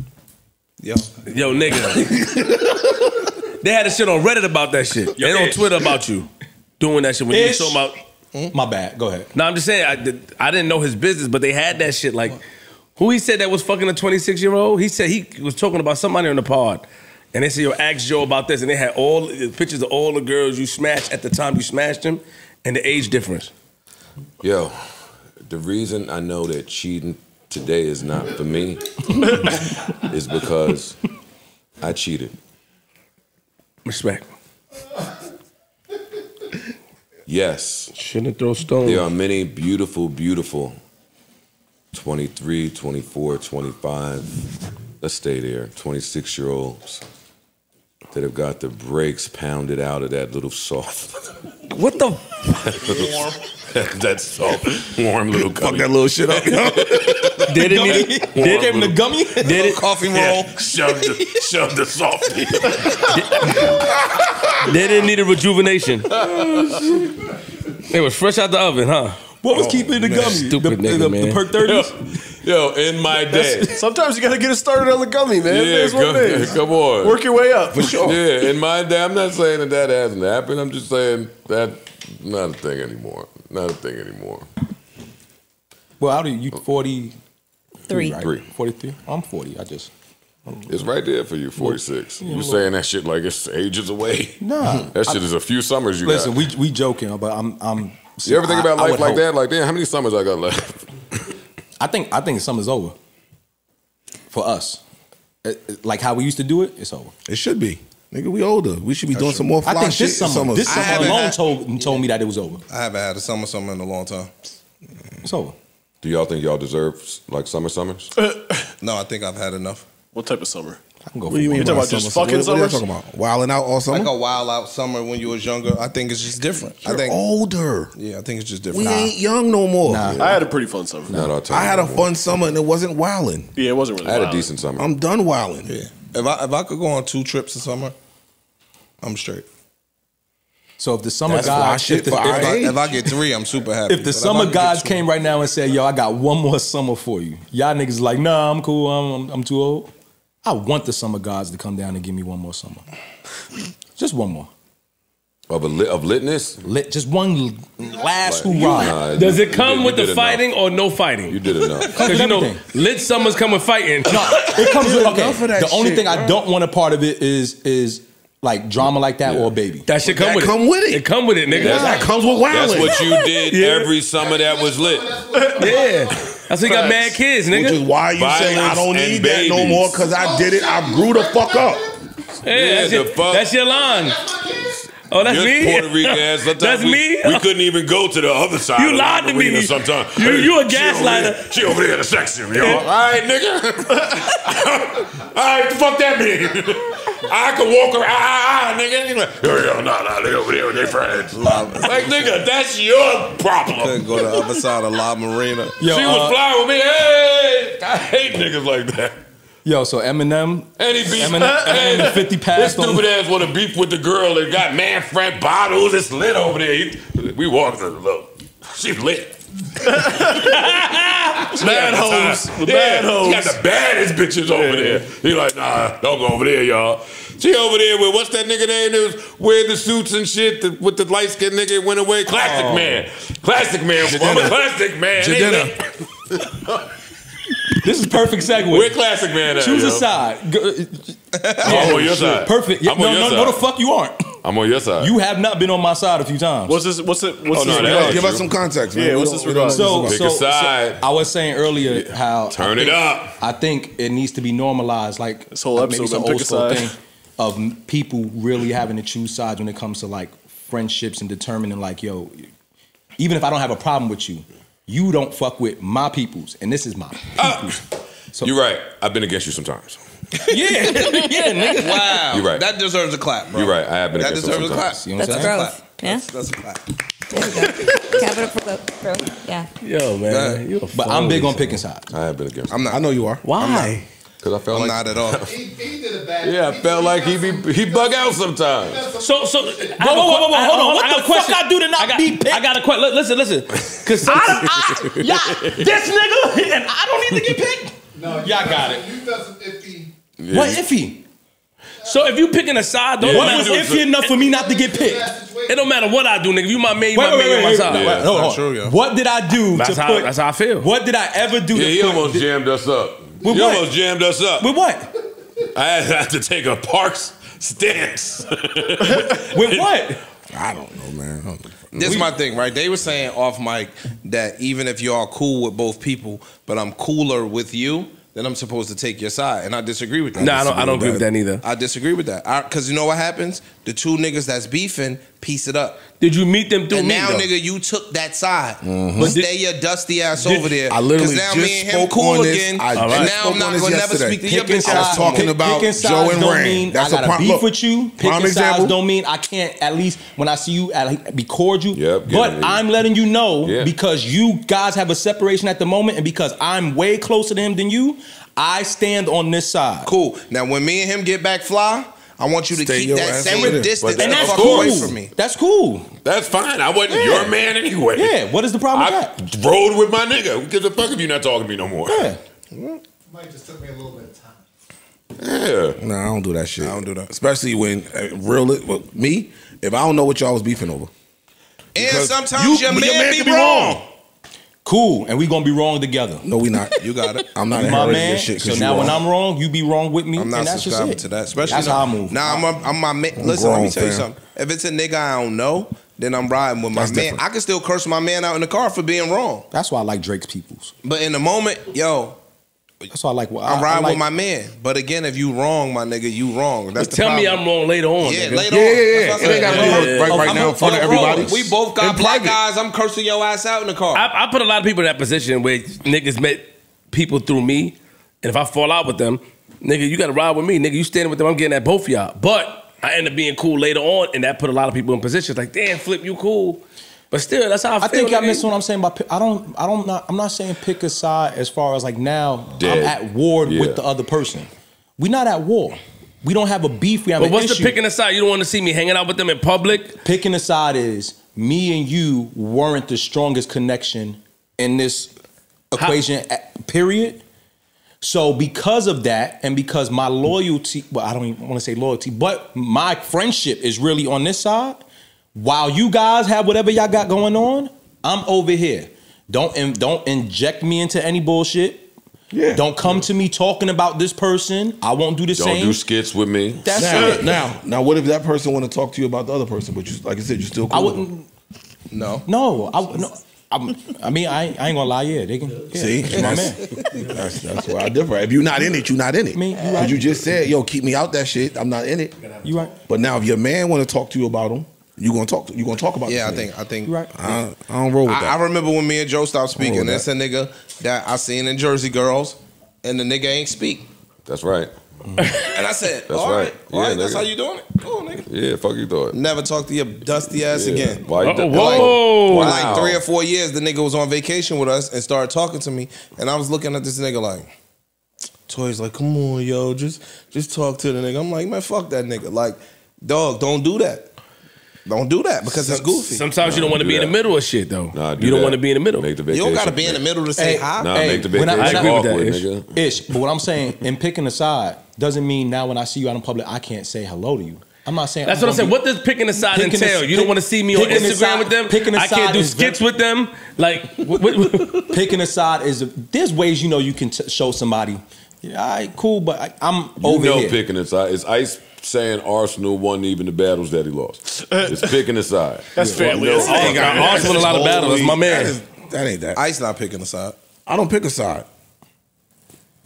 Yo, Yo, nigga. they had a shit on Reddit about that shit. and on Ish. Twitter about you doing that shit when you Ish. was talking about. Mm-hmm. My bad. Go ahead. No, I'm just saying I, did, I didn't know his business, but they had that shit. Like, who he said that was fucking a 26 year old? He said he was talking about somebody on the pod, and they said, "Yo, ask Joe about this," and they had all the pictures of all the girls you smashed at the time you smashed them, and the age difference. Yo, the reason I know that cheating today is not for me is because I cheated. Respect. Yes, Shouldn't throw stones. there are many beautiful, beautiful 23, 24, 25, let's stay there, 26 year olds that have got the brakes pounded out of that little soft, What the? that soft, warm little Fuck that little shit up. yo. Did it need a, They gave him the gummy. did it? coffee roll. Yeah, shove the, shove the softy. They didn't need a rejuvenation. Oh, it was fresh out the oven, huh? What was keeping the oh, gummy? Stupid the, nigga, the, man. the perk thirties. Yo, in my day. Sometimes you gotta get it started on the gummy, man. Yeah, That's what come, it is. come on. Work your way up. For sure. Yeah, in my day, I'm not saying that that hasn't happened. I'm just saying that not a thing anymore. Not a thing anymore. Well, how do you? Uh, forty Three. right? Three. Forty three. I'm forty. I just It's right there for you, 46. You're saying that shit like it's ages away. Nah. That shit is a few summers you listen. got. We we joking, but I'm I'm. you ever think I- about I life would like hope. that? Like, damn, how many summers I got left? I think I think summer's over for us. It- it- like how we used to do it, it's over. It should be. Nigga, we older. We should be doing some more fly I think shit. this summer, summers. this I summer haven't alone had- told told me that it was over. I haven't had a summer summer in a long time. It's over. Do y'all think y'all deserve like summer summers? Uh, no, I think I've had enough. What type of summer? I can go What for do you mean one. talking by about just summer? fucking what, what are you talking about? Wilding out all summer? Like a wild out summer when you was younger. I think it's just different. I You're think. older. Yeah, I think it's just different. We different. ain't young no more. Nah. I had a pretty fun summer. Not all time. I had a fun summer and it wasn't wilding. Yeah, it wasn't really. I had a decent summer. I'm done wilding. Yeah. If I if I could go on two trips a summer, I'm straight. So if the summer That's gods, if the, if our I, age. if I get three, I'm super happy. if the But I summer could get gods two- came right now and said, "Yo, I got one more summer for you," y'all niggas like, "Nah, I'm cool. I'm, I'm, I'm too old." I want the summer gods to come down and give me one more summer, just one more, Of, a lit, of litness? Lit, just one last Like, hoorah. nah, Does you- it you come did- with the fighting enough. or no fighting? You did enough. Because you know, lit summers come with fighting. It comes with okay. enough of that The only shit, thing I don't want a part of it is is like drama like that or a baby. That should come That with it. come with it. It come with it, nigga. That's- That comes with That's what you did Yeah. every summer that was lit. yeah. That's why you got mad kids, nigga. Which is why you saying I don't and need that no more because I did it. I grew the fuck up. yeah, that's, the your, fuck. that's your line. Oh, that's Just me. Puerto Rican ass. Sometimes That's we, me. We couldn't even go to the other side. You of lied to me. Sometimes You- you a She over gaslighter. there- She over there in the section, y'all. All right, nigga. All right, fuck that mean? I could walk around, ah, ah, nigga. He's like, Yo, yo, no, no, they over there with their friends. Like, nigga, that's your problem. Couldn't go to the other side of La Marina. Yo, she uh, was flying with me. Hey, I hate niggas like that. Yo, so Eminem, And he beat Eminem, Eminem and 50 This passed on. stupid ass want to beef with the girl that got man friend bottles. It's lit over there. He- we walked her. Look, she's lit. Mad hoes. The Yeah, Mad She got the baddest bitches over there. He like, nah, don't go over there, y'all. She over there with what's that nigga name that was wear the suits and shit the, with the light skinned nigga went away? Classic Oh. man. Classic man. I'm a classic man. They Jidenna. lit. This is perfect segue. We're classic man at? Choose yo? a side. Go- uh, I'm on your side. Perfect. Yeah, I'm no, on your no, side. no, the fuck you aren't. I'm on your side. You have not been on my side a few times. What's this? What's it? What's Oh, no, this? that regard? Give us some context, man. Yeah, We what's don't- this we don't- regard? So, Pick so, a side. so I was saying earlier how Turn I it think- up. I think it needs to be normalized, like This whole uh, episode maybe some been pick old a school side. thing of m- people really having to choose sides when it comes to like friendships and determining like, yo, even if I don't have a problem with you, you don't fuck with my peoples, and this is my ah. peoples. So You're right. I've been against you sometimes. yeah, yeah, nigga. Wow. You're right. That deserves a clap, bro. You're right. I have been That against them deserves a clap. sometimes. You know what That's I'm saying? growth. Yeah. That's, that's a clap. Capital for growth. Yeah. Yo, man. You a But I'm big on picking sides. I have been against I'm not. I know you are. Why? Because I felt I'm like not at all. He, he did a bad. yeah, I felt like he be he bug out sometimes. So, so, whoa, whoa, whoa, whoa, hold on. What the fuck I do to not I got, be picked? I got a question. Listen, listen. Cause I, I, yeah, this nigga, and I don't need to get picked. No, you Y'all got it. You felt some iffy. What iffy? so if you picking a side, don't Yeah, What matter. was iffy enough for me not to get picked? It don't matter what I do, nigga. If you my man, you Wait, my wait, man, wait, my side. Yeah. hold on. true, yo. What did I do That's to how. put? that's how I feel. What did I ever do? Yeah, to he put, almost jammed us up. With he what? almost jammed us up. With what? I had, had to take a Parks stance. With what? I don't know, man. This is my thing, right? They were saying off mic that even if y'all cool with both people, but I'm cooler with you, then I'm supposed to take your side, and I disagree with that. No, I don't. I don't agree with that neither. I disagree with that. Because you know what happens? The two niggas that's beefing piece it up. Did you meet them through And me? now, though? nigga, you took that side. Mm-hmm. But did- Stay your dusty ass Did- over there. I literally 'Cause now just me and him spoke cool on this. again. I and just now spoke I'm not gonna never speak to your Picking bitch I was talking no about picking Joe and Rain. mean That's I a got prime- beef look, with you. prime Picking sides example. don't mean I can't at least when I see you at, be cordial. Yep, but it. I'm letting you know Yeah. because you guys have a separation at the moment, and because I'm way closer to him than you, I stand on this side. Cool. Now, when me and him get back fly, I want you to Stay keep your that ass same over there. distance But and And that's fuck cool. away from me. That's cool. That's fine. I wasn't Yeah. your man anyway. Yeah. What is the problem I with that? rode with my nigga. Who gives a fuck if you're not talking to me no more? Yeah. Might just took me a little bit of time. Yeah. Nah, I don't do that shit. I don't do that. Especially when uh, real well, me. If I don't know what y'all was beefing over, And sometimes you- your, your man man be, could be wrong. Wrong. Cool. And we gonna be wrong together. no, we not. You got it. I'm not You my inheriting man. this shit. 'cause So you now when. I'm wrong, you be wrong with me. I'm not and that's just subscribing it. to that. Especially that's now- how I move. Nah, I'm, a, I'm my man. Listen, let me grown, tell you fam. something. If it's a nigga I don't know, then I'm riding with my That's man. different. I can still curse my man out in the car for being wrong. That's why I like Drake's peoples. But in the moment, yo, That's why I like. Well, I'm I, riding I like, with my man. But again, if you wrong, my nigga, you wrong. That's the tell me. I'm wrong later on. Yeah, nigga. later Yeah, on. yeah, yeah. That's It what ain't gotta Yeah, right, right I'm now in front of everybody. We both got In black private. guys. I'm cursing your ass out in the car. I, I put a lot of people in that position where niggas met people through me, and if I fall out with them, nigga, you got to ride with me, nigga. You standing with them, I'm getting at both of y'all. But I end up being cool later on, and that put a lot of people in positions like, damn, Flip, you cool. But still, that's how I, feel. I feel. think y'all miss what I'm saying about. pi- I don't. I don't. Not, I'm not saying pick a side as far as like now Dead. I'm at war Yeah. with the other person. We not at war. We don't have a beef. We have But an what's issue. the picking aside? You don't want to see me hanging out with them in public? Picking a side is me and you weren't the strongest connection in this equation. at- Period. So because of that, and because my loyalty, well, I don't even want to say loyalty, but my friendship is really on this side. While you guys have whatever y'all got going on, I'm over here. Don't in, don't inject me into any bullshit. Yeah. Don't come to me talking about this person. I won't do the Don't same. do skits with me. That's Now, it. now, now, what if that person want to talk to you about the other person, but you, like I said, you still cool? I with them? wouldn't. no. No, I no. I'm, I mean, I, ain't- I ain't gonna lie. Yeah, they can. Yeah, See, it's my that's, man. that's that's where I differ. If you're not in it, you're not in it. Me, you right. You just said, "Yo, keep me out that shit." I'm not in it. You right? But now, if your man want to talk to you about him, you gonna talk. To, you gonna talk about? Yeah, I this think. I think. Right? I, I don't roll with I, that. I remember when me and Joe stopped speaking. with That's a nigga that I seen in Jersey Girls, and the nigga ain't speak. That's right. And I said, That's all right, right. all right, Yeah, that's nigga. how you doing it? Cool, nigga. Yeah, fuck you thought. Never talk to your dusty ass Yeah. again. Why you Uh-oh, did- whoa. For Wow. like three or four years, the nigga was on vacation with us and started talking to me, and I was looking at this nigga like, Toy's like, come on, yo, just just talk to the nigga. I'm like, man, fuck that nigga. Like, dog, don't do that. Don't do that because it's goofy. Sometimes you don't want to do be in the that. middle of shit, though. Nah, do you don't that. want to be in the middle. Make the you vacation. don't gotta be in the middle to say Hey, hi. Nah, Hey, make the when I- vacation when I- agree with that, awkward, Ish. nigga. Ish, but what I'm saying, in picking a side, doesn't mean now when I see you out in public, I can't say hello to you. I'm not saying That's I'm what I'm saying. gonna What does picking a side Picking a- entail? you don't pick- want to see me on picking a Instagram side- with them? picking a I can't do is skits very- with them. Like, what, what, be, picking a side is there's ways you know you can t- show somebody, Yeah, all right, cool, but I, I'm over. You over know here. picking a side. It's Ice saying Arsenal won even the battles that he lost. Uh, it's picking a side. That's family. No, That's fuck family. Arsenal a lot of battles. My man. That, is, that ain't that. Ice not picking a side. I don't pick a side.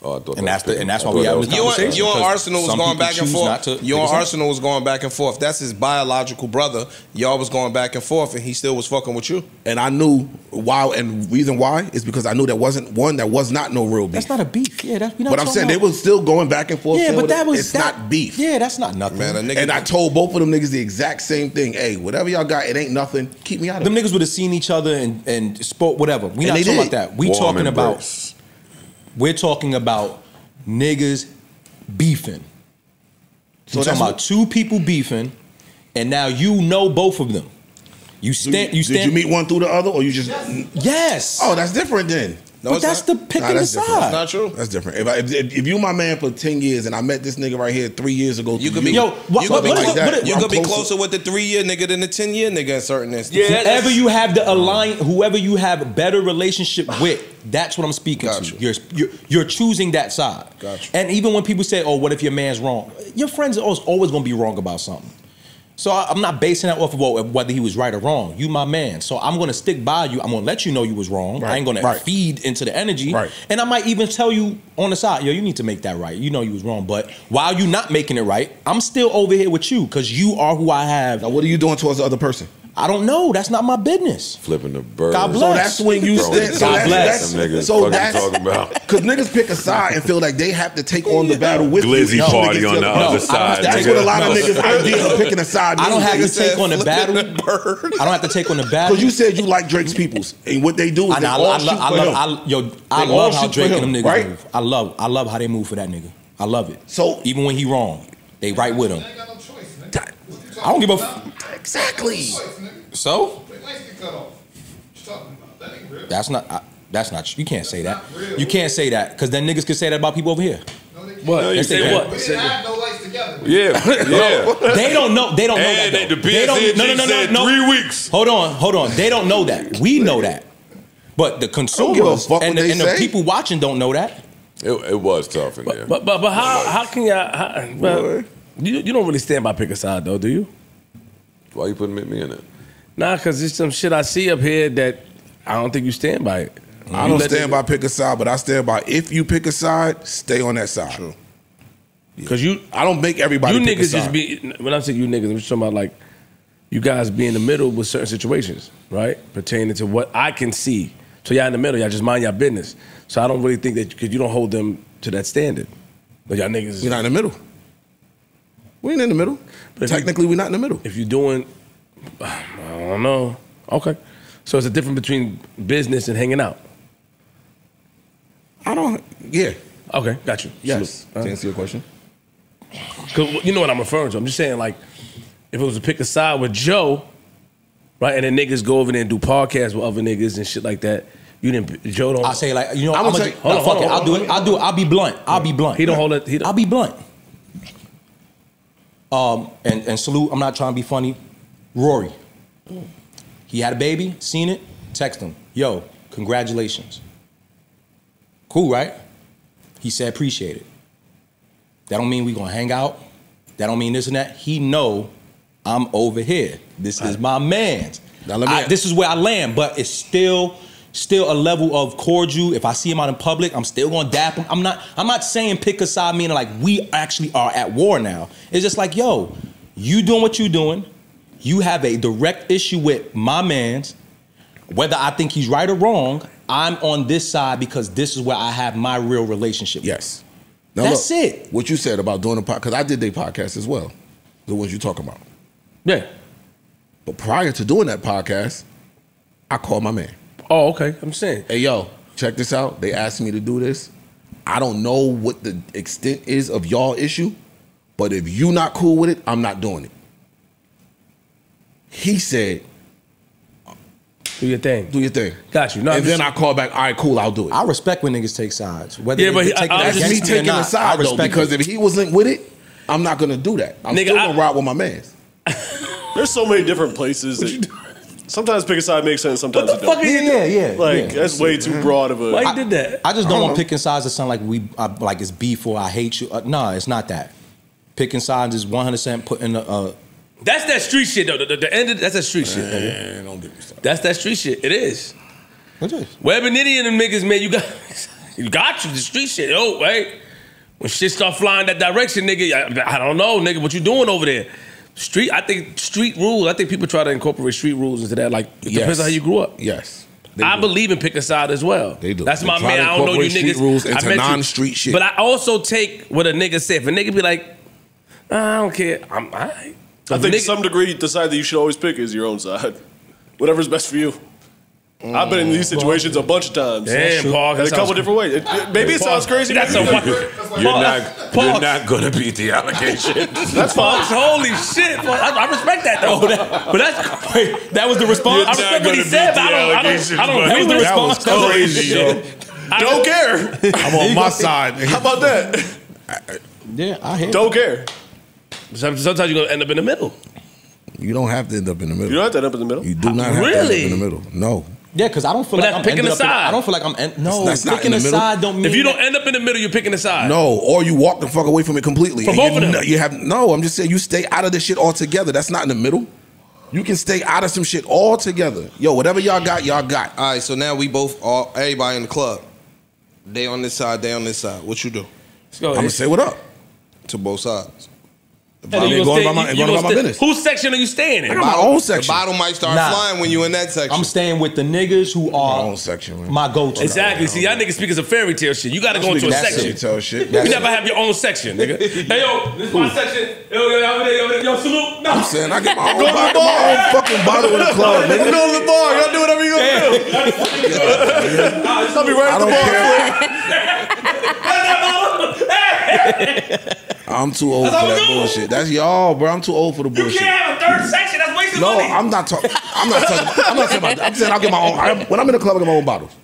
Oh, I thought And that's the- and that's why we I thought having this You and, conversation, you and Arsenal was going back and forth. not You and. Arsenal was going back and forth. That's his biological brother. Y'all was going back and forth, and he still was fucking with you. And I knew why, and reason why is because I knew there wasn't one that was not no real beef. That's not a beef. Yeah, that's we not but I'm talking saying they about- were still going back and forth. Yeah, but that was it's that- not beef. Yeah, that's not nothing. Man, a nigga. And I told both of them niggas the exact same thing. Hey, whatever y'all got, it ain't nothing. Keep me out of Them it. niggas would have seen each other and and spoke whatever. We And not talking did. about that. We Warm talking about embrace. We're talking about niggas beefing. So So talking about two people beefing, and now you know both of them. You stand. you, You did you meet one through the other, or you just? Yes. Oh, that's different then. No, but that's not. the picking Nah, the that's different. side. Not true. That's different. If, I, if, if you my man for ten years and I met this nigga right here three years ago, You through could be, Yo, what- you what- could be, like what- that. what- you could be closer- closer with the three year nigga than the ten year nigga in certain instances. Yeah, Whoever you have the align, whoever you have a better relationship with, that's what I'm speaking Got to. you. You're, you're you're choosing that side. Got you. And even when people say, "Oh, what if your man's wrong?" Your friends are always, always going to be wrong about something. So I, I'm not basing that off of what- whether he was right or wrong. You my man, so I'm going to stick by you. I'm to let you know you was wrong. I ain't going to right. feed into the energy. Right. And I might even tell you on the side, yo, you need to make that right. You know you was wrong, but while you not making it right, I'm still over here with you because you are who I have. Now, what are you doing towards the other person? I don't know. That's not my business. Flipping the bird. God bless. So bless. that's when you Bro, stand. So God that's, bless. that's, Them niggas so fucking that's talking about. because niggas pick a side and feel like they have to take on the battle with Glizzy you. party Niggas on the No, other I side. That's take what a it. lot of niggas idea of picking a side. I don't have to take on the flipping battle. the bird. I don't have to take on the battle. Because you said you like Drake's peoples, and what they do is I, they know, I, all I, shoot love, I for love, him. I, yo, I They love how shoot for Drake and them niggas right? move. I love, I love how they move for that nigga. I love it. So- even when he wrong, they right with him. I don't give a. F- exactly. So Their lights get cut off. What you talking about? That ain't real. that's not. I, that's not. You can't say that. That's not real. You can't say that because then niggas can say that about people over here. No, they. What? No, you you say what? We didn't have no lights together. Yeah, yeah. They don't know. They don't know And that. they, though. the They don't- PSNG no, no, no, no, no. three weeks. Hold on, hold on. They don't know that. We know that. But the give consumers and, the, and the people watching don't know that. It, it was tough in there. But but but how how can y'all? How, well, you you don't really stand by pick a side though, do you? Why you putting me in it? Nah, cause there's some shit I see up here that I don't think you stand by it. I don't stand niggas- by pick a side, but I stand by if you pick a side, stay on that side. True. Cause you I don't make everybody you pick a niggas side. just be when I say you niggas, I'm just talking about like you guys be in the middle with certain situations, right? Pertaining to what I can see. So y'all in the middle, y'all just mind your business. So I don't really think that because you don't hold them to that standard. But y'all niggas, you're not in the middle. We ain't in the middle. But if you- Technically, we're not in the middle. if you're doing, I don't know. Okay, so it's a difference between business and hanging out. I don't. Yeah. Okay, got you. Yes. Salute. To answer your question. Cause you know what I'm referring to. I'm just saying, like, if it was to pick a side with Joe, right, and then niggas go over there and do podcasts with other niggas and shit like that. You didn't. Joe don't. I say like you know I'm I'm, gonna gonna say- hold on, fuck hold it. on, I'll do it. I'll do it. I'll be blunt. I'll be blunt. He don't hold it. He don't- I'll be blunt. Um and and salute. I'm not trying to be funny. Rory. He had a baby. Seen it. Text him. Yo, congratulations. Cool, right? He said appreciate it. That don't mean we gonna hang out. That don't mean this and that. He know I'm over here. This is my man's. Now let me- I- this is where I land, but it's still still a level of cordial. If I see him out in public, I'm still gonna dap him. I'm not I'm not saying pick a side meaning like we actually are at war now. It's just like, yo, you doing what you doing. You have a direct issue with my man's. Whether I think he's right or wrong, I'm on this side because this is where I have my real relationship. with. Yes. Now That's look, it. What you said about doing a podcast, because I did their podcast as well, the ones you're talking about. yeah. But prior to doing that podcast, I called my man. Oh, okay. I'm saying. Hey, yo, check this out. They asked me to do this. I don't know what the extent is of y'all issue, but if you not cool with it, I'm not doing it. He said, Do your thing. do your thing. Got you. No, I'm and then just- I call back, all right, cool, I'll do it. I respect when niggas take sides. Whether Yeah, but he- take I- I- it That's Against me against me or a not, side, I though, because it. if he wasn't with it, I'm not gonna do that. I'm Nigga, still gonna ride with my man. There's so many different places that Sometimes pick a side makes sense. Sometimes What the it don't. are you Yeah, yeah, yeah. Like yeah. that's way too broad of a. Why you did that? I just don't want picking sides to sound like we uh, like it's beef or I hate you. Uh, no, it's not that. Picking sides is one hundred percent putting a. Uh, That's that street shit though. The, the, the end of that's that street shit. nigga. Man, don't get me started. That's that street shit. It is. what is? Web and Nitty and them niggas, man, you got you got you the street shit. Oh, right. When shit start flying that direction, nigga, I, I don't know, nigga, what you doing over there? Street, I think street rules. I think people try to incorporate street rules into that. Like it Yes. depends on how you grew up. Yes. They I do. believe in picking a side as well. They do. That's They my try man. to I don't know you niggas. rules I into met you. non-street shit. But I also take what a nigga say. If a nigga be like, I don't care. I'm all right. I If a think to nigga- some degree, the side that you should always pick is your own side. Whatever's best for you. I've been in these situations a bunch of times. Damn, Paul, In a couple different ways. It- it- maybe it sounds crazy. That's a maybe- You're not. Paul. You're not gonna beat the allegation. That's fine. Holy shit! Paul. I, I respect that though. Oh, but that's Wait, that was the response. I respect what he said, but I don't. I don't. I don't That was the response. That was crazy, yo. Don't care. I'm on my side. How about that? Yeah, I hear. Don't care. Sometimes sometimes you're gonna end up in the middle. You don't have to end up in the middle. You don't have to end up in the middle. You do not have to end Really? up in the middle. No. Yeah, because I don't feel But like that's I'm picking ended a up in- side. I don't feel like I'm. En- no, That's not picking in a the middle. side don't mean. If you don't that- end up in the middle, you're picking a side. No, or you walk the fuck away from it completely. For And both you, of them. kn- You have no. I'm just saying you stay out of this shit altogether. That's not in the middle. You can stay out of some shit altogether. Yo, whatever y'all got, y'all got. All right, so now we both, all everybody in the club, they on this side, they on this side. What you do Let's go. I'm gonna say what up. to both sides? And I'm you going gonna about my- stay- going you about gonna my stay- business. Whose section are you staying in? I got my own The section. bottle might start Nah. flying when you in that section. I'm staying with the niggas who are My are own section, man. my go-to. Exactly. See, y'all niggas speak as a fairy tale shit. You got to go into a That's section. it. Tell shit. You never it. have your own section, nigga. hey, yo, this is my section. Yo, yo, yo, yo, yo, yo, salute. No. I'm saying I get my own, I get my own fucking bottle in the club, I'm nigga. going to the bar. Y'all do whatever you gonna do. I'll be right I at the don't bar. Care. I'm too old for That's how that bullshit. That's y'all, bro. I'm too old for the bullshit. You can't have a third section. That's wasting No, money. I'm not talking. I'm not talking. I'm not talking about. that. I'm saying I'll get my own. I, when I'm in the club, I get my own bottles.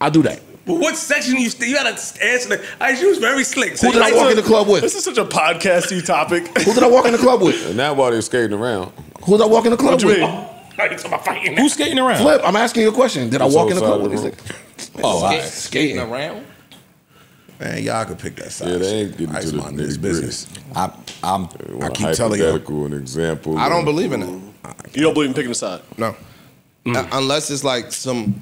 I do that. But what section you stay? You gotta answer that. I she was very slick. So Who did I you- walk in the club with? This is such a podcasty topic. Who did I walk in the club with? And now while they're skating around, Who did I walk in the club What you with? mean? Oh, you talking about fighting? Who's skating around? Flip. I'm asking you a question. Did I walk in the club of with the these room. niggas? Oh, all right. skating skating. around. Man, y'all could pick that side. Yeah, they ain't getting Ice to the Mountain is nitty-gritty. business. I, I'm. they want a keep telling you. hypothetical, an example. I don't believe in it. You don't believe in picking a side. No, Mm. Uh, unless it's like some.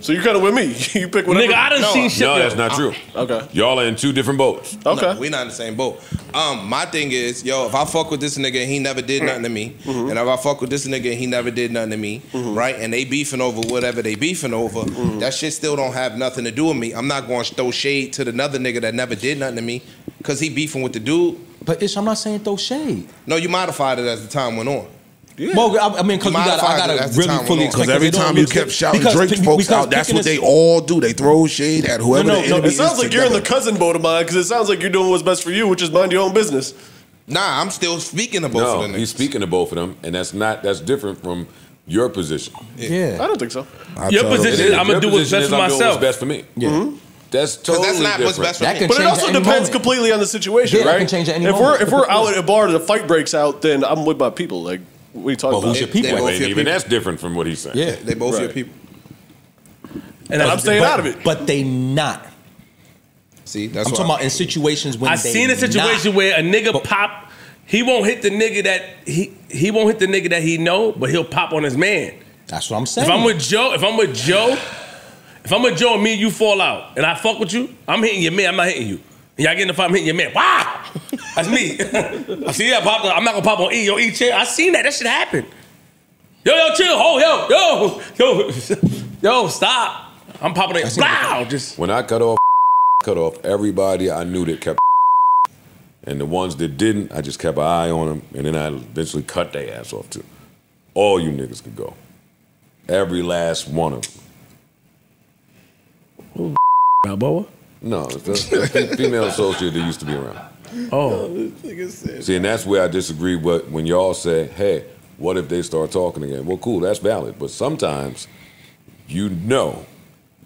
So you're kind of with me. You pick whatever. Nigga, I done No, seen shit. No, yo. that's not true. Okay. Y'all are in two different boats. Okay. No, we not in the same boat. Um, my thing is, yo, if I fuck with this nigga and he never did nothing to me, Mm-hmm. and if I fuck with this nigga and he never did nothing to me, right? And they beefing over whatever they beefing over, Mm-hmm. that shit still don't have nothing to do with me. I'm not going to throw shade to another nigga that never did nothing to me, cause he beefing with the dude. But Ish, I'm not saying throw shade. No, you modified it as the time went on. Well, I, I mean, because we got, I gotta really fully expect Because every time you look- kept shouting because Drake folks out, that's what they all do. They throw shade at whoever No, no, no, It sounds like you're in the cousin boat of mine because it sounds like you're doing what's best for you, which is mind your own business. Nah, I'm still speaking to both No, of them. he's speaking to both of them, and that's not that's different from your position. Yeah, I don't think so. I Your tell them, position It is I'm gonna do what's best for myself. What's best for me. Yeah. Mm-hmm. That's Cause totally that's not different. what's best for That me. can But it also depends moment. completely on the situation, Yeah, it right? can change at any if moment. we're if we're out at a bar and the fight breaks out, then I'm with my people. Like, what are you talking Well, about? who's your people? They both your even people. that's different from what he's saying. Yeah. They both your Right. people. And I'm staying But- out of it. But they not. See, that's I'm what talking about in situations when I they seen a situation not. where a nigga But- pop. He won't hit the nigga that he he won't hit the nigga that he know, but he'll pop on his man. That's what I'm saying. If I'm with Joe, if I'm with Joe, if I'm with Joe and me and you fall out and I fuck with you, I'm hitting your man. I'm not hitting you. And y'all getting in the fight, I'm hitting your man. Wow, that's me. I see that pop. I'm not gonna pop on E. Yo, E chill. I seen that. That shit happen. Yo, yo, chill. Oh, yo, yo, yo, yo, stop. I'm popping it. Wow, just When I cut off, cut off everybody I knew that kept, and the ones that didn't, I just kept an eye on them, and then I eventually cut their ass off too. All you niggas could go. Every last one of them. Balboa. No, it's the, the female associate that used to be around. Oh, See, and that's where I disagree with when y'all say, hey, what if they start talking again? Well, cool, that's valid. But sometimes you know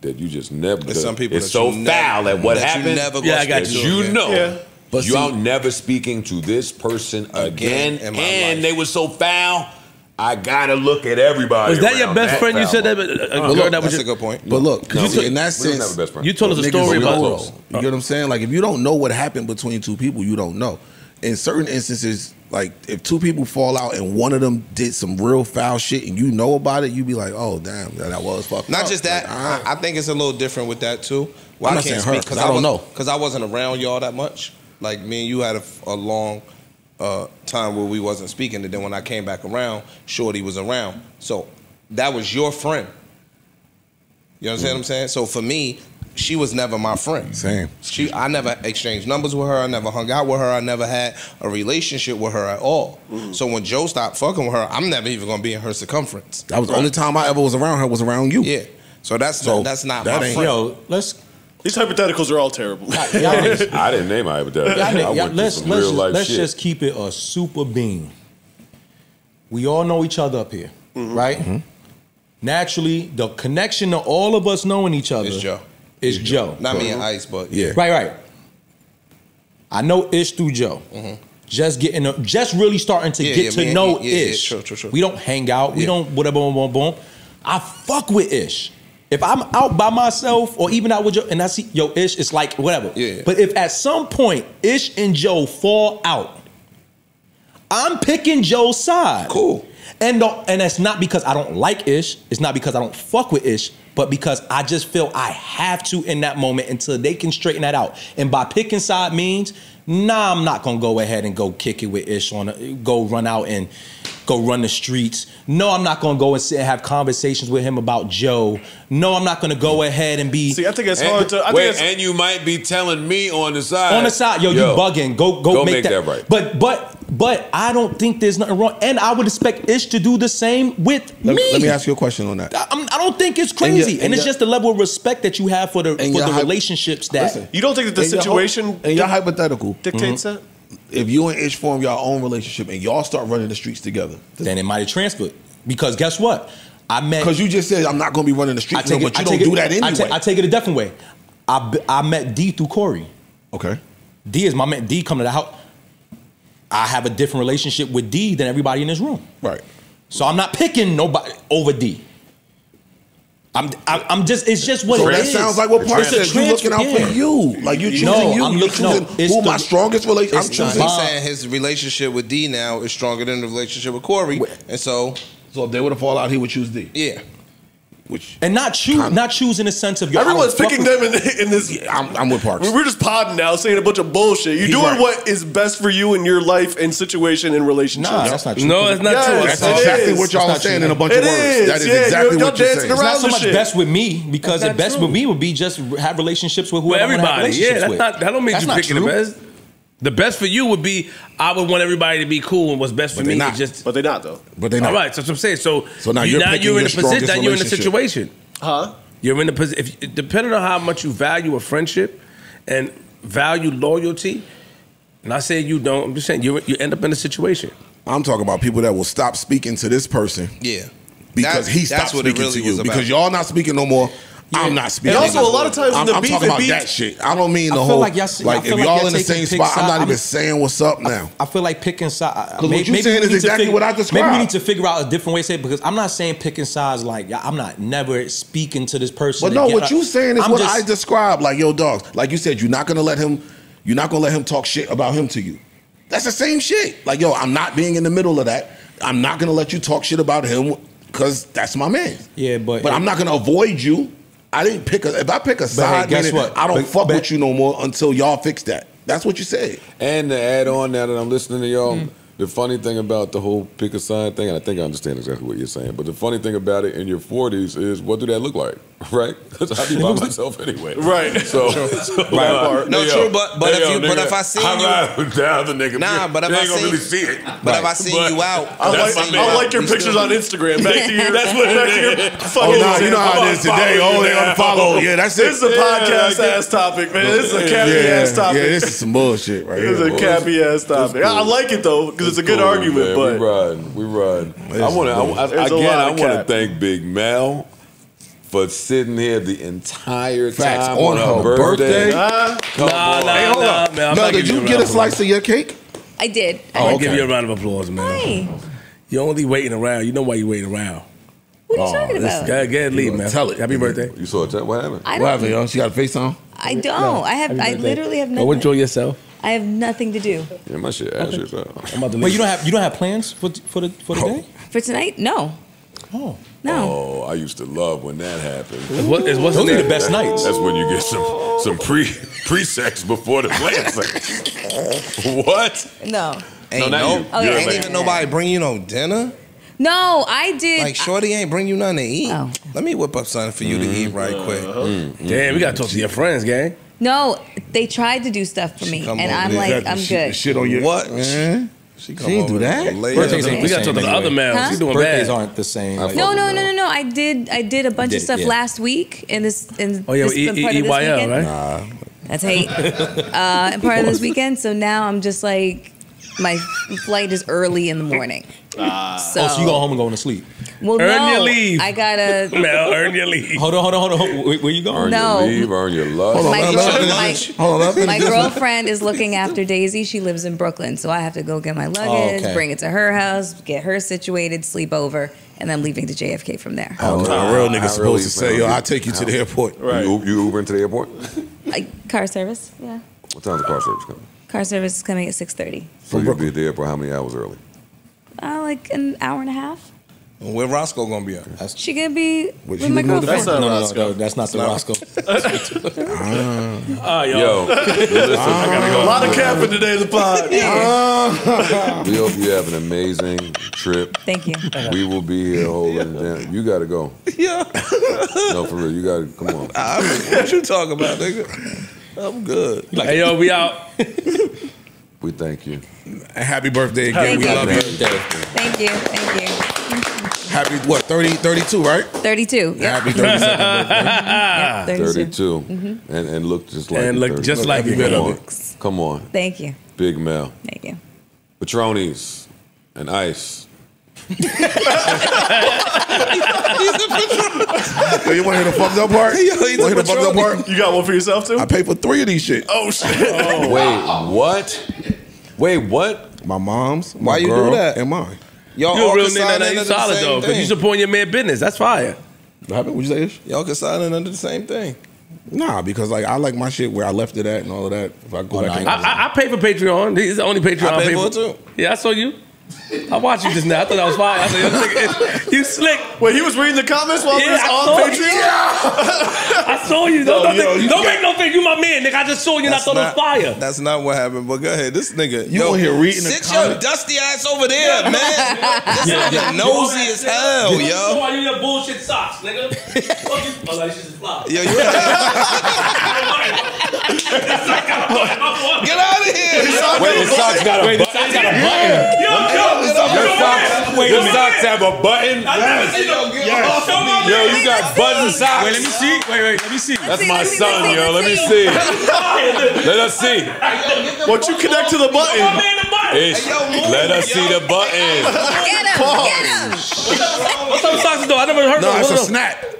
that you just never. There's some people it's so foul never- at what that you happened. never Yeah, I got you. you again. know. Yeah. But you see- out never speaking to this person again, Again in my and life. they were so foul. I gotta look at everybody. Was that your around best friend? You said that foul uh, a, a girl look, that was That's a good point. But look, No, we- in that sense, have a best friend. You told us a story about- know, though. You know what I'm saying? Like if you don't know what happened between two people, you don't know. In certain instances, like if two people fall out and one of them did some real foul shit and you know about it, you'd be like, oh damn, that that was fucked. Not up. just that, Like, all right. I, I think it's a little different with that too. Well, I'm I can't saying speak because 'cause I don't was, know. because I wasn't around y'all that much. Like me and you had a, a long uh, time where we wasn't speaking, and then when I came back around, Shorty was around. So that was your friend. You understand what I'm saying? So for me, she was never my friend. Same. She, I never exchanged numbers with her. I never hung out with her. I never had a relationship with her at all. So when Joe stopped fucking with her, I'm never even gonna be in her circumference. That was the only time I ever was around her was around you. Yeah. So that's So that's not that my ain't- friend. Yo, let's These hypotheticals are all terrible. I didn't name my hypothetical. y'all I niggas- went y'all- through let's some let's real just, life let's shit. just keep it a super beam. We all know each other up here, Mm-hmm. right? Naturally, the connection to all of us knowing each other It's Joe. is Joe. Not me and Ice, but Yeah. Right, right. I know Ish through Joe. Just getting, a, just really starting to Mm-hmm. Yeah, get yeah, to man, know yeah, yeah, Ish. true, true, true. We don't hang out. We don't whatever, boom, boom, boom. I fuck with Ish. If I'm out by myself or even out with Joe and I see yo Ish, it's like whatever. Yeah. But if at some point Ish and Joe fall out, I'm picking Joe's side. Cool. And and that's not because I don't like Ish. It's not because I don't fuck with Ish, but because I just feel I have to in that moment until they can straighten that out. And by picking side means, nah, I'm not gonna go ahead and go kick it with Ish on a, go run out and go run the streets. No, I'm not gonna go and sit and have conversations with him about Joe. No, I'm not gonna go ahead and be See, I think it's And, hard to. I think wait, it's, and you might be telling me on the side. on the side, yo, you bugging. Go, go, go make, make that. that right. But, but, but I don't think there's nothing wrong, and I would expect Ish to do the same with Let, me. let me ask you a question on that. I, I'm- don't think it's And crazy, your- and, and it's your- just the level of respect that you have for the for the hy- relationships that. Listen, you don't think that the in your ho- situation your hypothetical, dictates mm-hmm. that? If you and Ish form your own relationship and y'all start running the streets together, then it might have transferred because guess what? I met because you just said I'm not going to be running the streets, no, it, but you I don't take do it, that anyway. I take, I take it a different way. I, I met D through Corey. okay, D is my man. D come to the house. I have a different relationship with D than everybody in this room. right. So I'm not picking nobody over D. I'm I- I'm just it's just what So it that is. sounds like what Park It's a said. You looking out for you, like you choosing No, you. I'm you looking- no, choosing it's who the- my strongest relationship. I'm it's choosing. the- He's Mom. saying his relationship with D now is stronger than the relationship with Corey, and so So if they were to fall out, he would choose D. yeah. Which And not choose, not choose in the sense of yo, Everyone's picking them in, in this. I'm, I'm with Parks. We're just podding now, saying a bunch of bullshit. You're He's doing right. what is best for you in your life and situation and relationship. Nah, that's not true. No, it's not Yes, true. That's That's exactly is. what y'all are saying true. in a bunch It of words. is, That is yeah, exactly you're- what you're you're saying. It's not around so the much shit. best with me because the best not with me would be just have relationships with With whoever I have everybody, yeah. That's with. not. That don't mean That's you not picking the best. The best for you would be I would want everybody to be cool, and what's best for me they're is not. just. But they're not though. But they're not. All right, so that's what I'm saying. So, So now you, you're now you're in a position. Now you're in a situation. Huh? You're in a position. If depending on how much you value a friendship and value loyalty, not saying you don't. I'm just saying you you end up in a situation. I'm talking about people that will stop speaking to this person Yeah. because That- he that's stopped speaking really to you about. because y'all not speaking no more. I'm not speaking. And also, a lot of times I'm, the I'm beef, talking about be- that shit. I don't mean I the feel whole like like, y'all I if like y'all y'all in the same spot. I'm not side. even saying what's up now. I feel like picking sides. Uh, what you saying is exactly what I Maybe we need to figure out a different way to say it because I'm not saying picking sides like I'm not never speaking to this person. But no, what you saying is I'm what just- I described. Like yo, dogs. Like you said, you're not gonna let him. You're not gonna let him talk shit about him to you. That's the same shit. Like yo, I'm not being in the middle of that. I'm not gonna let you talk shit about him because that's my man. Yeah, but But I'm not gonna avoid you. I didn't pick a. If I pick a hey, side, guess meaning what? I don't But- fuck but- with you no more until y'all fix that. That's what you said. And to add on now that I'm listening to y'all, the funny thing about the whole pick a side thing, and I think I understand exactly what you're saying, but the funny thing about it in your 40s is what do that look like, right? Because I be by myself anyway. Right. So, so Right. No, true, but- but if you- but if I see I'm you- down the nigga. Nah, but if I see- really see it. But if I see But you out, I like, my I like your pictures on Instagram. Back to you. That's what. Back to your oh, fucking. Oh no, you know how it is today. following Oh, you they unfollow. Yeah, that's it. This is a podcast ass topic, man. This is a cappy ass topic. yeah, this is some bullshit right This is a cappy ass topic. I like it though because it's a good argument. But we riding, we riding. I want to. I, There's a again, I want to thank Big Mel for sitting here the entire Facts. time On on, her her birthday. birthday? uh, Come Nah, on. nah, Hey, hold nah, up. man. I'm Mel, not did you you get a slice of your cake? I did. I'm gonna okay. give you a round of applause, man. Hey. You're only waiting around. You know why you're waiting around. What are you talking this- about? Go ahead, leave, man. Tell it. Happy birthday. You saw it? What happened? I What happened, don't. yo? She got a face on? I don't. I have. I literally have Go enjoy nothing. yourself. I have nothing to do Yeah, my shit ass is up. I'm about to Wait, you don't have you don't have plans for for the for the day? for tonight. No. Oh, No. Oh, I used to love when that happened. It's what- what's those the are the best nights. That's when you get some some pre pre sex before the plan sex. what? No. Ain't not no, you. Oh, yeah, ain't yeah, even nobody bring you no dinner. No, I did. Like Shorty ain't bring you nothing to eat. Oh. Let me whip up something for you to eat right mm-hmm. quick. Mm-hmm. Damn, we gotta talk to your friends, gang. no, they tried to do stuff for me, and I'm like, I'm good. Shit on your. What? Mm-hmm. Man. She, She ain't do that? Birthdays ain't We gotta talk same the other anyway. males. Huh? She's doing Birthdays bad. aren't the same. Like, No, no, no, no, no. I did. I did a bunch Did of stuff yeah. last week, and this and Oh, yeah, this E- been part of this EYL, weekend. right? That's hate. uh, and part of this weekend. So now I'm just like, my flight is early in the morning. Uh, so, oh, so you go home and going to sleep. well, Earn no, your leave. I gotta. Mel, earn your leave. Hold on, hold on, hold on. hold- Where, where you going? Earn No. your leave, earn your love. Hold on, My, let- girl, let- let- my, Hold on, my girlfriend is looking after Daisy. She lives in Brooklyn, so I have to go get my oh, luggage, okay. bring it to her house, get her situated, sleep over, and then leaving to JFK from there. Oh, a real nigga supposed early to say, yo, I'll take you to the airport. Right. You, you Uber into the airport? Like car service, yeah. What time's the car service coming? Car service is coming at six thirty. So you'll be at the airport how many hours early? Uh, like an hour and a half. Where Roscoe gonna be at? She gonna be What, with my would move the girlfriend. No, no, no, no, that's not the Roscoe. Ah, yo. Yo, listen, I gotta A lot of capping today in the pod. We hope you have an amazing trip. Thank you. We will be here holding down. You gotta go. Yeah. No, for real. You gotta come on. I mean, what you talking about, nigga? I'm good. Hey, yo, we out. We thank you. Happy birthday again. Thank we you. love you. Thank you. Thank you. Happy, what, 30, 32, right? Thirty-two. Yep. Happy 32nd birthday. Yep, 32. 32. Mm-hmm. And, and look just like And it, look 30. just like Come it, man. on. Come on. Thank you. Big Mel. Thank you. Patronies and ice. Yo, you want to hear the fucked up part? Yo, you he's want to hear a the fucked up part? You got one for yourself too? I paid for three of these shit. Oh shit! Wait, what? Wait, what? My mom's, my Why you do girl, that? and mine. Y'all You a all real can nigga sign that in you the solid same though, because you thing. supporting your man business. That's fire. What happened? What'd you say, Ish? Y'all can sign in under the same thing. Nah, because like I like my shit where I left it at and all of that. If I go Oh, back nah, and I, I, I pay for Patreon. This is the only Patreon I I, pay pay for it too. Yeah, I saw you. I watched you just now. I thought that was fire. I said, yo, this you slick. Wait, he was reading the comments while Yeah, we was I on saw it. Patreon. I saw you. Don't, don't, yo, think- you don't got- make no thing. You my man, nigga. I just saw you and I thought not, it was fire. That's not what happened. But go ahead, this nigga. You on here reading the Sit your comments? dusty ass over there, man. This nigga nosy as hell, yo. Why you your bullshit socks, nigga? Fuck you. Oh, that shit is fly. Yo, you get out of here. Wait, the socks got a Wait, the button. Wait a your minute. socks have a button. I never seen no Yes. Oh, yo, you got button socks. Wait, let me see. Wait, wait, let me see. That's my son, yo. Let me see. see. Let us see. Once you connect to the button, man. Ish, let us see the button. Get him. Get him. What's up, socks though? I never heard of. No, of it's a snap.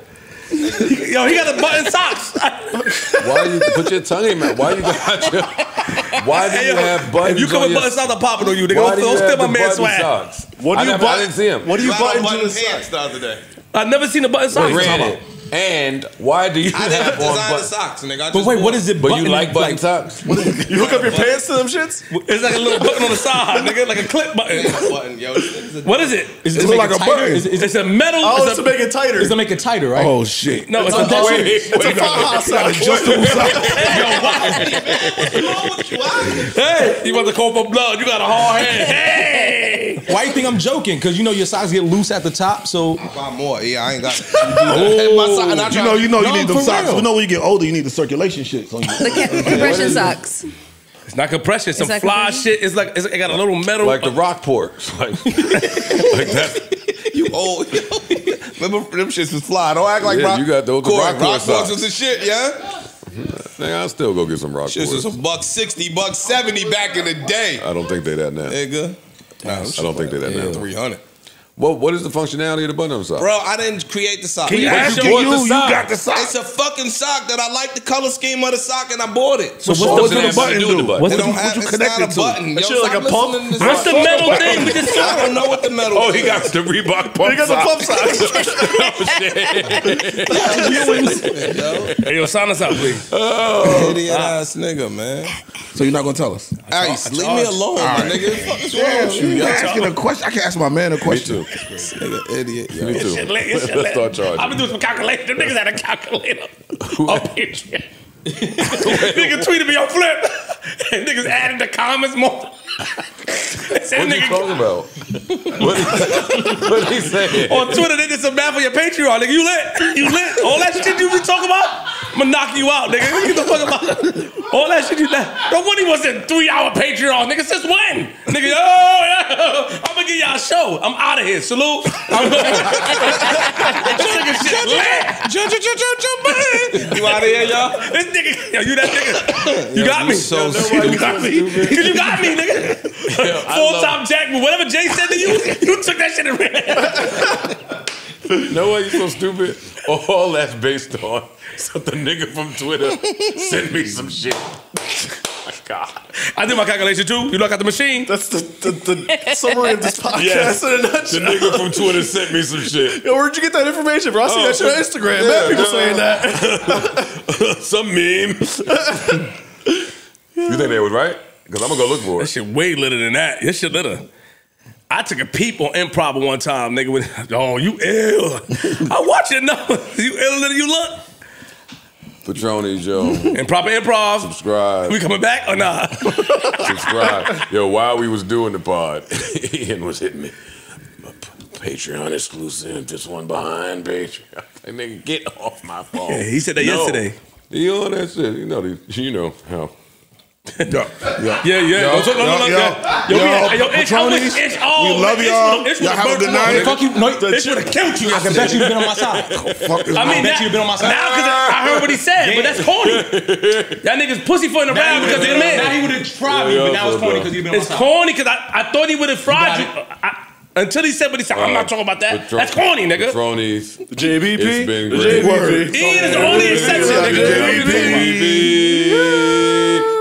Yo, he got the button socks. Why you put your tongue in my? Why you got your? Why do Hey, you yo, have buttons? If you come with your- button socks, I'm popping on you. Nigga, Why don't, do you don't steal have my the man button swag. socks? what do you never- I button? didn't see him. What do you button to the pants side? the other day. I've never seen a button socks. Granted. And why do you I didn't have on design the buttons? socks, nigga. I But just wait, bought what is it? But you button like button socks? You hook up your pants to them shits? It's like a little button on the side, nigga, like a clip button. button, yo. This nigga's a- What is it? Is It to look make like a tighter? button. Is, is, It's a metal. Oh, it's it's a, to make it tighter. is to make it tighter, right? Oh shit. no, it's a that's wait, it. it's a Faja sock. Adjustable sock. Hey, you about to call for blood? You got a hard hand. Hey, Why you think I'm joking? Because you know your socks get loose at the top, so Buy more. Yeah, I ain't got. Oh, my sock, and I You know, you know, you need them socks. real. You know, when you get older, you need the circulation shit. So you, The ca- compression socks. it's not compression. It's Some that fly compression? shit. It's like it's, it got a little metal. Like the Rockports. Like, like that. You old. Remember them shits was fly. Don't act like Yeah, rock. you got those Corey, Rockport rock socks. was the shit, yeah. Nigga, I'll still go get some Shits was Rockports. a buck sixty, buck seventy back in the day. I don't think they that now. Nigga. Nah, I don't think they that now. Three hundred. What what is the functionality of the button up sock? Bro, I didn't create the sock. Can you But ask can him what you, the you got the sock. It's a fucking sock that I like the color scheme of the sock and I bought it. So what's the- what's the button do? What's It the- don't what have- you it's connect not it a to? button. That Yo, shit like a pump? listening to this What's the metal thing with the sock? I don't know what the metal Oh, he got the Reebok pump He got the sock. pump oh, Hey, yo, sign us out, please. Oh, idiot ass nigga, man. So you're not gonna tell us? Ice, leave me alone, my nigga. What fuck is wrong with you, You asking a question? I can ask my man a question. Nigga, idiot, yo. Me too. Shit lit, it's shit Let's lit. start charging. I've been doing some calculations. Them niggas had a calculator up here. nigga tweeted me on flip. And niggas added the comments more. They said What are you nigga talking about? what, what he saying? on Twitter, they did some math for your Patreon. Nigga, you lit. You lit. All that shit you be talking about, I'm gonna knock you out, nigga. What you the fuck about? All that shit you No one was in three hour Patreon, nigga. Since when? Nigga, oh, yeah. I'm gonna give y'all a show. I'm out of here. Salute. I'm this nigga shit lit. You out of here, y'all? This nigga, yo, you that nigga. You Yo, got you me. so you got me. Cause you got me, nigga. Full time Jackman. Whatever Jay said to you, you took that shit and ran. know why you're so stupid? All that's based on something nigga from Twitter sent me some shit. my God. I did my calculation too. You look at the machine. That's the, the, the summary of this podcast Yes. in a nutshell. The nigga from Twitter sent me some shit. Yo, where'd you get that information, bro? I see Oh, that shit on Instagram. yeah, Mad people no. saying that. some meme. you think they was right? Because I'm gonna go look for it. That shit way litter than that. That shit litter. I took a peep on improv one time, nigga. With, oh, you ill. I watch it. No, you ill than you look. Patroni Joe. Improper improv. Subscribe. We coming back or not? Subscribe. Yo, while we was doing the pod, Ian was hitting me. Patreon exclusive, just one behind Patreon. Like, nigga, get off my phone. Yeah, he said that No. yesterday. You on that shit. You know, you know how. Yeah, yeah. Yeah, yeah. Yo, Yo, no, no, no, yo, yeah. yo, Yo, yo, yo, yo, Ish, I wish Patronis, Ish, oh, we love y'all. would've- Ish Y'all would've a good night. Fuck you. No, Ish would have killed you. I can bet you you've been on my side. Fuck I mean, I bet that- you been on my side. Now, because I heard what he said, but that's corny. Y'all niggas pussyfooting around because they're Now he would have tried me, but now it's corny because you've been on my side. It's corny because I, I thought he would have fried you. until he said what he said. I'm not talking about that. Patron- That's corny, nigga. Patroni's. JBP. It's been great. JBP. Ian is the only exception, nigga.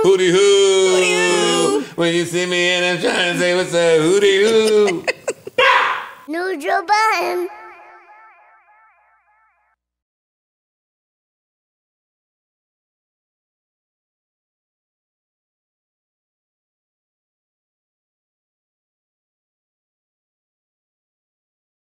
Hootie hoo. When you see me and I'm trying to say what's up, hootie hoo. Neutral button.